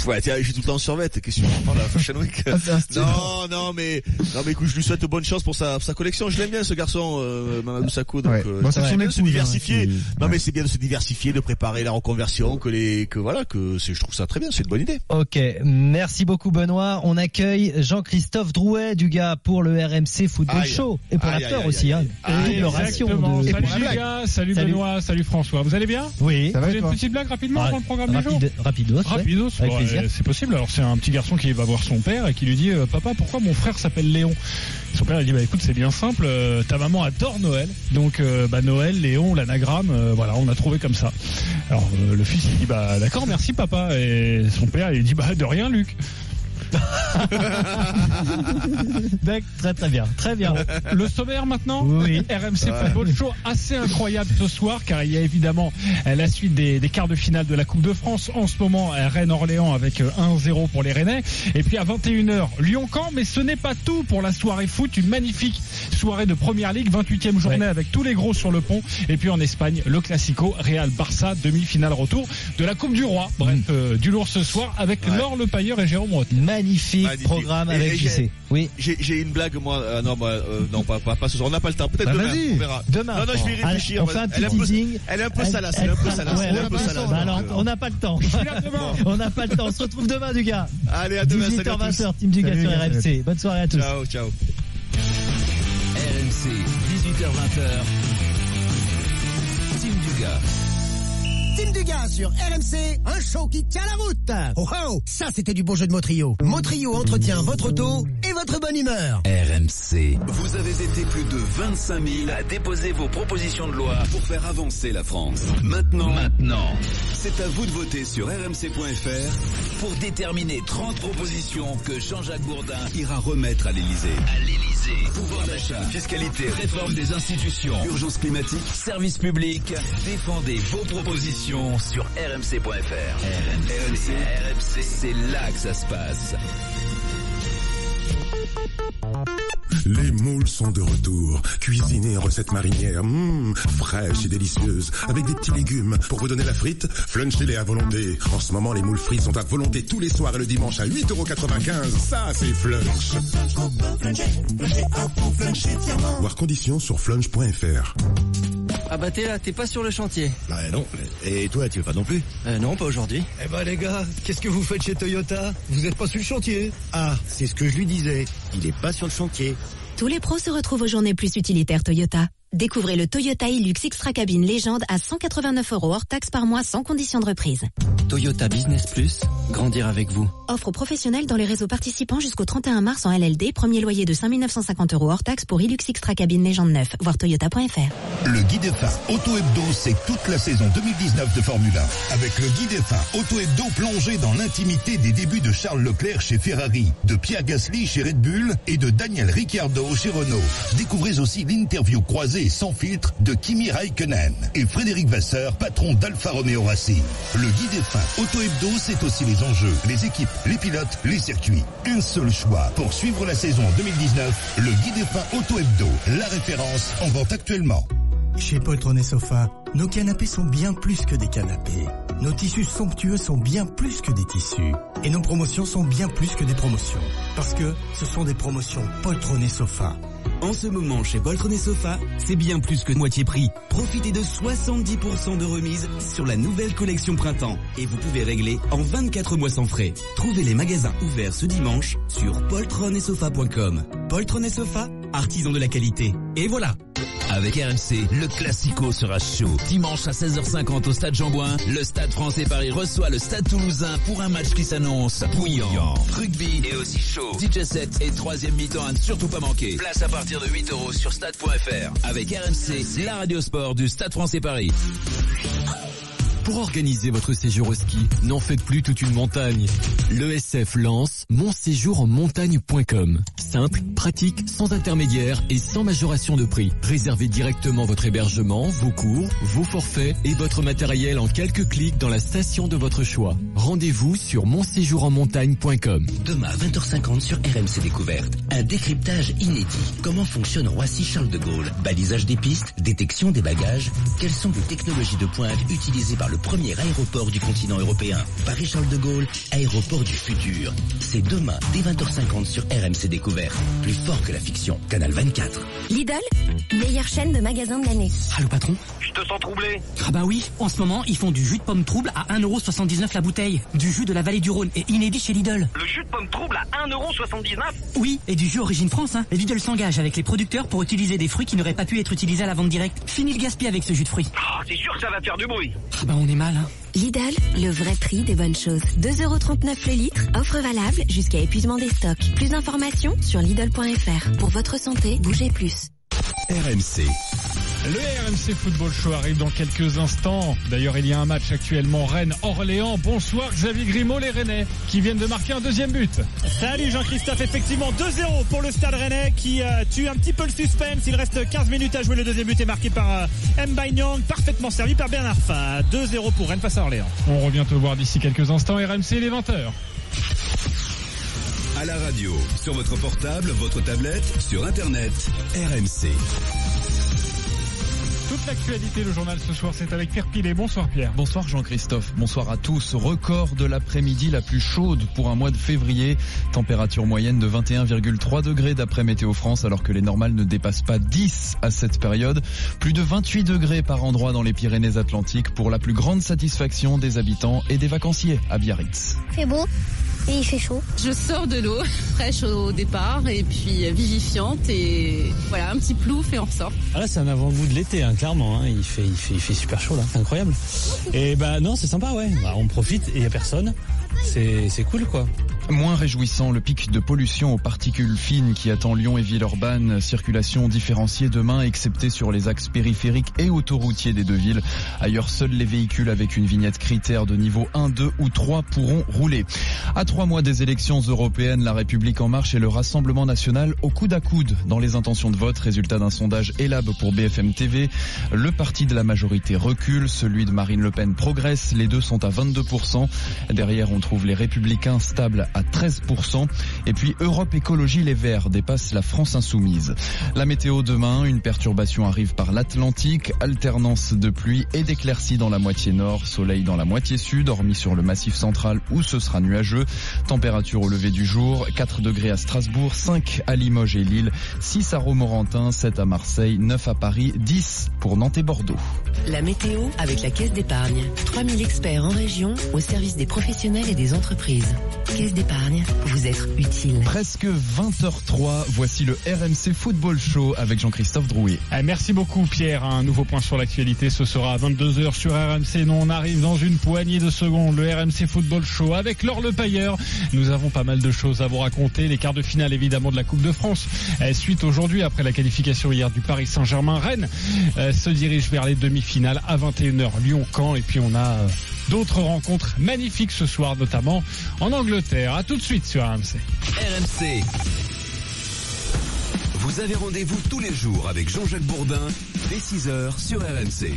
ouais, tiens, j'ai tout le temps en survette. Qu'est-ce que tu parles de la Fashion Week Ah. Non, non, mais non, mais écoute, je lui souhaite bonne chance pour sa, pour sa collection. Je l'aime bien ce garçon, euh, Mamadou Sakho. Donc, Ouais. euh, Bon, son bien de se hein, diversifier. qui- Non, mais c'est bien de se diversifier, de préparer la reconversion, que les, que voilà, que c'est, je trouve ça très bien. C'est une bonne idée. Ok, merci beaucoup Benoît. On accueille Jean-Christophe Drouet du gars pour le RMC Football Aïe. Show et pour l'after aussi. aïe, Hein. aïe. Et le ration de. Salut les gars, salut, Salut. Benoît, salut François. Vous allez bien Oui. Ça va Vous et avez une petite blague rapidement Ah, avant le programme du jour rapide, rapidos, ouais. Rapidos, Avec plaisir. C'est possible. Alors c'est un petit garçon qui va voir son père et qui lui dit euh, Papa, pourquoi mon frère s'appelle Léon? Son père il dit Bah écoute, c'est bien simple. euh, ta maman adore Noël, donc euh, bah Noël, Léon, l'anagramme, voilà, on a trouvé comme ça. Alors le fils il dit Bah d'accord, merci papa. Et son père il dit Bah de rien, Luc. Très très bien, très bien. Le sommaire maintenant Oui. RMC. Football Show assez incroyable ce soir car il y a évidemment euh, la suite des, des quarts de finale de la Coupe de France. En ce moment, euh, Rennes-Orléans avec euh, 1-0 pour les Rennais. Et puis à 21h, Lyon-Camp. Mais ce n'est pas tout pour la soirée foot. Une magnifique soirée de Première Ligue, 28e journée avec tous les gros sur le pont. Et puis en Espagne, le Classico, Real-Barça, demi-finale retour de la Coupe du Roi. Bref, euh, du lourd ce soir avec Ouais. Laure Le Pailleur et Jérôme Roth. Magnifique, Magnifique. programme Et- avec et JC. j'ai- Oui. J'ai, une blague, moi. euh, non, bah, euh, non, pas, pas, pas ce soir. On n'a pas le temps. Peut-être Bah, demain. On verra. Demain. Non, non, je vais y Allez, réfléchir. on fait un elle, est un petit peu, teasing. elle est un peu Elle- salace. elle Elle est un peu salace. ouais, Elle est un elle peu sera- salace. Bah alors, on n'a pas le temps. on n'a pas le temps. On se retrouve demain, du gars. Allez, à demain. Salut à tous. 18h20, Team du gars Salut, sur RMC. Bonne soirée à tous. Ciao, ciao. RMC, 18h20h. Team Dugas. Team Dugas sur RMC, un show qui tient la route. Oh oh, ça c'était du bon jeu de Motrio. Motrio entretient votre auto et votre bonne humeur. RMC. Vous avez été plus de 25 000 à déposer vos propositions de loi pour faire avancer la France. Maintenant, maintenant, c'est à vous de voter sur rmc.fr pour déterminer 30 propositions que Jean-Jacques Bourdin ira remettre à l'Élysée. À l'Élysée. Pouvoir d'achat, fiscalité, réforme des institutions, urgence climatique, services publics. Défendez vos propositions sur rmc.fr. RMC, RMC, c'est là que ça se passe. Les moules sont de retour, cuisinés en recette marinière, mmh, fraîche et délicieuse, avec des petits légumes. Pour vous donner la frite, flunchez-les à volonté. En ce moment, les moules frites sont à volonté tous les soirs et le dimanche à 8,95€. Ça, c'est flunch. Voir conditions sur flunch.fr. Ah bah t'es là, t'es pas sur le chantier. Bah non. Et toi, tu veux pas non plus Euh, non, pas aujourd'hui. Eh ben les gars, qu'est-ce que vous faites chez Toyota? Vous êtes pas sur le chantier Ah, c'est ce que je lui disais. Il est pas sur le chantier. Tous les pros se retrouvent aux journées plus utilitaires Toyota. Découvrez le Toyota Hilux Extra Cabine Légende à 189 euros hors taxe par mois sans condition de reprise. Toyota Business Plus, grandir avec vous. Offre professionnelle dans les réseaux participants jusqu'au 31 mars en LLD. Premier loyer de 5 950 euros hors taxe pour Hilux Extra Cabine Légende 9. Voir toyota.fr. Le guide F1 Auto Hebdo, c'est toute la saison 2019 de Formule 1. Avec le guide F1 Auto Hebdo plongé dans l'intimité des débuts de Charles Leclerc chez Ferrari, de Pierre Gasly chez Red Bull et de Daniel Ricciardo chez Renault. Découvrez aussi l'interview croisée sans filtre de Kimi Raikkonen et Frédéric Vasseur, patron d'Alfa Romeo Racing. Le guide F1 Auto Hebdo, c'est aussi les enjeux, les équipes, les pilotes, les circuits. Un seul choix pour suivre la saison 2019. Le guide F1 Auto Hebdo, la référence en vente actuellement. Chez Poltron et Sofa, nos canapés sont bien plus que des canapés. Nos tissus somptueux sont bien plus que des tissus. Et nos promotions sont bien plus que des promotions. Parce que ce sont des promotions Poltron et Sofa. En ce moment, chez Poltron et Sofa, c'est bien plus que moitié prix. Profitez de 70% de remise sur la nouvelle collection printemps. Et vous pouvez régler en 24 mois sans frais. Trouvez les magasins ouverts ce dimanche sur poltronetsofa.com. Poltron et Sofa, artisan de la qualité. Et voilà avec RMC, le Classico sera chaud. Dimanche à 16h50 au Stade Jean-Bouin, le Stade français Paris reçoit le Stade Toulousain pour un match qui s'annonce bouillant. Rugby et aussi chaud. DJ 7 et troisième mi-temps à ne surtout pas manquer. Place à partir de 8 euros sur stade.fr. Avec RMC, la radio sport du Stade français Paris. Pour organiser votre séjour au ski, n'en faites plus toute une montagne. L'ESF lance monséjourenmontagne.com. Simple, pratique, sans intermédiaire et sans majoration de prix. Réservez directement votre hébergement, vos cours, vos forfaits et votre matériel en quelques clics dans la station de votre choix. Rendez-vous sur monséjourenmontagne.com. Demain à 20h50 sur RMC Découverte. Un décryptage inédit. Comment fonctionne Roissy Charles de Gaulle? Balisage des pistes, détection des bagages. Quelles sont les technologies de pointe utilisées par le premier aéroport du continent européen. Paris-Charles de Gaulle, aéroport du futur. C'est demain, dès 20h50 sur RMC Découverte. Plus fort que la fiction. Canal 24. Lidl, meilleure chaîne de magasins de l'année. Ah, le patron? Je te sens troublé. Ah bah oui, en ce moment, ils font du jus de pomme trouble à 1,79€ la bouteille. Du jus de la vallée du Rhône et inédit chez Lidl. Le jus de pomme trouble à 1,79€ Oui, et du jus origine France. Hein. Lidl s'engage avec les producteurs pour utiliser des fruits qui n'auraient pas pu être utilisés à la vente directe. Fini le gaspillage avec ce jus de fruits. Oh, c'est sûr que ça va faire du bruit. Ah bah on est mal. Hein. Lidl, le vrai prix des bonnes choses. 2,39€ le litre, offre valable jusqu'à épuisement des stocks. Plus d'informations sur Lidl.fr. Pour votre santé, bougez plus. RMC. Le RMC Football Show arrive dans quelques instants. D'ailleurs, il y a un match actuellement Rennes-Orléans. Bonsoir Xavier Grimaud, les Rennais, qui viennent de marquer un deuxième but. Salut Jean-Christophe, effectivement 2-0 pour le Stade Rennais qui euh, tue un petit peu le suspense. Il reste 15 minutes à jouer. Le deuxième but est marqué par euh, Nyang, parfaitement servi par Bernard Fa. 2-0 pour Rennes face à Orléans. On revient te voir d'ici quelques instants. RMC, les 20h. À la radio, sur votre portable, votre tablette, sur Internet, RMC. Toute l'actualité, le journal ce soir, c'est avec Pierre Pilet. Bonsoir Pierre. Bonsoir Jean-Christophe. Bonsoir à tous. Record de l'après-midi la plus chaude pour un mois de février. Température moyenne de 21,3 degrés d'après Météo France alors que les normales ne dépassent pas 10 à cette période. Plus de 28 degrés par endroit dans les Pyrénées-Atlantiques pour la plus grande satisfaction des habitants et des vacanciers à Biarritz. C'est beau et il fait chaud. Je sors de l'eau, fraîche au départ et puis vivifiante et voilà, un petit plouf et on ressort. Ah là, c'est un avant-goût de l'été, hein, clairement. Hein. Il, fait, il, fait, il fait super chaud là, c'est incroyable. Et bah non, c'est sympa, ouais. Bah, on profite et il n'y a personne. C'est cool quoi. Moins réjouissant, le pic de pollution aux particules fines qui attend Lyon et Villeurbanne. Circulation différenciée demain, excepté sur les axes périphériques et autoroutiers des deux villes. Ailleurs, seuls les véhicules avec une vignette critère de niveau 1, 2 ou 3 pourront rouler. À trois mois des élections européennes, la République en marche et le Rassemblement national au coude à coude dans les intentions de vote. Résultat d'un sondage ELAB pour BFM TV. Le parti de la majorité recule, celui de Marine Le Pen progresse. Les deux sont à 22%. Derrière, on trouve les Républicains stables à 13%. Et puis Europe Écologie Les Verts dépasse la France Insoumise. La météo demain, une perturbation arrive par l'Atlantique, alternance de pluie et d'éclaircies dans la moitié nord, soleil dans la moitié sud, hormis sur le massif central où ce sera nuageux. Température au lever du jour, 4 degrés à Strasbourg, 5 à Limoges et Lille, 6 à Romorantin, 7 à Marseille, 9 à Paris, 10 pour Nantes et Bordeaux. La météo avec la Caisse d'épargne. 3000 experts en région au service des professionnels et des entreprises. Caisse d'épargne, vous être utile. Presque 20h03, voici le RMC Football Show avec Jean-Christophe Drouet. Eh, merci beaucoup Pierre, un nouveau point sur l'actualité, ce sera à 22h sur RMC. Nous on arrive dans une poignée de secondes, le RMC Football Show avec Laure Le Pailleur. Nous avons pas mal de choses à vous raconter, les quarts de finale évidemment de la Coupe de France. Eh, suite aujourd'hui, après la qualification hier du Paris Saint-Germain, Rennes eh, se dirige vers les demi-finales à 21h Lyon-Caen et puis on a euh, d'autres rencontres magnifiques ce soir, notamment en Angleterre. À tout de suite sur RMC. RMC. Vous avez rendez-vous tous les jours avec Jean-Jacques Bourdin, dès 6h sur RMC.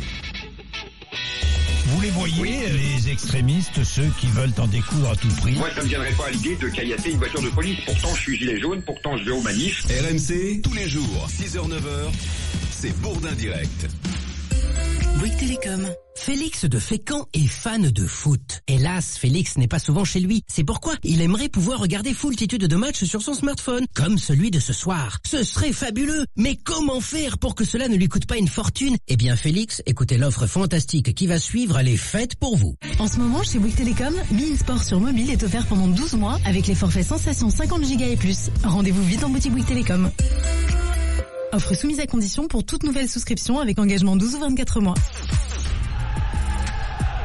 Vous les voyez, les extrémistes, ceux qui veulent en découdre à tout prix Moi, ça me viendrait pas à l'idée de caillater une voiture de police. Pourtant, je suis gilet jaune, pourtant, je vais aux manifs. RMC, tous les jours, 6h, 9h, c'est Bourdin Direct. Bouygues Télécom. Félix de Fécamp est fan de foot. Hélas, Félix n'est pas souvent chez lui. C'est pourquoi il aimerait pouvoir regarder foultitude de matchs sur son smartphone, comme celui de ce soir. Ce serait fabuleux. Mais comment faire pour que cela ne lui coûte pas une fortune? Eh bien, Félix, écoutez l'offre fantastique qui va suivre. Elle est faite pour vous. En ce moment, chez Bouygues Télécom, Bein Sport sur mobile est offert pendant 12 mois avec les forfaits Sensation 50 Go et plus. Rendez-vous vite en boutique Bouygues Télécom. Offre soumise à condition pour toute nouvelle souscription avec engagement 12 ou 24 mois.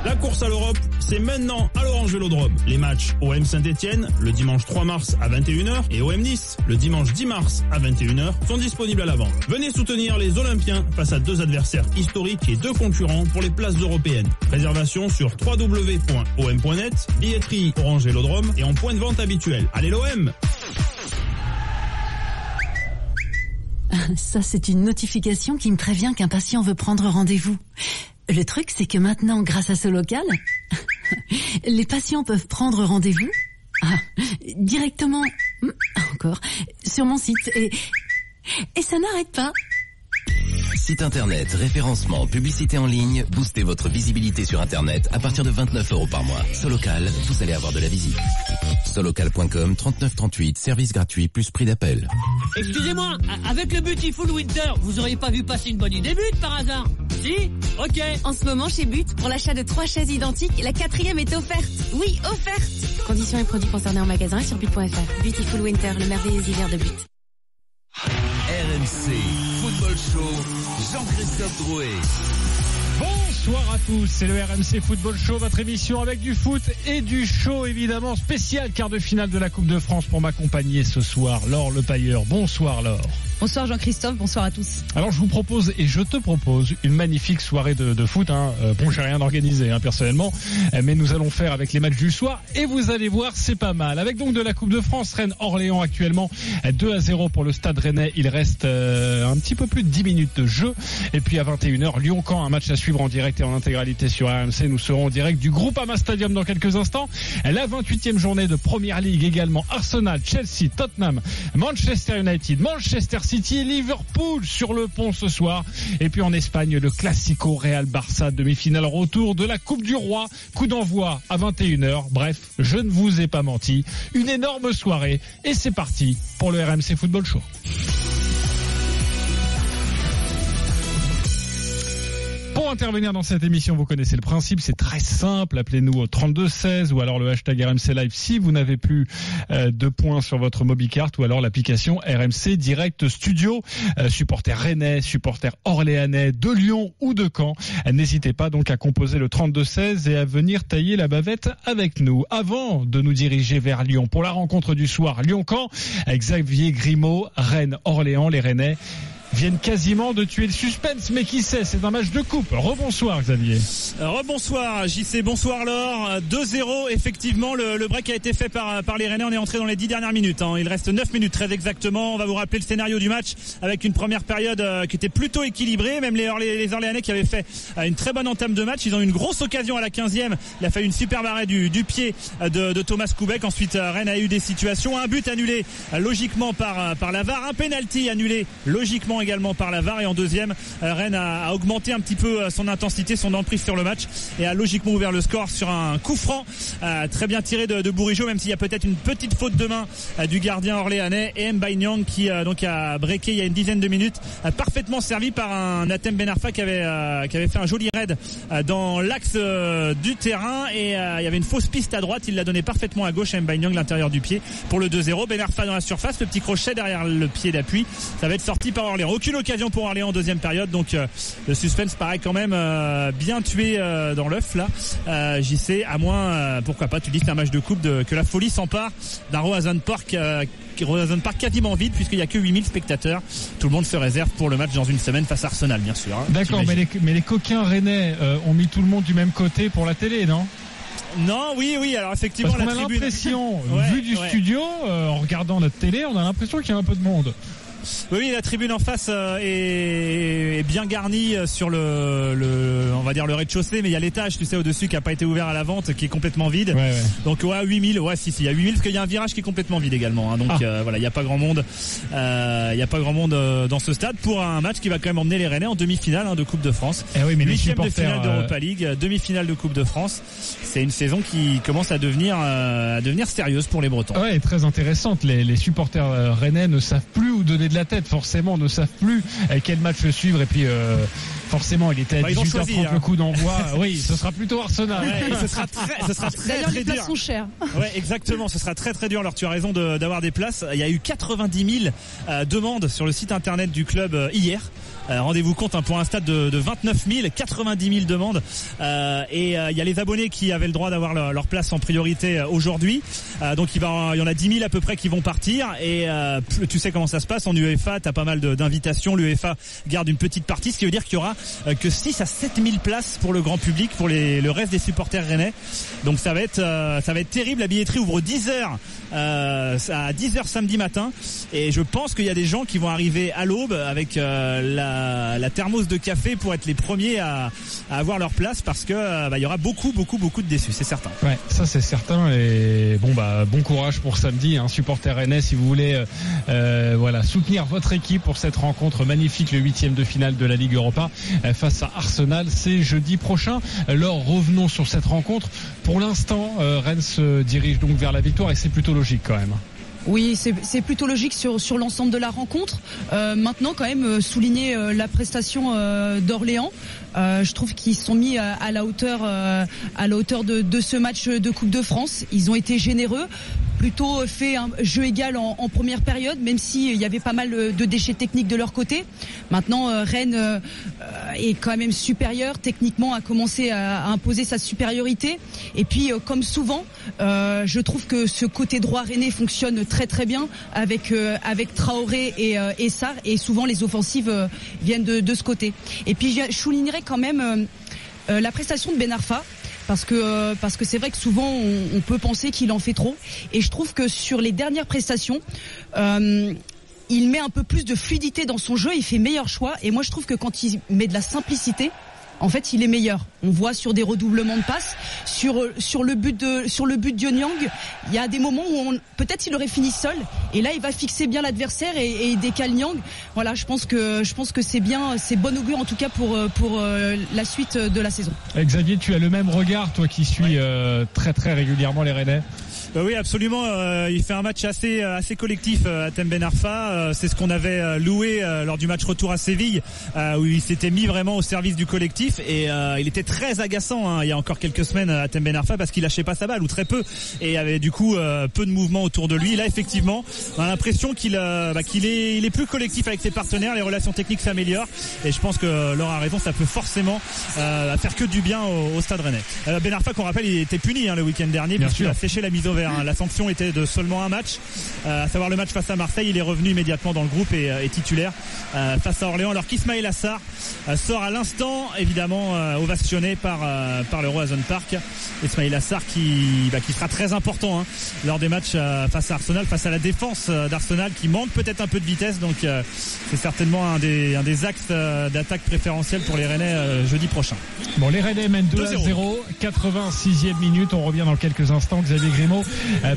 La course à l'Europe, c'est maintenant à l'Orange Vélodrome. Les matchs OM Saint-Etienne, le dimanche 3 mars à 21h, et OM Nice, le dimanche 10 mars à 21h, sont disponibles à l'avant. Venez soutenir les Olympiens face à deux adversaires historiques et deux concurrents pour les places européennes. Réservation sur www.om.net, billetterie Orange Vélodrome et en point de vente habituel. Allez l'OM Ça, c'est une notification qui me prévient qu'un patient veut prendre rendez-vous. Le truc, c'est que maintenant, grâce à ce local, les patients peuvent prendre rendez-vous ah, directement, hmm, encore, sur mon site. Et, et ça n'arrête pas. Site internet, référencement, publicité en ligne, boostez votre visibilité sur internet à partir de 29 euros par mois. Solocal, vous allez avoir de la visite. Solocal.com 3938, service gratuit plus prix d'appel. Excusez-moi, avec le Beautiful Winter, vous auriez pas vu passer une bonne idée but par hasard? Si? Ok. En ce moment, chez But, pour l'achat de trois chaises identiques, la quatrième est offerte. Oui, offerte Conditions et produits concernés en magasin et sur but.fr. Beautiful Winter, le merveilleux hiver de But. RMC, Football Show, Jean-Christophe Drouet. Bonsoir à tous, c'est le RMC Football Show, votre émission avec du foot et du show évidemment spécial quart de finale de la Coupe de France pour m'accompagner ce soir, Laure Le Pailleur. Bonsoir Laure. Bonsoir Jean-Christophe, bonsoir à tous. Alors je vous propose et je te propose une magnifique soirée de, foot. Hein. Euh, bon, j'ai rien organisé hein, personnellement, euh, mais nous allons faire avec les matchs du soir et vous allez voir, c'est pas mal. Avec donc de la Coupe de France, Rennes-Orléans actuellement 2 à 0 pour le Stade Rennais. Il reste euh, un petit peu plus de 10 minutes de jeu et puis à 21h, Lyon-Caen, un match à suivre en direct et en intégralité sur RMC. Nous serons en direct du groupe Ama Stadium dans quelques instants. La 28e journée de Première Ligue également. Arsenal, Chelsea, Tottenham, Manchester United, Manchester City et Liverpool sur le pont ce soir. Et puis en Espagne, le Classico Real Barça, demi-finale retour de la Coupe du Roi. Coup d'envoi à 21h. Bref, je ne vous ai pas menti. Une énorme soirée. Et c'est parti pour le RMC Football Show. Pour intervenir dans cette émission, vous connaissez le principe, c'est très simple. Appelez-nous au 3216 ou alors le hashtag RMC Live si vous n'avez plus euh, de points sur votre mobicart ou alors l'application RMC Direct Studio. Euh, supporters rennais, supporters orléanais, de Lyon ou de Caen. N'hésitez pas donc à composer le 3216 et à venir tailler la bavette avec nous. Avant de nous diriger vers Lyon pour la rencontre du soir Lyon-Caen, Xavier Grimaud, Rennes, Orléans, les Rennais viennent quasiment de tuer le suspense, mais qui sait, c'est un match de coupe. Rebonsoir Xavier. Rebonsoir JC, bonsoir Laure. 2-0, effectivement, le, break a été fait par, par les Rennais, on est entré dans les 10 dernières minutes. Hein. Il reste 9 minutes très exactement, on va vous rappeler le scénario du match avec une première période euh, qui était plutôt équilibrée, même les, Orlé, les Orléanais qui avaient fait euh, une très bonne entame de match, ils ont eu une grosse occasion à la 15e, il a fallu une super arrêt du, du pied euh, de, de, Thomas Koubek, ensuite Rennes a eu des situations, un but annulé logiquement par, par la VAR, un penalty annulé logiquement également également par la VAR et en deuxième, Rennes a, augmenté un petit peu son intensité, son emprise sur le match et a logiquement ouvert le score sur un coup franc très bien tiré de, de même s'il y a peut-être une petite faute de main du gardien orléanais et Nyang qui donc a breaké il y a une dizaine de minutes, parfaitement servi par un Atem Benarfa qui avait qui avait fait un joli raid dans l'axe du terrain et il y avait une fausse piste à droite, il l'a donné parfaitement à gauche à Nyang l'intérieur du pied pour le 2-0. Benarfa dans la surface, le petit crochet derrière le pied d'appui, ça va être sorti par Orléans. Aucune occasion pour Orléans en deuxième période, donc le suspense paraît quand même bien tué dans l'œuf là. J'y sais, à moins, pourquoi pas, tu dis c'est un match de coupe de, que la folie s'empare d'un Roazhon Park Roazhon Park quasiment vide puisqu'il n'y a que 8000 spectateurs. Tout le monde se réserve pour le match dans une semaine face à Arsenal, bien sûr. Hein, D'accord, mais les, mais les coquins rennais euh, ont mis tout le monde du même côté pour la télé, non? Non, oui, oui. Alors effectivement, Parce la on a tribune. l'impression, Ouais, vu du ouais. studio, euh, en regardant notre télé, on a l'impression qu'il y a un peu de monde. Oui, la tribune en face euh, est, bien garnie euh, sur le, le, on va dire le rez-de-chaussée, mais il y a l'étage, tu sais, au-dessus qui a pas été ouvert à la vente, qui est complètement vide. Ouais, ouais. Donc ouais, 8000, ouais, si, si, il y a 8000 parce qu'il y a un virage qui est complètement vide également. hein. donc Ah. euh, voilà, il n'y a pas grand monde, euh, il y a pas grand monde dans ce stade pour un match qui va quand même emmener les Rennais en demi-finale hein, de Coupe de France. Eh oui, mais les de finale d'Europa League, demi-finale de Coupe de France. C'est une saison qui commence à devenir, euh, à devenir sérieuse pour les Bretons. Ouais, très intéressante. Les, les supporters rennais ne savent plus où donner de la tête, forcément, ne savent plus euh, quel match suivre. Et puis, euh, forcément, il était à Bah, ils ont 18h30 choisi, hein. le coup d'envoi. oui, ce sera plutôt Arsenal. Ouais, ce sera très, ce sera très, D'ailleurs, très les places dur. sont chères. Ouais, exactement. Ce sera très très dur. Alors tu as raison de- d'avoir des places. Il y a eu 90 000 euh, demandes sur le site internet du club euh, hier. Euh, Rendez-vous compte hein, pour un stade de, de 29 000, 90 000 demandes. Euh, et euh, il y a les abonnés qui avaient le droit d'avoir leur, leur place en priorité euh, aujourd'hui. Euh, donc il, va, il y en a 10 000 à peu près qui vont partir. Et euh, tu sais comment ça se passe en UEFA. T'as pas mal d'invitations. L'UEFA garde une petite partie, ce qui veut dire qu'il y aura que 6 à 7 000 places pour le grand public, pour le reste des supporters rennais. Donc ça va être euh, ça va être terrible. La billetterie ouvre 10 heures euh, à 10 heures samedi matin et je pense qu'il y a des gens qui vont arriver à l'aube avec euh, la, la thermos de café pour être les premiers à, avoir leur place parce que euh, bah, y aura beaucoup beaucoup beaucoup de déçus, c'est certain. Ouais, ça c'est certain. Et bon bah bon courage pour samedi, hein, supporter rennais, si vous voulez, euh, euh, voilà, soutenir votre équipe pour cette rencontre magnifique, le huitième de finale de la Ligue Europa euh, face à Arsenal, c'est jeudi prochain. Alors revenons sur cette rencontre. Pour l'instant, euh, Rennes se dirige donc vers la victoire et c'est plutôt logique quand même. Oui, c'est plutôt logique sur, l'ensemble de la rencontre. Euh, maintenant, quand même, euh, souligner euh, la prestation euh, d'Orléans. Euh, je trouve qu'ils sont mis à, la hauteur, euh, de ce match de Coupe de France. Ils ont été généreux, plutôt fait un jeu égal en, première période, même s'il y avait pas mal euh, de déchets techniques de leur côté. Maintenant, euh, Rennes euh, euh, est quand même supérieur techniquement, a commencé à, imposer sa supériorité. Et puis, euh, comme souvent, euh, je trouve que ce côté droit rennais fonctionne très très bien avec euh, avec Traoré et, euh, et Sarr. Et souvent, les offensives euh, viennent de, ce côté. Et puis, je soulignerai quand même euh, euh, la prestation de Ben Arfa. Parce que euh, parce que c'est vrai que souvent on, peut penser qu'il en fait trop. Et je trouve que sur les dernières prestations euh, il met un peu plus de fluidité dans son jeu, il fait meilleur choix. Et moi je trouve que quand il met de la simplicité en fait, il est meilleur. On voit sur des redoublements de passes, sur sur le but de sur le but de Nyang, il y a des moments où on peut-être il aurait fini seul et là il va fixer bien l'adversaire et, et il décale Nyang. Voilà, je pense que je pense que c'est bien, c'est bon augure en tout cas pour pour euh, la suite de la saison. Xavier, tu as le même regard, toi qui suis euh, très très régulièrement les Rennais. Bah oui, absolument. euh, il fait un match assez euh, assez collectif euh, à Tem Ben Arfa. Euh, c'est ce qu'on avait euh, loué euh, lors du match retour à Séville, euh, où il s'était mis vraiment au service du collectif et euh, il était très agaçant hein, il y a encore quelques semaines à Tem Ben Arfa parce qu'il lâchait pas sa balle ou très peu et avait du coup euh, peu de mouvement autour de lui. Là, effectivement, on a l'impression qu'il euh, bah, qu'il est il est plus collectif avec ses partenaires. Les relations techniques s'améliorent et je pense que Laura a raison. Ça peut forcément euh, faire que du bien au, au Stade Rennais. Euh, ben Arfa, qu'on rappelle, il était puni hein, le week-end dernier puisqu'il a séché la mise au hein. La sanction était de seulement un match, euh, à savoir le match face à Marseille. Il est revenu immédiatement dans le groupe et euh, est titulaire euh, face à Orléans. Alors qu'Ismaël Assar euh, sort à l'instant, évidemment euh, ovationné par euh, par le Roazhon Park. Ismaël Assar qui bah, qui sera très important hein, lors des matchs euh, face à Arsenal, face à la défense euh, d'Arsenal qui manque peut-être un peu de vitesse. Donc euh, c'est certainement un des un des axes euh, d'attaque préférentiels pour les Rennais euh, jeudi prochain. Bon, les Rennais mènent 2 à 2-0. 0, 86e minute. On revient dans quelques instants. Xavier Grimaud, euh,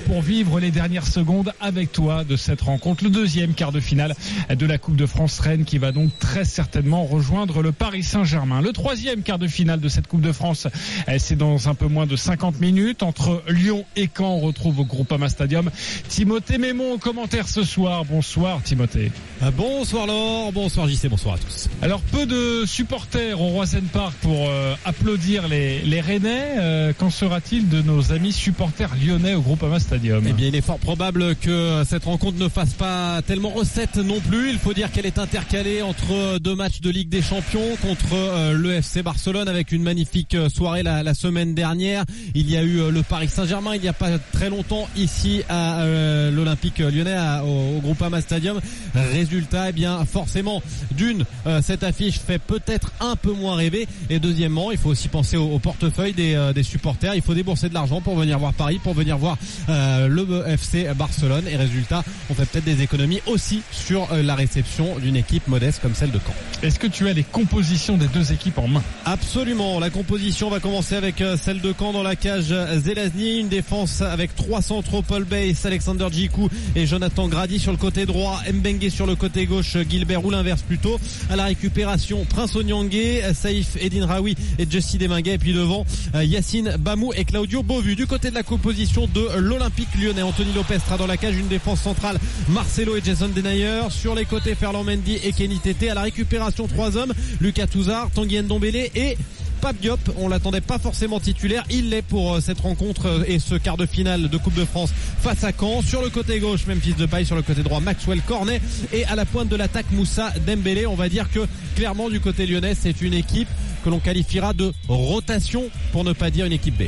pour vivre les dernières secondes avec toi de cette rencontre. Le deuxième quart de finale de la Coupe de France Rennes qui va donc très certainement rejoindre le Paris Saint-Germain. Le troisième quart de finale de cette Coupe de France, euh, c'est dans un peu moins de 50 minutes. Entre Lyon et Caen, on retrouve au Groupama Stadium Timothée Mémon au commentaire ce soir. Bonsoir Timothée. Euh, bonsoir Laure, bonsoir JC, bonsoir à tous. Alors peu de supporters au Roisen Park pour euh, applaudir les, les Rennais. Euh, qu'en sera-t-il de nos amis supporters lyonnais au Groupama Stadium Eh bien il est fort probable que cette rencontre ne fasse pas tellement recette non plus. Il faut dire qu'elle est intercalée entre deux matchs de Ligue des Champions contre le FC Barcelone avec une magnifique soirée la, semaine dernière. Il y a eu le Paris Saint-Germain il n'y a pas très longtemps ici à l'Olympique lyonnais au, au Groupama Stadium. Résultat, eh bien forcément d'une euh, cette affiche fait peut-être un peu moins rêver et deuxièmement il faut aussi penser au, portefeuille euh, des, supporters il faut débourser de l'argent pour venir voir Paris pour venir voir euh, le FC Barcelone. Et résultat on fait peut-être des économies aussi sur la réception d'une équipe modeste comme celle de Caen. Est-ce que tu as les compositions des deux équipes en main? Absolument. La composition va commencer avec celle de Caen dans la cage Zelazny. Une défense avec trois centraux Paul Bass Alexander Djikou et Jonathan Grady sur le côté droit. Mbengue sur le côté gauche Gilbert ou l'inverse plutôt. À la récupération Prince Onyangé, Saïf Edin Raoui et Jesse Deminguet. Et puis devant Yacine Bamou et Claudio Bovu du côté de la composition de l'Olympique lyonnais. Anthony Lopez sera dans la cage une défense centrale. Marcelo et Jason Denayer. Sur les côtés Ferland Mendy et Kenny Tété. À la récupération trois hommes. Lucas Touzard Tanguy Ndombele et Pape Diop, on l'attendait pas forcément titulaire, il l'est pour cette rencontre et ce quart de finale de Coupe de France face à Caen. Sur le côté gauche, Memphis Depay, sur le côté droit, Maxwell Cornet. Et à la pointe de l'attaque Moussa Dembélé. On va dire que clairement du côté lyonnais, c'est une équipe que l'on qualifiera de rotation pour ne pas dire une équipe B.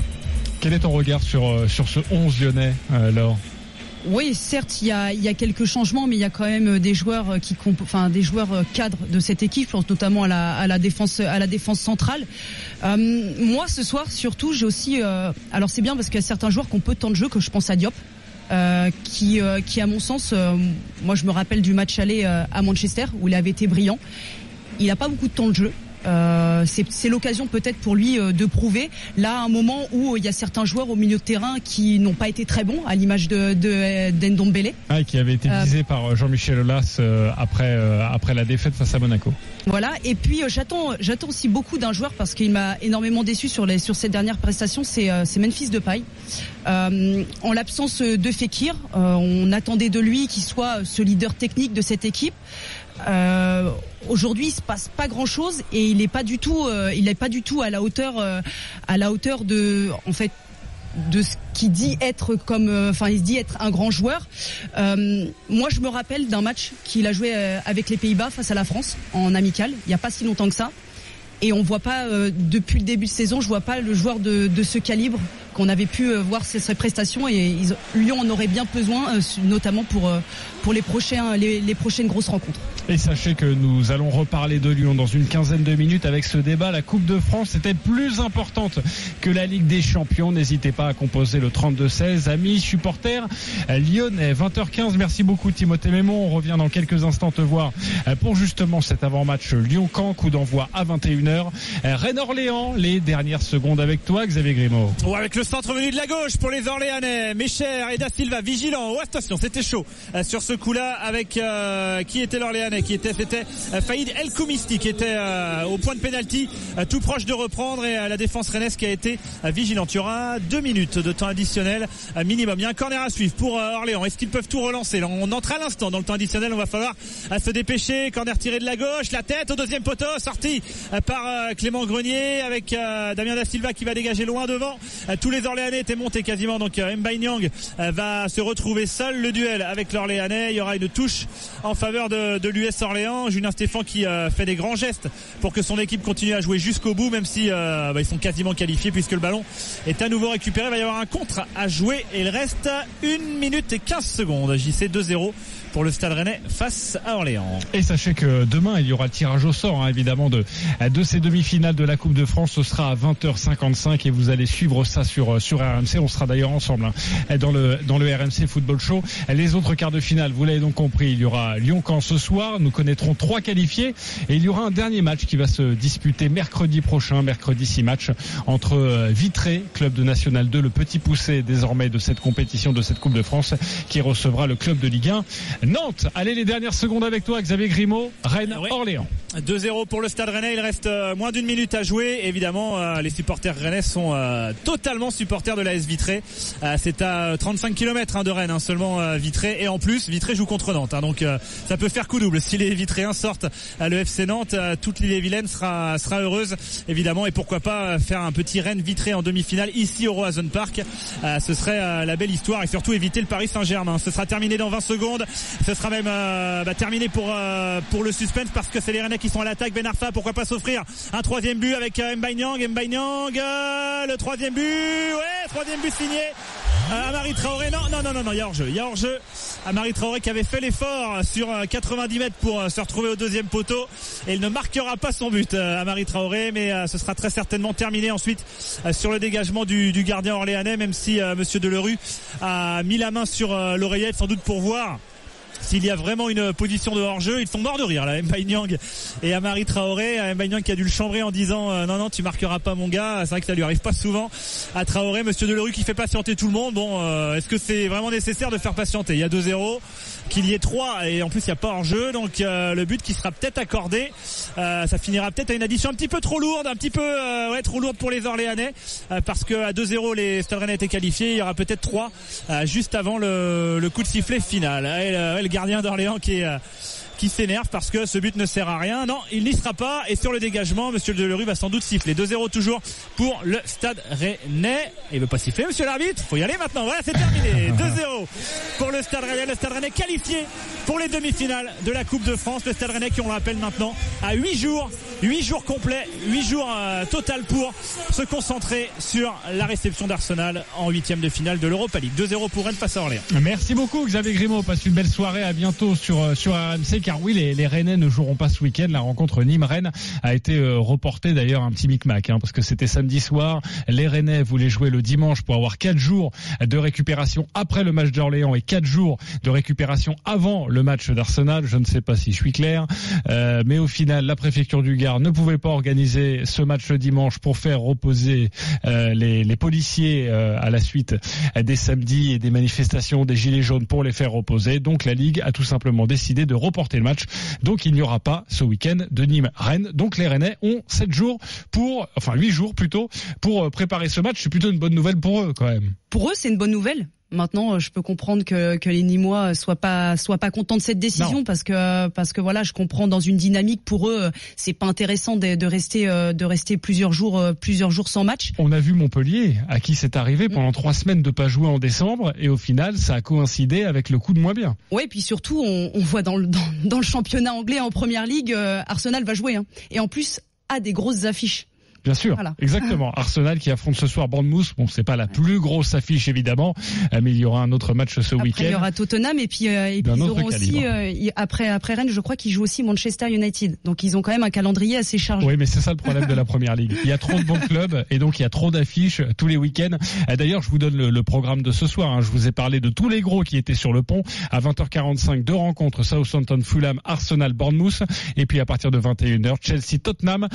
Quel est ton regard sur, sur ce 11 lyonnais, euh, Laure? Oui, certes, il y a, il y a quelques changements, mais il y a quand même des joueurs qui, enfin, des joueurs cadres de cette équipe, je pense notamment à la, à la défense, à la défense centrale. Euh, moi, ce soir, surtout, j'ai aussi, euh, alors c'est bien parce qu'il y a certains joueurs qui ont peu de temps de jeu, que je pense à Diop. Euh, qui, qui à mon sens, moi je me rappelle du match aller à Manchester où il avait été brillant. Il n'a pas beaucoup de temps de jeu. Euh, c'est l'occasion peut-être pour lui euh, de prouver. Là, un moment où il y a certains joueurs au milieu de terrain qui n'ont pas été très bons, à l'image de, de d'Endombele. Ah, qui avait été visé euh, par Jean-Michel Aulas après après la défaite face à Monaco. Voilà. Et puis j'attends j'attends aussi beaucoup d'un joueur parce qu'il m'a énormément déçu sur les sur cette dernière prestation. C'est Memphis Depay. Euh, en l'absence de Fekir, on attendait de lui qu'il soit ce leader technique de cette équipe. Euh, Aujourd'hui, il se passe pas grand chose et il n'est pas du tout, euh, il n'est pas du tout à la hauteur, euh, à la hauteur de, en fait, de ce qu'il dit être comme, enfin, il se dit être un grand joueur. moi, je me rappelle d'un match qu'il a joué avec les Pays-Bas face à la France en amical. Il n'y a pas si longtemps que ça. Et on voit pas depuis le début de saison, je vois pas le joueur de, de ce calibre qu'on avait pu voir ses, ses prestations et ils, Lyon en aurait bien besoin, notamment pour pour les prochains les, les prochaines grosses rencontres. Et sachez que nous allons reparler de Lyon dans une quinzaine de minutes avec ce débat. La Coupe de France était plus importante que la Ligue des Champions. N'hésitez pas à composer le 32-16. Amis, supporters lyonnais, 20h15. Merci beaucoup Timothée Mémon. On revient dans quelques instants te voir pour justement cet avant-match Lyon-Camp. Coup d'envoi à 21h. Rennes-Orléans, les dernières secondes avec toi Xavier Grimaud. Avec le centre venu de la gauche pour les Orléanais. Mes chers, Eda Silva, vigilant. Oh, attention, c'était chaud sur ce coup-là avec euh, qui était l'Orléanais qui était c'était Faïd El Koumisti qui était euh, au point de pénalty euh, tout proche de reprendre et euh, la défense rennaise qui a été vigilante. Il y aura deux minutes de temps additionnel minimum. Il y a un corner à suivre pour Orléans. Est-ce qu'ils peuvent tout relancer? On entre à l'instant dans le temps additionnel. On va falloir se dépêcher. Corner tiré de la gauche, la tête au deuxième poteau, sorti par Clément Grenier avec Damien Da Silva qui va dégager loin devant. Tous les Orléanais étaient montés quasiment. Donc Mbaye Nyang va se retrouver seul. Le duel avec l'Orléanais. Il y aura une touche en faveur de, l'US Orléans. Julien Stéphan qui euh, fait des grands gestes pour que son équipe continue à jouer jusqu'au bout, même si euh, bah, ils sont quasiment qualifiés puisque le ballon est à nouveau récupéré. Il va y avoir un contre à jouer et il reste 1 minute et 15 secondes. JC 2-0 pour le Stade Rennais face à Orléans. Et sachez que demain il y aura le tirage au sort hein, évidemment de, de ces demi-finales de la Coupe de France. Ce sera à 20h55 et vous allez suivre ça sur sur sur RMC. On sera d'ailleurs ensemble hein, dans le dans le RMC Football Show. Les autres quarts de finale, vous l'avez donc compris, il y aura Lyon-Caen ce soir. Nous connaîtrons trois qualifiés et il y aura un dernier match qui va se disputer mercredi prochain, mercredi 6 matchs entre euh, Vitré, club de National 2, le petit poussé désormais de cette compétition de cette Coupe de France, qui recevra le club de Ligue 1 Nantes. Allez les dernières secondes avec toi, Xavier Grimaud, Rennes, Orléans. 2-0 pour le Stade Rennais. Il reste euh, moins d'une minute à jouer. Évidemment, euh, les supporters rennais sont euh, totalement supporters de l'AS Vitré. C'est à 35 km hein, de Rennes, hein, seulement Vitré. Et en plus, Vitré joue contre Nantes. Hein, donc ça peut faire coup double. Si les Vitréens sortent à le FC Nantes, toute l'île-et-Vilaine sera, sera heureuse, évidemment. Et pourquoi pas faire un petit Rennes-Vitré en demi-finale ici au Roazhon Park. ce serait la belle histoire et surtout éviter le Paris Saint-Germain. Ce sera terminé dans 20 secondes. Ce sera même bah, terminé pour, pour le suspense parce que c'est les Rennais qui sont à l'attaque. Ben Arfa, pourquoi pas s'offrir un troisième but avec euh, Mbanyang. Mbanyang, euh, le troisième but, ouais, troisième but signé. Euh, Amari Traoré, non, non, non, non, il y a hors-jeu, il y a hors-jeu. Amari Traoré qui avait fait l'effort sur 90 mètres pour se retrouver au deuxième poteau et il ne marquera pas son but, Amari Traoré, mais ce sera très certainement terminé ensuite sur le dégagement du, du gardien orléanais, même si Monsieur Delerue a mis la main sur l'oreillette sans doute pour voir s'il y a vraiment une position de hors-jeu. Ils sont morts de rire là, Nyang et Amari Traoré. Mbaye Nyang qui a dû le chambrer en disant euh, non non tu marqueras pas mon gars. C'est vrai que ça lui arrive pas souvent à Traoré. Monsieur Delerue qui fait patienter tout le monde. Bon, euh, est-ce que c'est vraiment nécessaire de faire patienter? Il y a 2-0 qu'il y ait 3 et en plus il n'y a pas hors-jeu. Donc euh, le but qui sera peut-être accordé, ça finira peut-être à une addition un petit peu trop lourde, un petit peu ouais, trop lourde pour les Orléanais parce que à 2-0 les Stade Rennais étaient qualifiés. Il y aura peut-être 3 juste avant le, le, coup de sifflet final. Et, gardien d'Orléans qui est euh, qui s'énerve parce que ce but ne sert à rien. Non, il n'y sera pas. Et sur le dégagement, Monsieur Delerue va sans doute siffler. 2-0 toujours pour le Stade Rennais. Il veut pas siffler, Monsieur l'arbitre. Faut y aller maintenant. Voilà, c'est terminé. 2-0 pour le Stade Rennais. Le Stade Rennais qualifié pour les demi-finales de la Coupe de France. Le Stade Rennais qui, on le rappelle maintenant, à 8 jours, 8 jours complets, 8 jours euh, total pour se concentrer sur la réception d'Arsenal en huitième de finale de l'Europa League. 2-0 pour Rennes face à Orléans. Merci beaucoup Xavier Grimaud. Passe une belle soirée. À bientôt sur, euh, sur RMC car oui, les, les Rennais ne joueront pas ce week-end. La rencontre Nîmes-Rennes a été euh, reportée d'ailleurs un petit micmac, hein, parce que c'était samedi soir. Les Rennais voulaient jouer le dimanche pour avoir quatre jours de récupération après le match d'Orléans et quatre jours de récupération avant le match d'Arsenal. Je ne sais pas si je suis clair, euh, mais au final, la préfecture du Gard ne pouvait pas organiser ce match le dimanche pour faire reposer euh, les, les, policiers à la suite des samedis et des manifestations des gilets jaunes pour les faire reposer. Donc la Ligue a tout simplement décidé de reporter match. Donc il n'y aura pas ce week-end de Nîmes-Rennes. Donc les Rennais ont 7 jours pour, enfin 8 jours plutôt, pour euh, préparer ce match. C'est plutôt une bonne nouvelle pour eux quand même. Pour eux, c'est une bonne nouvelle. Maintenant, euh, je peux comprendre que, que les Nîmois soient pas soient pas contents de cette décision parce que parce que voilà, je comprends dans une dynamique pour eux, c'est pas intéressant de, de, rester euh, de rester plusieurs jours euh, plusieurs jours sans match. On a vu Montpellier à qui c'est arrivé pendant trois semaines de pas jouer en décembre et au final, ça a coïncidé avec le coup de moins bien. Ouais, puis surtout, on, on voit dans le dans, dans, le championnat anglais en première ligue, Arsenal va jouer hein. et en plus a des grosses affiches. Bien sûr, exactement. Arsenal qui affronte ce soir Bournemouth. Bon, c'est pas la plus grosse affiche évidemment, euh, mais il y aura un autre match ce week-end. Il y aura Tottenham et puis, euh, et puis ils auront aussi euh, après après Rennes, je crois qu'ils jouent aussi Manchester United. Donc ils ont quand même un calendrier assez chargé. Oui, mais c'est ça le problème de la Première Ligue. Il y a trop de bons clubs et donc il y a trop d'affiches tous les week-ends. D'ailleurs, je vous donne le, programme de ce soir. Hein. Je vous ai parlé de tous les gros qui étaient sur le pont à 20h45. Deux rencontres Southampton, Fulham, Arsenal, Bournemouth et puis à partir de 21h Chelsea, Tottenham,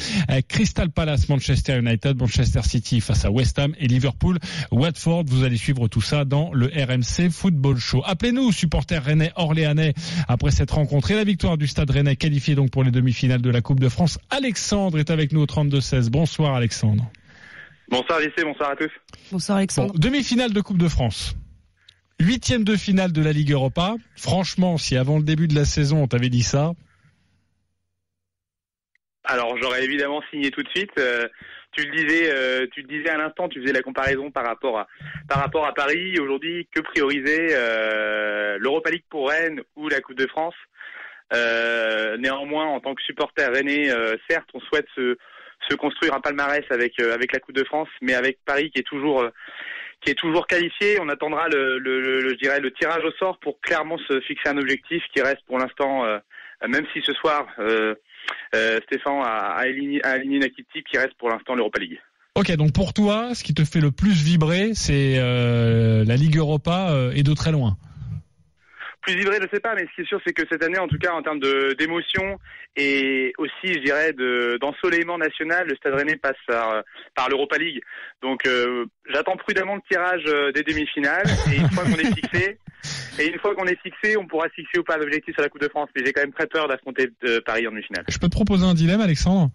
Crystal Palace, Manchester United, Manchester City face à West Ham et Liverpool, Watford. Vous allez suivre tout ça dans le RMC Football Show. Appelez-nous, supporters rennais orléanais, après cette rencontre et la victoire du Stade rennais qualifié donc pour les demi-finales de la Coupe de France. Alexandre est avec nous au 32-16. Bonsoir Alexandre. Bonsoir lycée, bonsoir à tous. Bonsoir Alexandre. demi-finale de Coupe de France. Huitième de finale de la Ligue Europa. Franchement, si avant le début de la saison on t'avait dit ça, alors j'aurais évidemment signé tout de suite. Euh, tu le disais, euh, tu le disais à l'instant, tu faisais la comparaison par rapport à par rapport à Paris. Aujourd'hui, que prioriser euh, l'Europa League pour Rennes ou la Coupe de France? Néanmoins, en tant que supporter rennais, certes, on souhaite se se construire un palmarès avec avec la Coupe de France, mais avec Paris qui est toujours qui est toujours qualifié. On attendra le, le, je dirais le tirage au sort pour clairement se fixer un objectif qui reste pour l'instant, même si ce soir euh, Stéphane a, aligné, équipe type qui reste pour l'instant l'Europa League. Ok, donc pour toi, ce qui te fait le plus vibrer, c'est euh, la Ligue Europa euh, et de très loin. Plus vibré, je sais pas, mais ce qui est sûr, c'est que cette année, en tout cas, en termes d'émotion et aussi, je dirais, de d'ensoleillement national, le Stade Rennais passe par, l'Europa League. Donc, euh, j'attends prudemment le tirage euh, des demi-finales. Et une fois qu'on est fixé, et une fois qu'on est fixé, on pourra fixer ou pas l'objectif sur la Coupe de France. Mais j'ai quand même très peur d'affronter euh, Paris en demi-finale. Je peux te proposer un dilemme, Alexandre?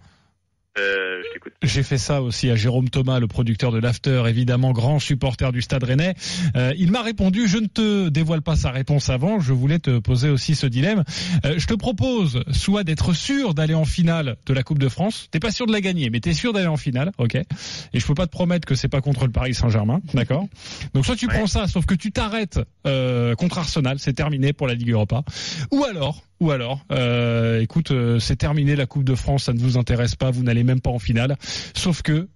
Euh, je t'écoute. J'ai fait ça aussi à Jérôme Thomas, le producteur de l'After, évidemment grand supporter du Stade Rennais. Euh, il m'a répondu, je ne te dévoile pas sa réponse avant, je voulais te poser aussi ce dilemme. Euh, je te propose soit d'être sûr d'aller en finale de la Coupe de France, t'es pas sûr de la gagner, mais t'es sûr d'aller en finale, ok. Et je peux pas te promettre que c'est pas contre le Paris Saint-Germain, d'accord. Donc soit tu prends ça, sauf que tu t'arrêtes euh, contre Arsenal, c'est terminé pour la Ligue Europa. Ou alors, ou alors, euh, écoute, euh, c'est terminé la Coupe de France, ça ne vous intéresse pas, vous n'allez même pas en finale. Sauf que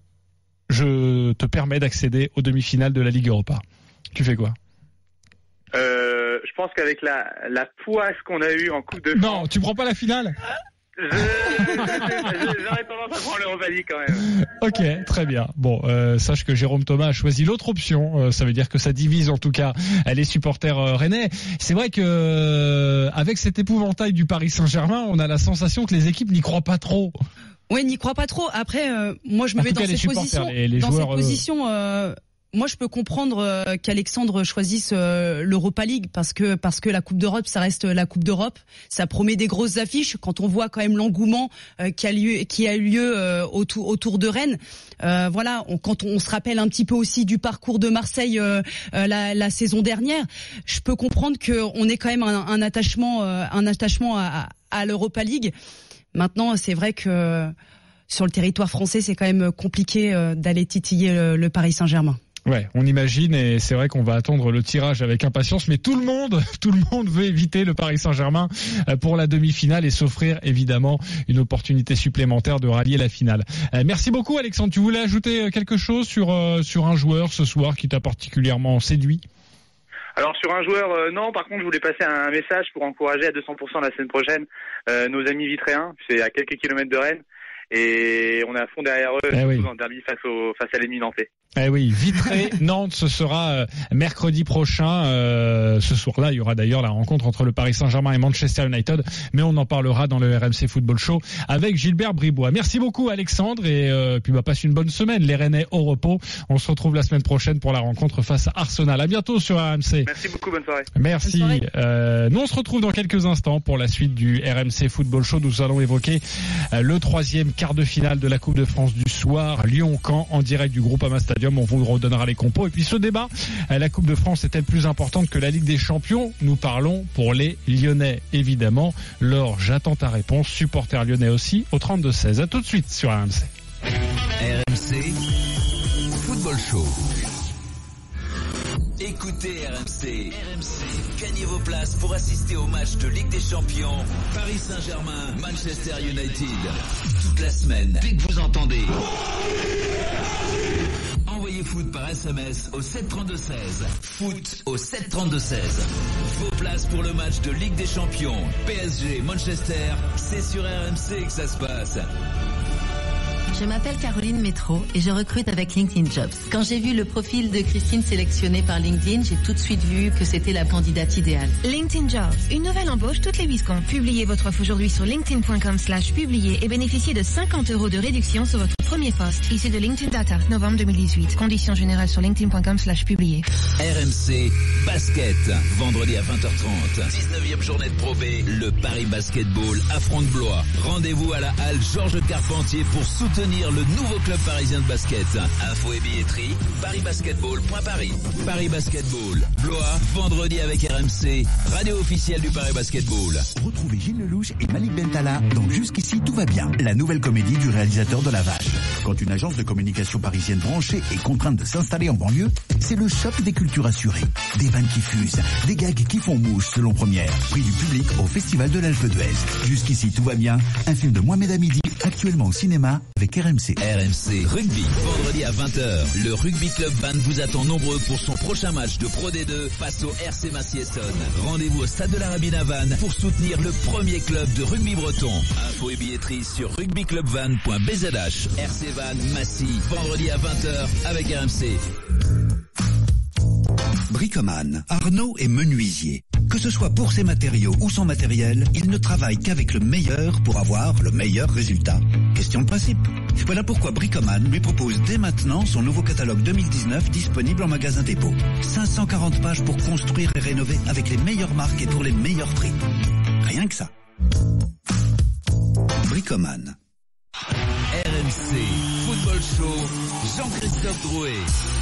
je te permets d'accéder aux demi-finales de la Ligue Europa. Tu fais quoi? Euh, je pense qu'avec la, la poisse qu'on a eue en Coupe de France. Non, tu prends pas la finale? J'aurais tendance à prendre League quand même. Ok, très bien. Bon, euh, sache que Jérôme Thomas a choisi l'autre option. Euh, ça veut dire que ça divise en tout cas les supporters euh, rennais. C'est vrai que euh, avec cet épouvantail du Paris Saint-Germain, on a la sensation que les équipes n'y croient pas trop. Oui, n'y croit pas trop. Après, euh, moi, je me En mets dans cas, les cette supporters, position. les- les dans joueurs, cette euh, position, euh, moi, je peux comprendre euh, qu'Alexandre choisisse euh, l'Europa League parce que parce que la Coupe d'Europe, ça reste la Coupe d'Europe. Ça promet des grosses affiches. Quand on voit quand même l'engouement euh, qui a lieu qui a eu lieu euh, autour autour de Rennes, euh, voilà. Quand on, se rappelle un petit peu aussi du parcours de Marseille euh, euh, la, la saison dernière, je peux comprendre qu'on ait quand même un, un attachement euh, un attachement à, à l'Europa League. Maintenant, c'est vrai que sur le territoire français, c'est quand même compliqué euh, d'aller titiller le, le Paris Saint-Germain. Ouais, on imagine et c'est vrai qu'on va attendre le tirage avec impatience, mais tout le monde, tout le monde veut éviter le Paris Saint-Germain euh, pour la demi-finale et s'offrir évidemment une opportunité supplémentaire de rallier la finale. Euh, Merci beaucoup Alexandre. Tu voulais ajouter euh, quelque chose sur sur un joueur ce soir qui t'a particulièrement séduit? Alors sur un joueur, non. Par contre, je voulais passer un message pour encourager à 200% la semaine prochaine nos amis vitréens. C'est à quelques kilomètres de Rennes et on est à fond derrière eux, Eh oui. dans le derby face au face à l'ennemi nantais. Eh oui, Vitré, Nantes, ce sera euh, mercredi prochain. Euh, ce soir-là, il y aura d'ailleurs la rencontre entre le Paris Saint-Germain et Manchester United, mais on en parlera dans le RMC Football Show avec Gilbert Bribois. Merci beaucoup Alexandre et euh, puis bah passe une bonne semaine. Les Rennais au repos. On se retrouve la semaine prochaine pour la rencontre face à Arsenal. À bientôt sur RMC. Merci beaucoup, bonne soirée. Merci. Euh, nous on se retrouve dans quelques instants pour la suite du RMC Football Show. Nous allons évoquer euh, le troisième quart de finale de la Coupe de France du soir, Lyon-Caen en direct du Groupama Stadium. On vous redonnera les compos. Et puis ce débat, euh, la Coupe de France est-elle plus importante que la Ligue des Champions? Nous parlons pour les Lyonnais évidemment. Laure, j'attends ta réponse. Supporter lyonnais aussi au 32-16. À tout de suite sur RMC. RMC Football Show. Écoutez RMC. RMC. Gagnez vos places pour assister au match de Ligue des Champions. Paris Saint-Germain, Manchester United. Toute la semaine, dès que vous entendez. Envoyez foot par SMS au 732-16. Foot au 732-16. Vos places pour le match de Ligue des Champions. PSG, Manchester. C'est sur RMC que ça se passe. Je m'appelle Caroline Métro et je recrute avec LinkedIn Jobs. Quand j'ai vu le profil de Christine sélectionné par LinkedIn, j'ai tout de suite vu que c'était la candidate idéale. LinkedIn Jobs, une nouvelle embauche toutes les 8 secondes. Publiez votre offre aujourd'hui sur linkedin.com slash publier et bénéficiez de 50 euros de réduction sur votre premier poste. Issu de LinkedIn Data, novembre 2018. Conditions générales sur linkedin.com slash publier. RMC Basket, vendredi à 20h30. 19e journée de Pro B, le Paris Basketball affronte Blois. Rendez-vous à la halle Georges Carpentier pour soutenir le nouveau club parisien de basket. Info et billetterie, parisbasketball.paris. Paris Basketball, Blois, vendredi avec RMC, radio officielle du Paris Basketball. Retrouvez Gilles Lelouch et Malik Bentala dans Jusqu'ici tout va bien, la nouvelle comédie du réalisateur de La Vache. Quand une agence de communication parisienne branchée est contrainte de s'installer en banlieue, c'est le choc des cultures assurées. Des vannes qui fusent, des gags qui font mouche selon première. Prix du public au Festival de l'Alpe d'Huez. Jusqu'ici tout va bien, un film de Mohamed Hamidi, actuellement au cinéma avec RMC. RMC Rugby, vendredi à 20h. Le Rugby Club Van vous attend nombreux pour son prochain match de Pro D2 face au RC Massiesson. Rendez-vous au stade de la Rabine à pour soutenir le premier club de rugby breton. Info et billetterie sur rugbyclubvan.bzh. RC Van Massy, vendredi à 20h avec RMC. Bricoman, Arnaud est menuisier. Que ce soit pour ses matériaux ou son matériel, il ne travaille qu'avec le meilleur pour avoir le meilleur résultat. Question de principe. Voilà pourquoi Bricoman lui propose dès maintenant son nouveau catalogue 2019 disponible en magasin dépôt. 540 pages pour construire et rénover avec les meilleures marques et pour les meilleurs prix. Rien que ça. Bricoman. RMC Football Show, Jean-Christophe Drouet.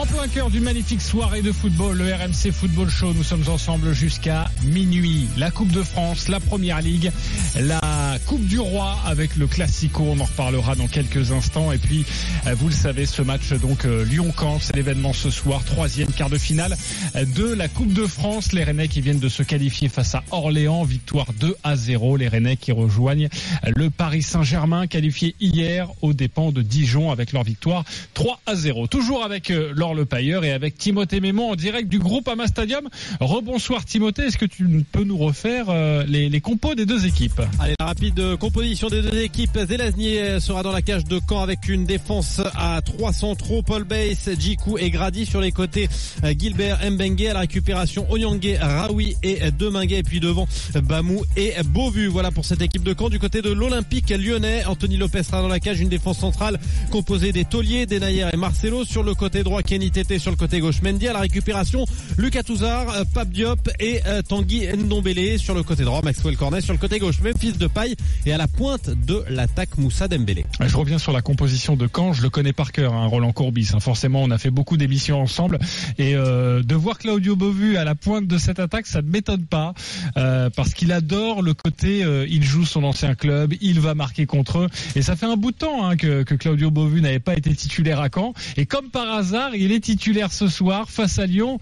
En plein cœur d'une magnifique soirée de football, le RMC Football Show, nous sommes ensemble jusqu'à minuit. La Coupe de France, la Première Ligue, la Coupe du Roi avec le Classico, on en reparlera dans quelques instants. Et puis, euh, vous le savez, ce match donc euh, Lyon-Camp, c'est l'événement ce soir, troisième quart de finale de la Coupe de France. Les Rennais qui viennent de se qualifier face à Orléans, victoire 2 à 0. Les Rennais qui rejoignent le Paris Saint-Germain, qualifié hier aux dépens de Dijon avec leur victoire 3 à 0. Toujours avec Laure Le Pailleur et avec Timothée Mémon en direct du groupe Ama Stadium. Rebonsoir Timothée, est-ce que tu peux nous refaire euh, les, les compos des deux équipes? Allez, la rapide composition des deux équipes. Zelaznier sera dans la cage de Caen avec une défense à 300 trop. Paul Bass, Djikou et Grady sur les côtés. euh, Gilbert Mbengue à la récupération. Onyangue, Raoui et Demingue. Et puis devant Bamou et Beauvu. Voilà pour cette équipe de Caen. Du côté de l'Olympique lyonnais, Anthony Lopez sera dans la cage. Une défense centrale composée des Taulier, des Nayer et Marcelo. Sur le côté droit, Kenny Tété. Sur le côté gauche, Mendy à la récupération. Lucas Touzard, euh, Pape Diop et euh, Tanguy Ndombele. Sur le côté droit, Maxwell Cornet. Sur le côté gauche, Memphis de paille. Et à la pointe de l'attaque, Moussa Dembélé. Je reviens sur la composition de Caen, je le connais par cœur, hein, Roland Courbis. hein. Forcément, on a fait beaucoup d'émissions ensemble et euh, de voir Claudio Bovu à la pointe de cette attaque, ça ne m'étonne pas euh, parce qu'il adore le côté, euh, il joue son ancien club, il va marquer contre eux et ça fait un bout de temps hein, que, que Claudio Bovu n'avait pas été titulaire à Caen et comme par hasard, il est titulaire ce soir face à Lyon.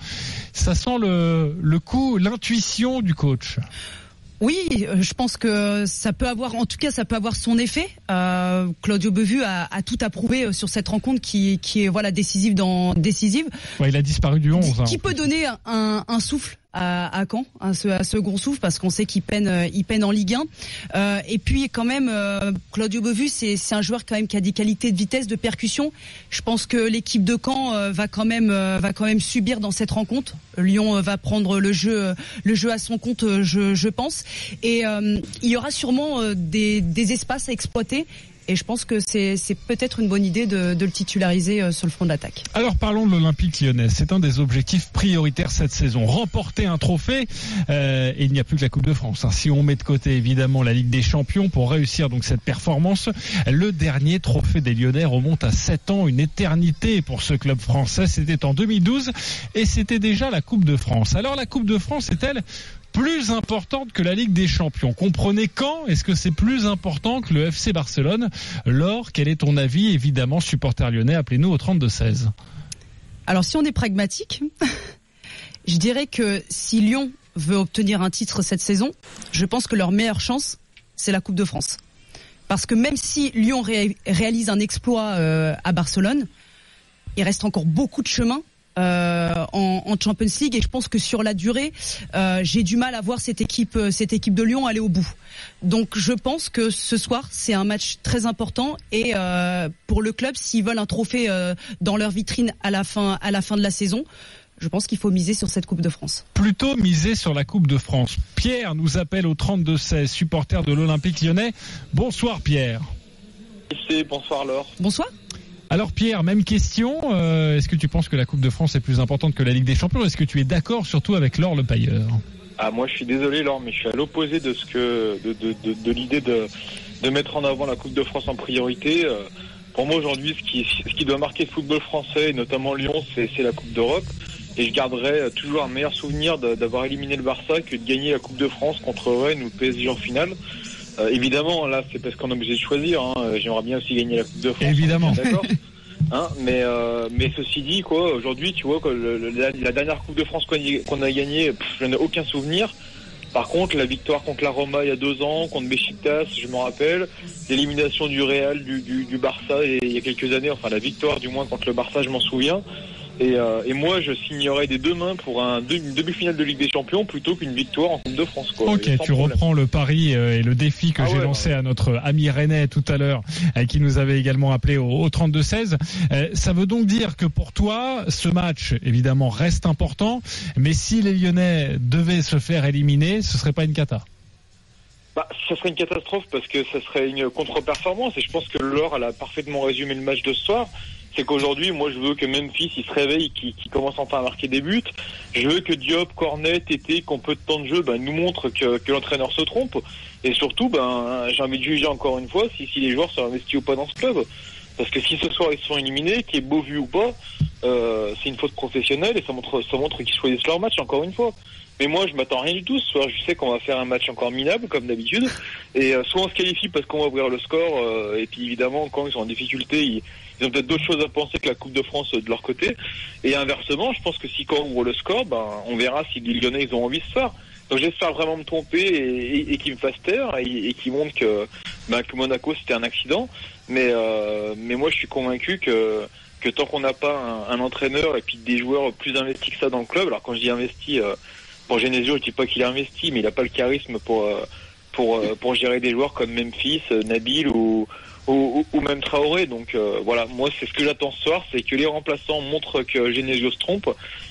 Ça sent le, le coup, l'intuition du coach. Oui, euh, je pense que ça peut avoir, en tout cas, ça peut avoir son effet. Euh, Claudio Bevu a, a tout approuvé euh, sur cette rencontre qui, qui est voilà décisive dans décisive. Ouais, il a disparu du 11. hein. Qui peut donner un, un souffle à, à Caen, à ce, à ce souffle, parce qu'on sait qu'il peine, euh, il peine en Ligue 1. Euh, et puis quand même, euh, Claudio Bevu, c'est un joueur quand même qui a des qualités de vitesse, de percussion. Je pense que l'équipe de Caen va quand même, va quand même subir dans cette rencontre. Lyon va prendre le jeu, le jeu à son compte, je, je pense. Et il y aura sûrement des, des espaces à exploiter. Et je pense que c'est peut-être une bonne idée de, le titulariser euh, sur le front de l'attaque. Alors parlons de l'Olympique lyonnais. C'est un des objectifs prioritaires cette saison. Remporter un trophée. euh, et il n'y a plus que la Coupe de France. hein. Si on met de côté évidemment la Ligue des Champions pour réussir donc cette performance, le dernier trophée des Lyonnais remonte à 7 ans, une éternité pour ce club français. C'était en 2012 et c'était déjà la Coupe de France. Alors la Coupe de France est-elle plus importante que la Ligue des Champions. Comprenez quand est-ce que c'est plus important que le FC Barcelone? Laure, quel est ton avis? Évidemment, supporter lyonnais, appelez-nous au 32-16. Alors si on est pragmatique, je dirais que si Lyon veut obtenir un titre cette saison, je pense que leur meilleure chance, c'est la Coupe de France. Parce que même si Lyon ré- réalise un exploit euh, à Barcelone, il reste encore beaucoup de chemin euh, en, en Champions League et je pense que sur la durée, euh, j'ai du mal à voir cette équipe, euh, cette équipe de Lyon aller au bout. Donc je pense que ce soir c'est un match très important et euh, pour le club s'ils veulent un trophée euh, dans leur vitrine à la fin, à la fin de la saison, je pense qu'il faut miser sur cette Coupe de France. Plutôt miser sur la Coupe de France. Pierre nous appelle au 32-16, supporter de l'Olympique lyonnais. Bonsoir Pierre. C'est bonsoir Laure. Bonsoir. Alors Pierre, même question. euh, Est-ce que tu penses que la Coupe de France est plus importante que la Ligue des Champions? Est-ce que tu es d'accord surtout avec Laure Le Pailleur? Ah moi je suis désolé Laure, mais je suis à l'opposé de ce que de, de, de, l'idée de, de mettre en avant la Coupe de France en priorité. Euh, Pour moi aujourd'hui, ce qui, ce qui doit marquer le football français, et notamment Lyon, c'est la Coupe d'Europe. Et je garderai euh, toujours un meilleur souvenir d'avoir éliminé le Barça que de gagner la Coupe de France contre Rennes ou PSG en finale. Euh, évidemment, là, c'est parce qu'on est obligé de choisir. Hein. Euh, J'aimerais bien aussi gagner la Coupe de France. Évidemment. D'accord. Hein, mais euh, mais ceci dit quoi, aujourd'hui tu vois que le- la, la dernière Coupe de France qu'on a gagnée, je n'ai aucun souvenir. Par contre, la victoire contre la Roma il y a deux ans, contre Besiktas, je me rappelle, l'élimination du Real, du, du, du Barça et, il y a quelques années, enfin la victoire du moins contre le Barça, je m'en souviens. Et, euh, et moi, je signerais des deux mains pour un, une demi-finale de Ligue des Champions plutôt qu'une victoire en Coupe de France. Quoi. Ok, tu problème. reprends le pari euh, et le défi que Ah j'ai ouais, lancé à notre ami René tout à l'heure, euh, qui nous avait également appelé au, au 32-16. Euh, ça veut donc dire que pour toi, ce match, évidemment, reste important, mais si les Lyonnais devaient se faire éliminer, ce serait pas une cata? Bah, ça serait une catastrophe parce que ça serait une contre-performance et je pense que Laure elle a parfaitement résumé le match de ce soir. C'est qu'aujourd'hui, moi, je veux que Memphis, il se réveille, qu'il commence enfin à marquer des buts. Je veux que Diop, Cornet, Tété, qu'on peu de temps de jeu, ben, nous montrent que, l'entraîneur se trompe. Et surtout, ben, j'ai envie de juger encore une fois si, les joueurs sont investis ou pas dans ce club. Parce que si ce soir ils sont éliminés, qu'il y ait beau vu ou pas, euh, c'est une faute professionnelle et ça montre, ça montre qu'ils choisissent leur match encore une fois. Mais moi, je m'attends rien du tout. Ce soir, je sais qu'on va faire un match encore minable, comme d'habitude. Et euh, soit on se qualifie parce qu'on va ouvrir le score, euh, et puis évidemment, quand ils sont en difficulté, ils, ils ont peut-être d'autres choses à penser que la Coupe de France de leur côté. Et inversement, je pense que si quand on ouvre le score, ben, on verra si les Lyonnais ils ont envie ce soir. Donc j'espère vraiment me tromper et, et, et qu'ils me fassent taire et, et qu'ils montrent que, ben, que Monaco c'était un accident. Mais, euh, mais moi, je suis convaincu que que tant qu'on n'a pas un, un entraîneur et puis des joueurs plus investis que ça dans le club, alors quand je dis investi, euh, pour Genesio, je dis pas qu'il est investi, mais il n'a pas le charisme pour euh, pour euh, pour gérer des joueurs comme Memphis, euh, Nabil ou ou, même Traoré. Donc euh, voilà, moi c'est ce que j'attends ce soir, c'est que les remplaçants montrent que Genesio se trompe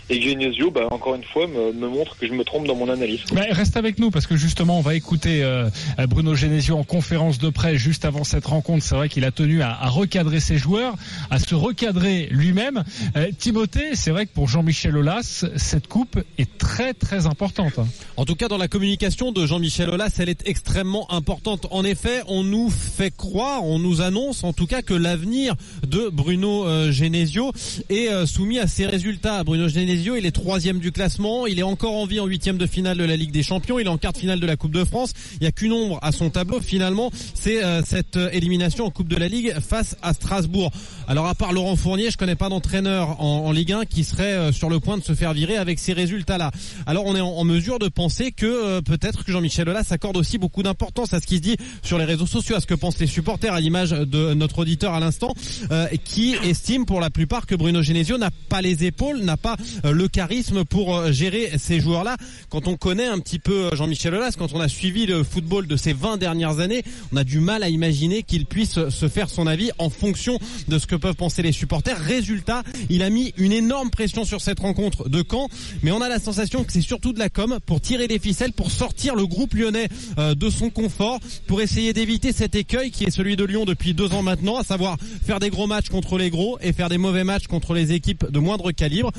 et Genesio, bah, encore une fois, me, me montre que je me trompe dans mon analyse. Bah, reste avec nous parce que justement on va écouter euh, Bruno Genesio en conférence de presse juste avant cette rencontre. C'est vrai qu'il a tenu à, à recadrer ses joueurs, à se recadrer lui-même. Euh, Timothée, c'est vrai que pour Jean-Michel Aulas, cette coupe est très très importante. En tout cas, dans la communication de Jean-Michel Aulas, elle est extrêmement importante. En effet, on nous fait croire, on nous annonce en tout cas que l'avenir de Bruno euh, Genesio est euh, soumis à ses résultats. Bruno Genesio, il est troisième du classement, il est encore en vie en huitième de finale de la Ligue des Champions, il est en quart de finale de la Coupe de France. Il n'y a qu'une ombre à son tableau. Finalement, c'est euh, cette euh, élimination en Coupe de la Ligue face à Strasbourg. Alors à part Laurent Fournier, je connais pas d'entraîneur en, en Ligue 1 qui serait euh, sur le point de se faire virer avec ces résultats-là. Alors on est en, en mesure de penser que euh, peut-être que Jean-Michel Aulas accorde aussi beaucoup d'importance à ce qui se dit sur les réseaux sociaux, à ce que pensent les supporters, à l'image de notre auditeur à l'instant, euh, qui estime pour la plupart que Bruno Genesio n'a pas les épaules, n'a pas euh, le charisme pour euh, gérer ces joueurs-là. Quand on connaît un petit peu euh, Jean-Michel Aulas, quand on a suivi le football de ces 20 dernières années, on a du mal à imaginer qu'il puisse se faire son avis en fonction de ce que peuvent penser les supporters. Résultat, il a mis une énorme pression sur cette rencontre de Caen, mais on a la sensation que c'est surtout de la com pour tirer des ficelles, pour sortir le groupe lyonnais euh, de son confort, pour essayer d'éviter cet écueil qui est celui de Lyon depuis deux ans maintenant, à savoir faire des gros matchs contre les gros et faire des mauvais matchs contre les équipes de moindre calibre.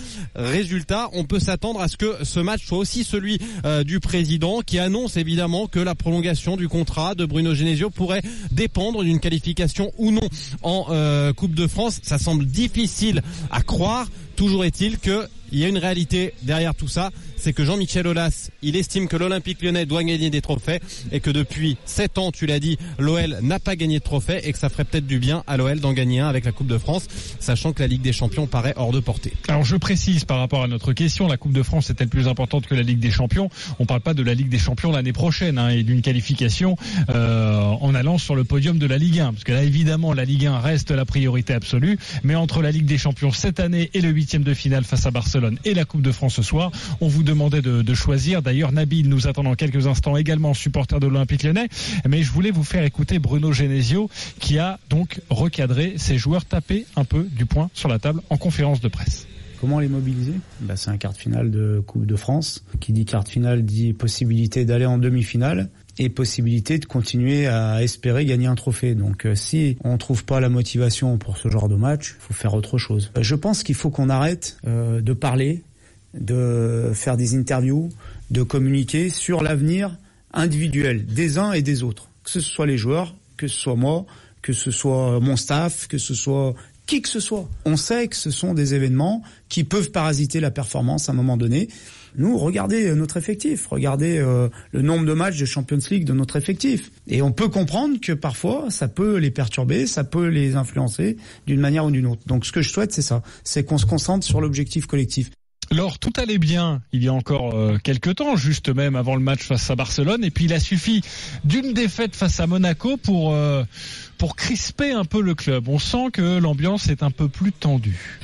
Résultat, on peut s'attendre à ce que ce match soit aussi celui euh, du président qui annonce évidemment que la prolongation du contrat de Bruno Genesio pourrait dépendre d'une qualification ou non en euh, Coupe de France. Ça semble difficile à croire. Toujours est-il que il y a une réalité derrière tout ça, c'est que Jean-Michel Aulas, il estime que l'Olympique lyonnais doit gagner des trophées et que depuis 7 ans, tu l'as dit, l'OL n'a pas gagné de trophée et que ça ferait peut-être du bien à l'OL d'en gagner un avec la Coupe de France, sachant que la Ligue des Champions paraît hors de portée. Alors je précise par rapport à notre question, la Coupe de France est-elle plus importante que la Ligue des Champions? On parle pas de la Ligue des Champions l'année prochaine hein, et d'une qualification euh, en allant sur le podium de la Ligue 1, parce que là évidemment la Ligue 1 reste la priorité absolue, mais entre la Ligue des Champions cette année et le huitième de finale face à Barcelone et la Coupe de France ce soir, on vous demandait de, de choisir. D'ailleurs Nabil nous attend dans quelques instants également supporter de l'Olympique Lyonnais, mais je voulais vous faire écouter Bruno Genesio qui a donc recadré ses joueurs, tapé un peu du poing sur la table en conférence de presse. Comment les mobiliser? Bah, C'est un quart de finale de Coupe de France. Qui dit quart de finale dit possibilité d'aller en demi-finale et possibilité de continuer à espérer gagner un trophée. Donc euh, si on trouve pas la motivation pour ce genre de match, faut faire autre chose. Euh, Je pense qu'il faut qu'on arrête euh, de parler, de faire des interviews, de communiquer sur l'avenir individuel des uns et des autres. Que ce soit les joueurs, que ce soit moi, que ce soit mon staff, que ce soit qui que ce soit. On sait que ce sont des événements qui peuvent parasiter la performance à un moment donné. Nous, regardez notre effectif, regardez euh, le nombre de matchs de Champions League de notre effectif. Et on peut comprendre que parfois, ça peut les perturber, ça peut les influencer d'une manière ou d'une autre. Donc ce que je souhaite, c'est ça, c'est qu'on se concentre sur l'objectif collectif. Alors tout allait bien il y a encore euh, quelques temps, juste même avant le match face à Barcelone, et puis il a suffi d'une défaite face à Monaco pour euh, pour crisper un peu le club. On sent que l'ambiance est un peu plus tendue.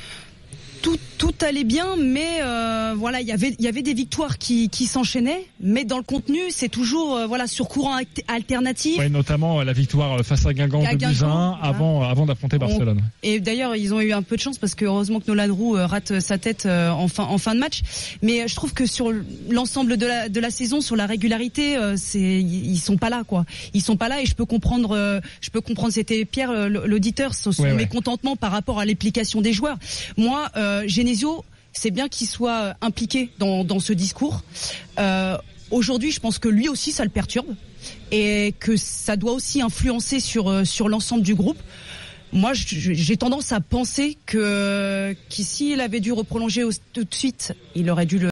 Tout tout allait bien, mais euh, voilà, il y avait il y avait des victoires qui, qui s'enchaînaient, mais dans le contenu, c'est toujours euh, voilà sur courant alternatif. Ouais, notamment euh, la victoire face à Guingamp À de 1 avant, avant d'affronter Barcelone. Et d'ailleurs, ils ont eu un peu de chance parce que heureusement que Nolan Roux euh, rate sa tête euh, en fin en fin de match. Mais euh, je trouve que sur l'ensemble de la de la saison, sur la régularité, euh, c'est ils sont pas là quoi. Ils sont pas là et je peux comprendre euh, je peux comprendre c'était Pierre euh, l'auditeur son, ouais. mécontentement par rapport à l'implication des joueurs. Moi, euh, Genesio, c'est bien qu'il soit euh, impliqué dans dans ce discours. Euh, Aujourd'hui, je pense que lui aussi, ça le perturbe et que ça doit aussi influencer sur euh, sur l'ensemble du groupe. Moi, j'ai tendance à penser que qu'ici, il avait dû reprolonger tout de suite, il aurait dû le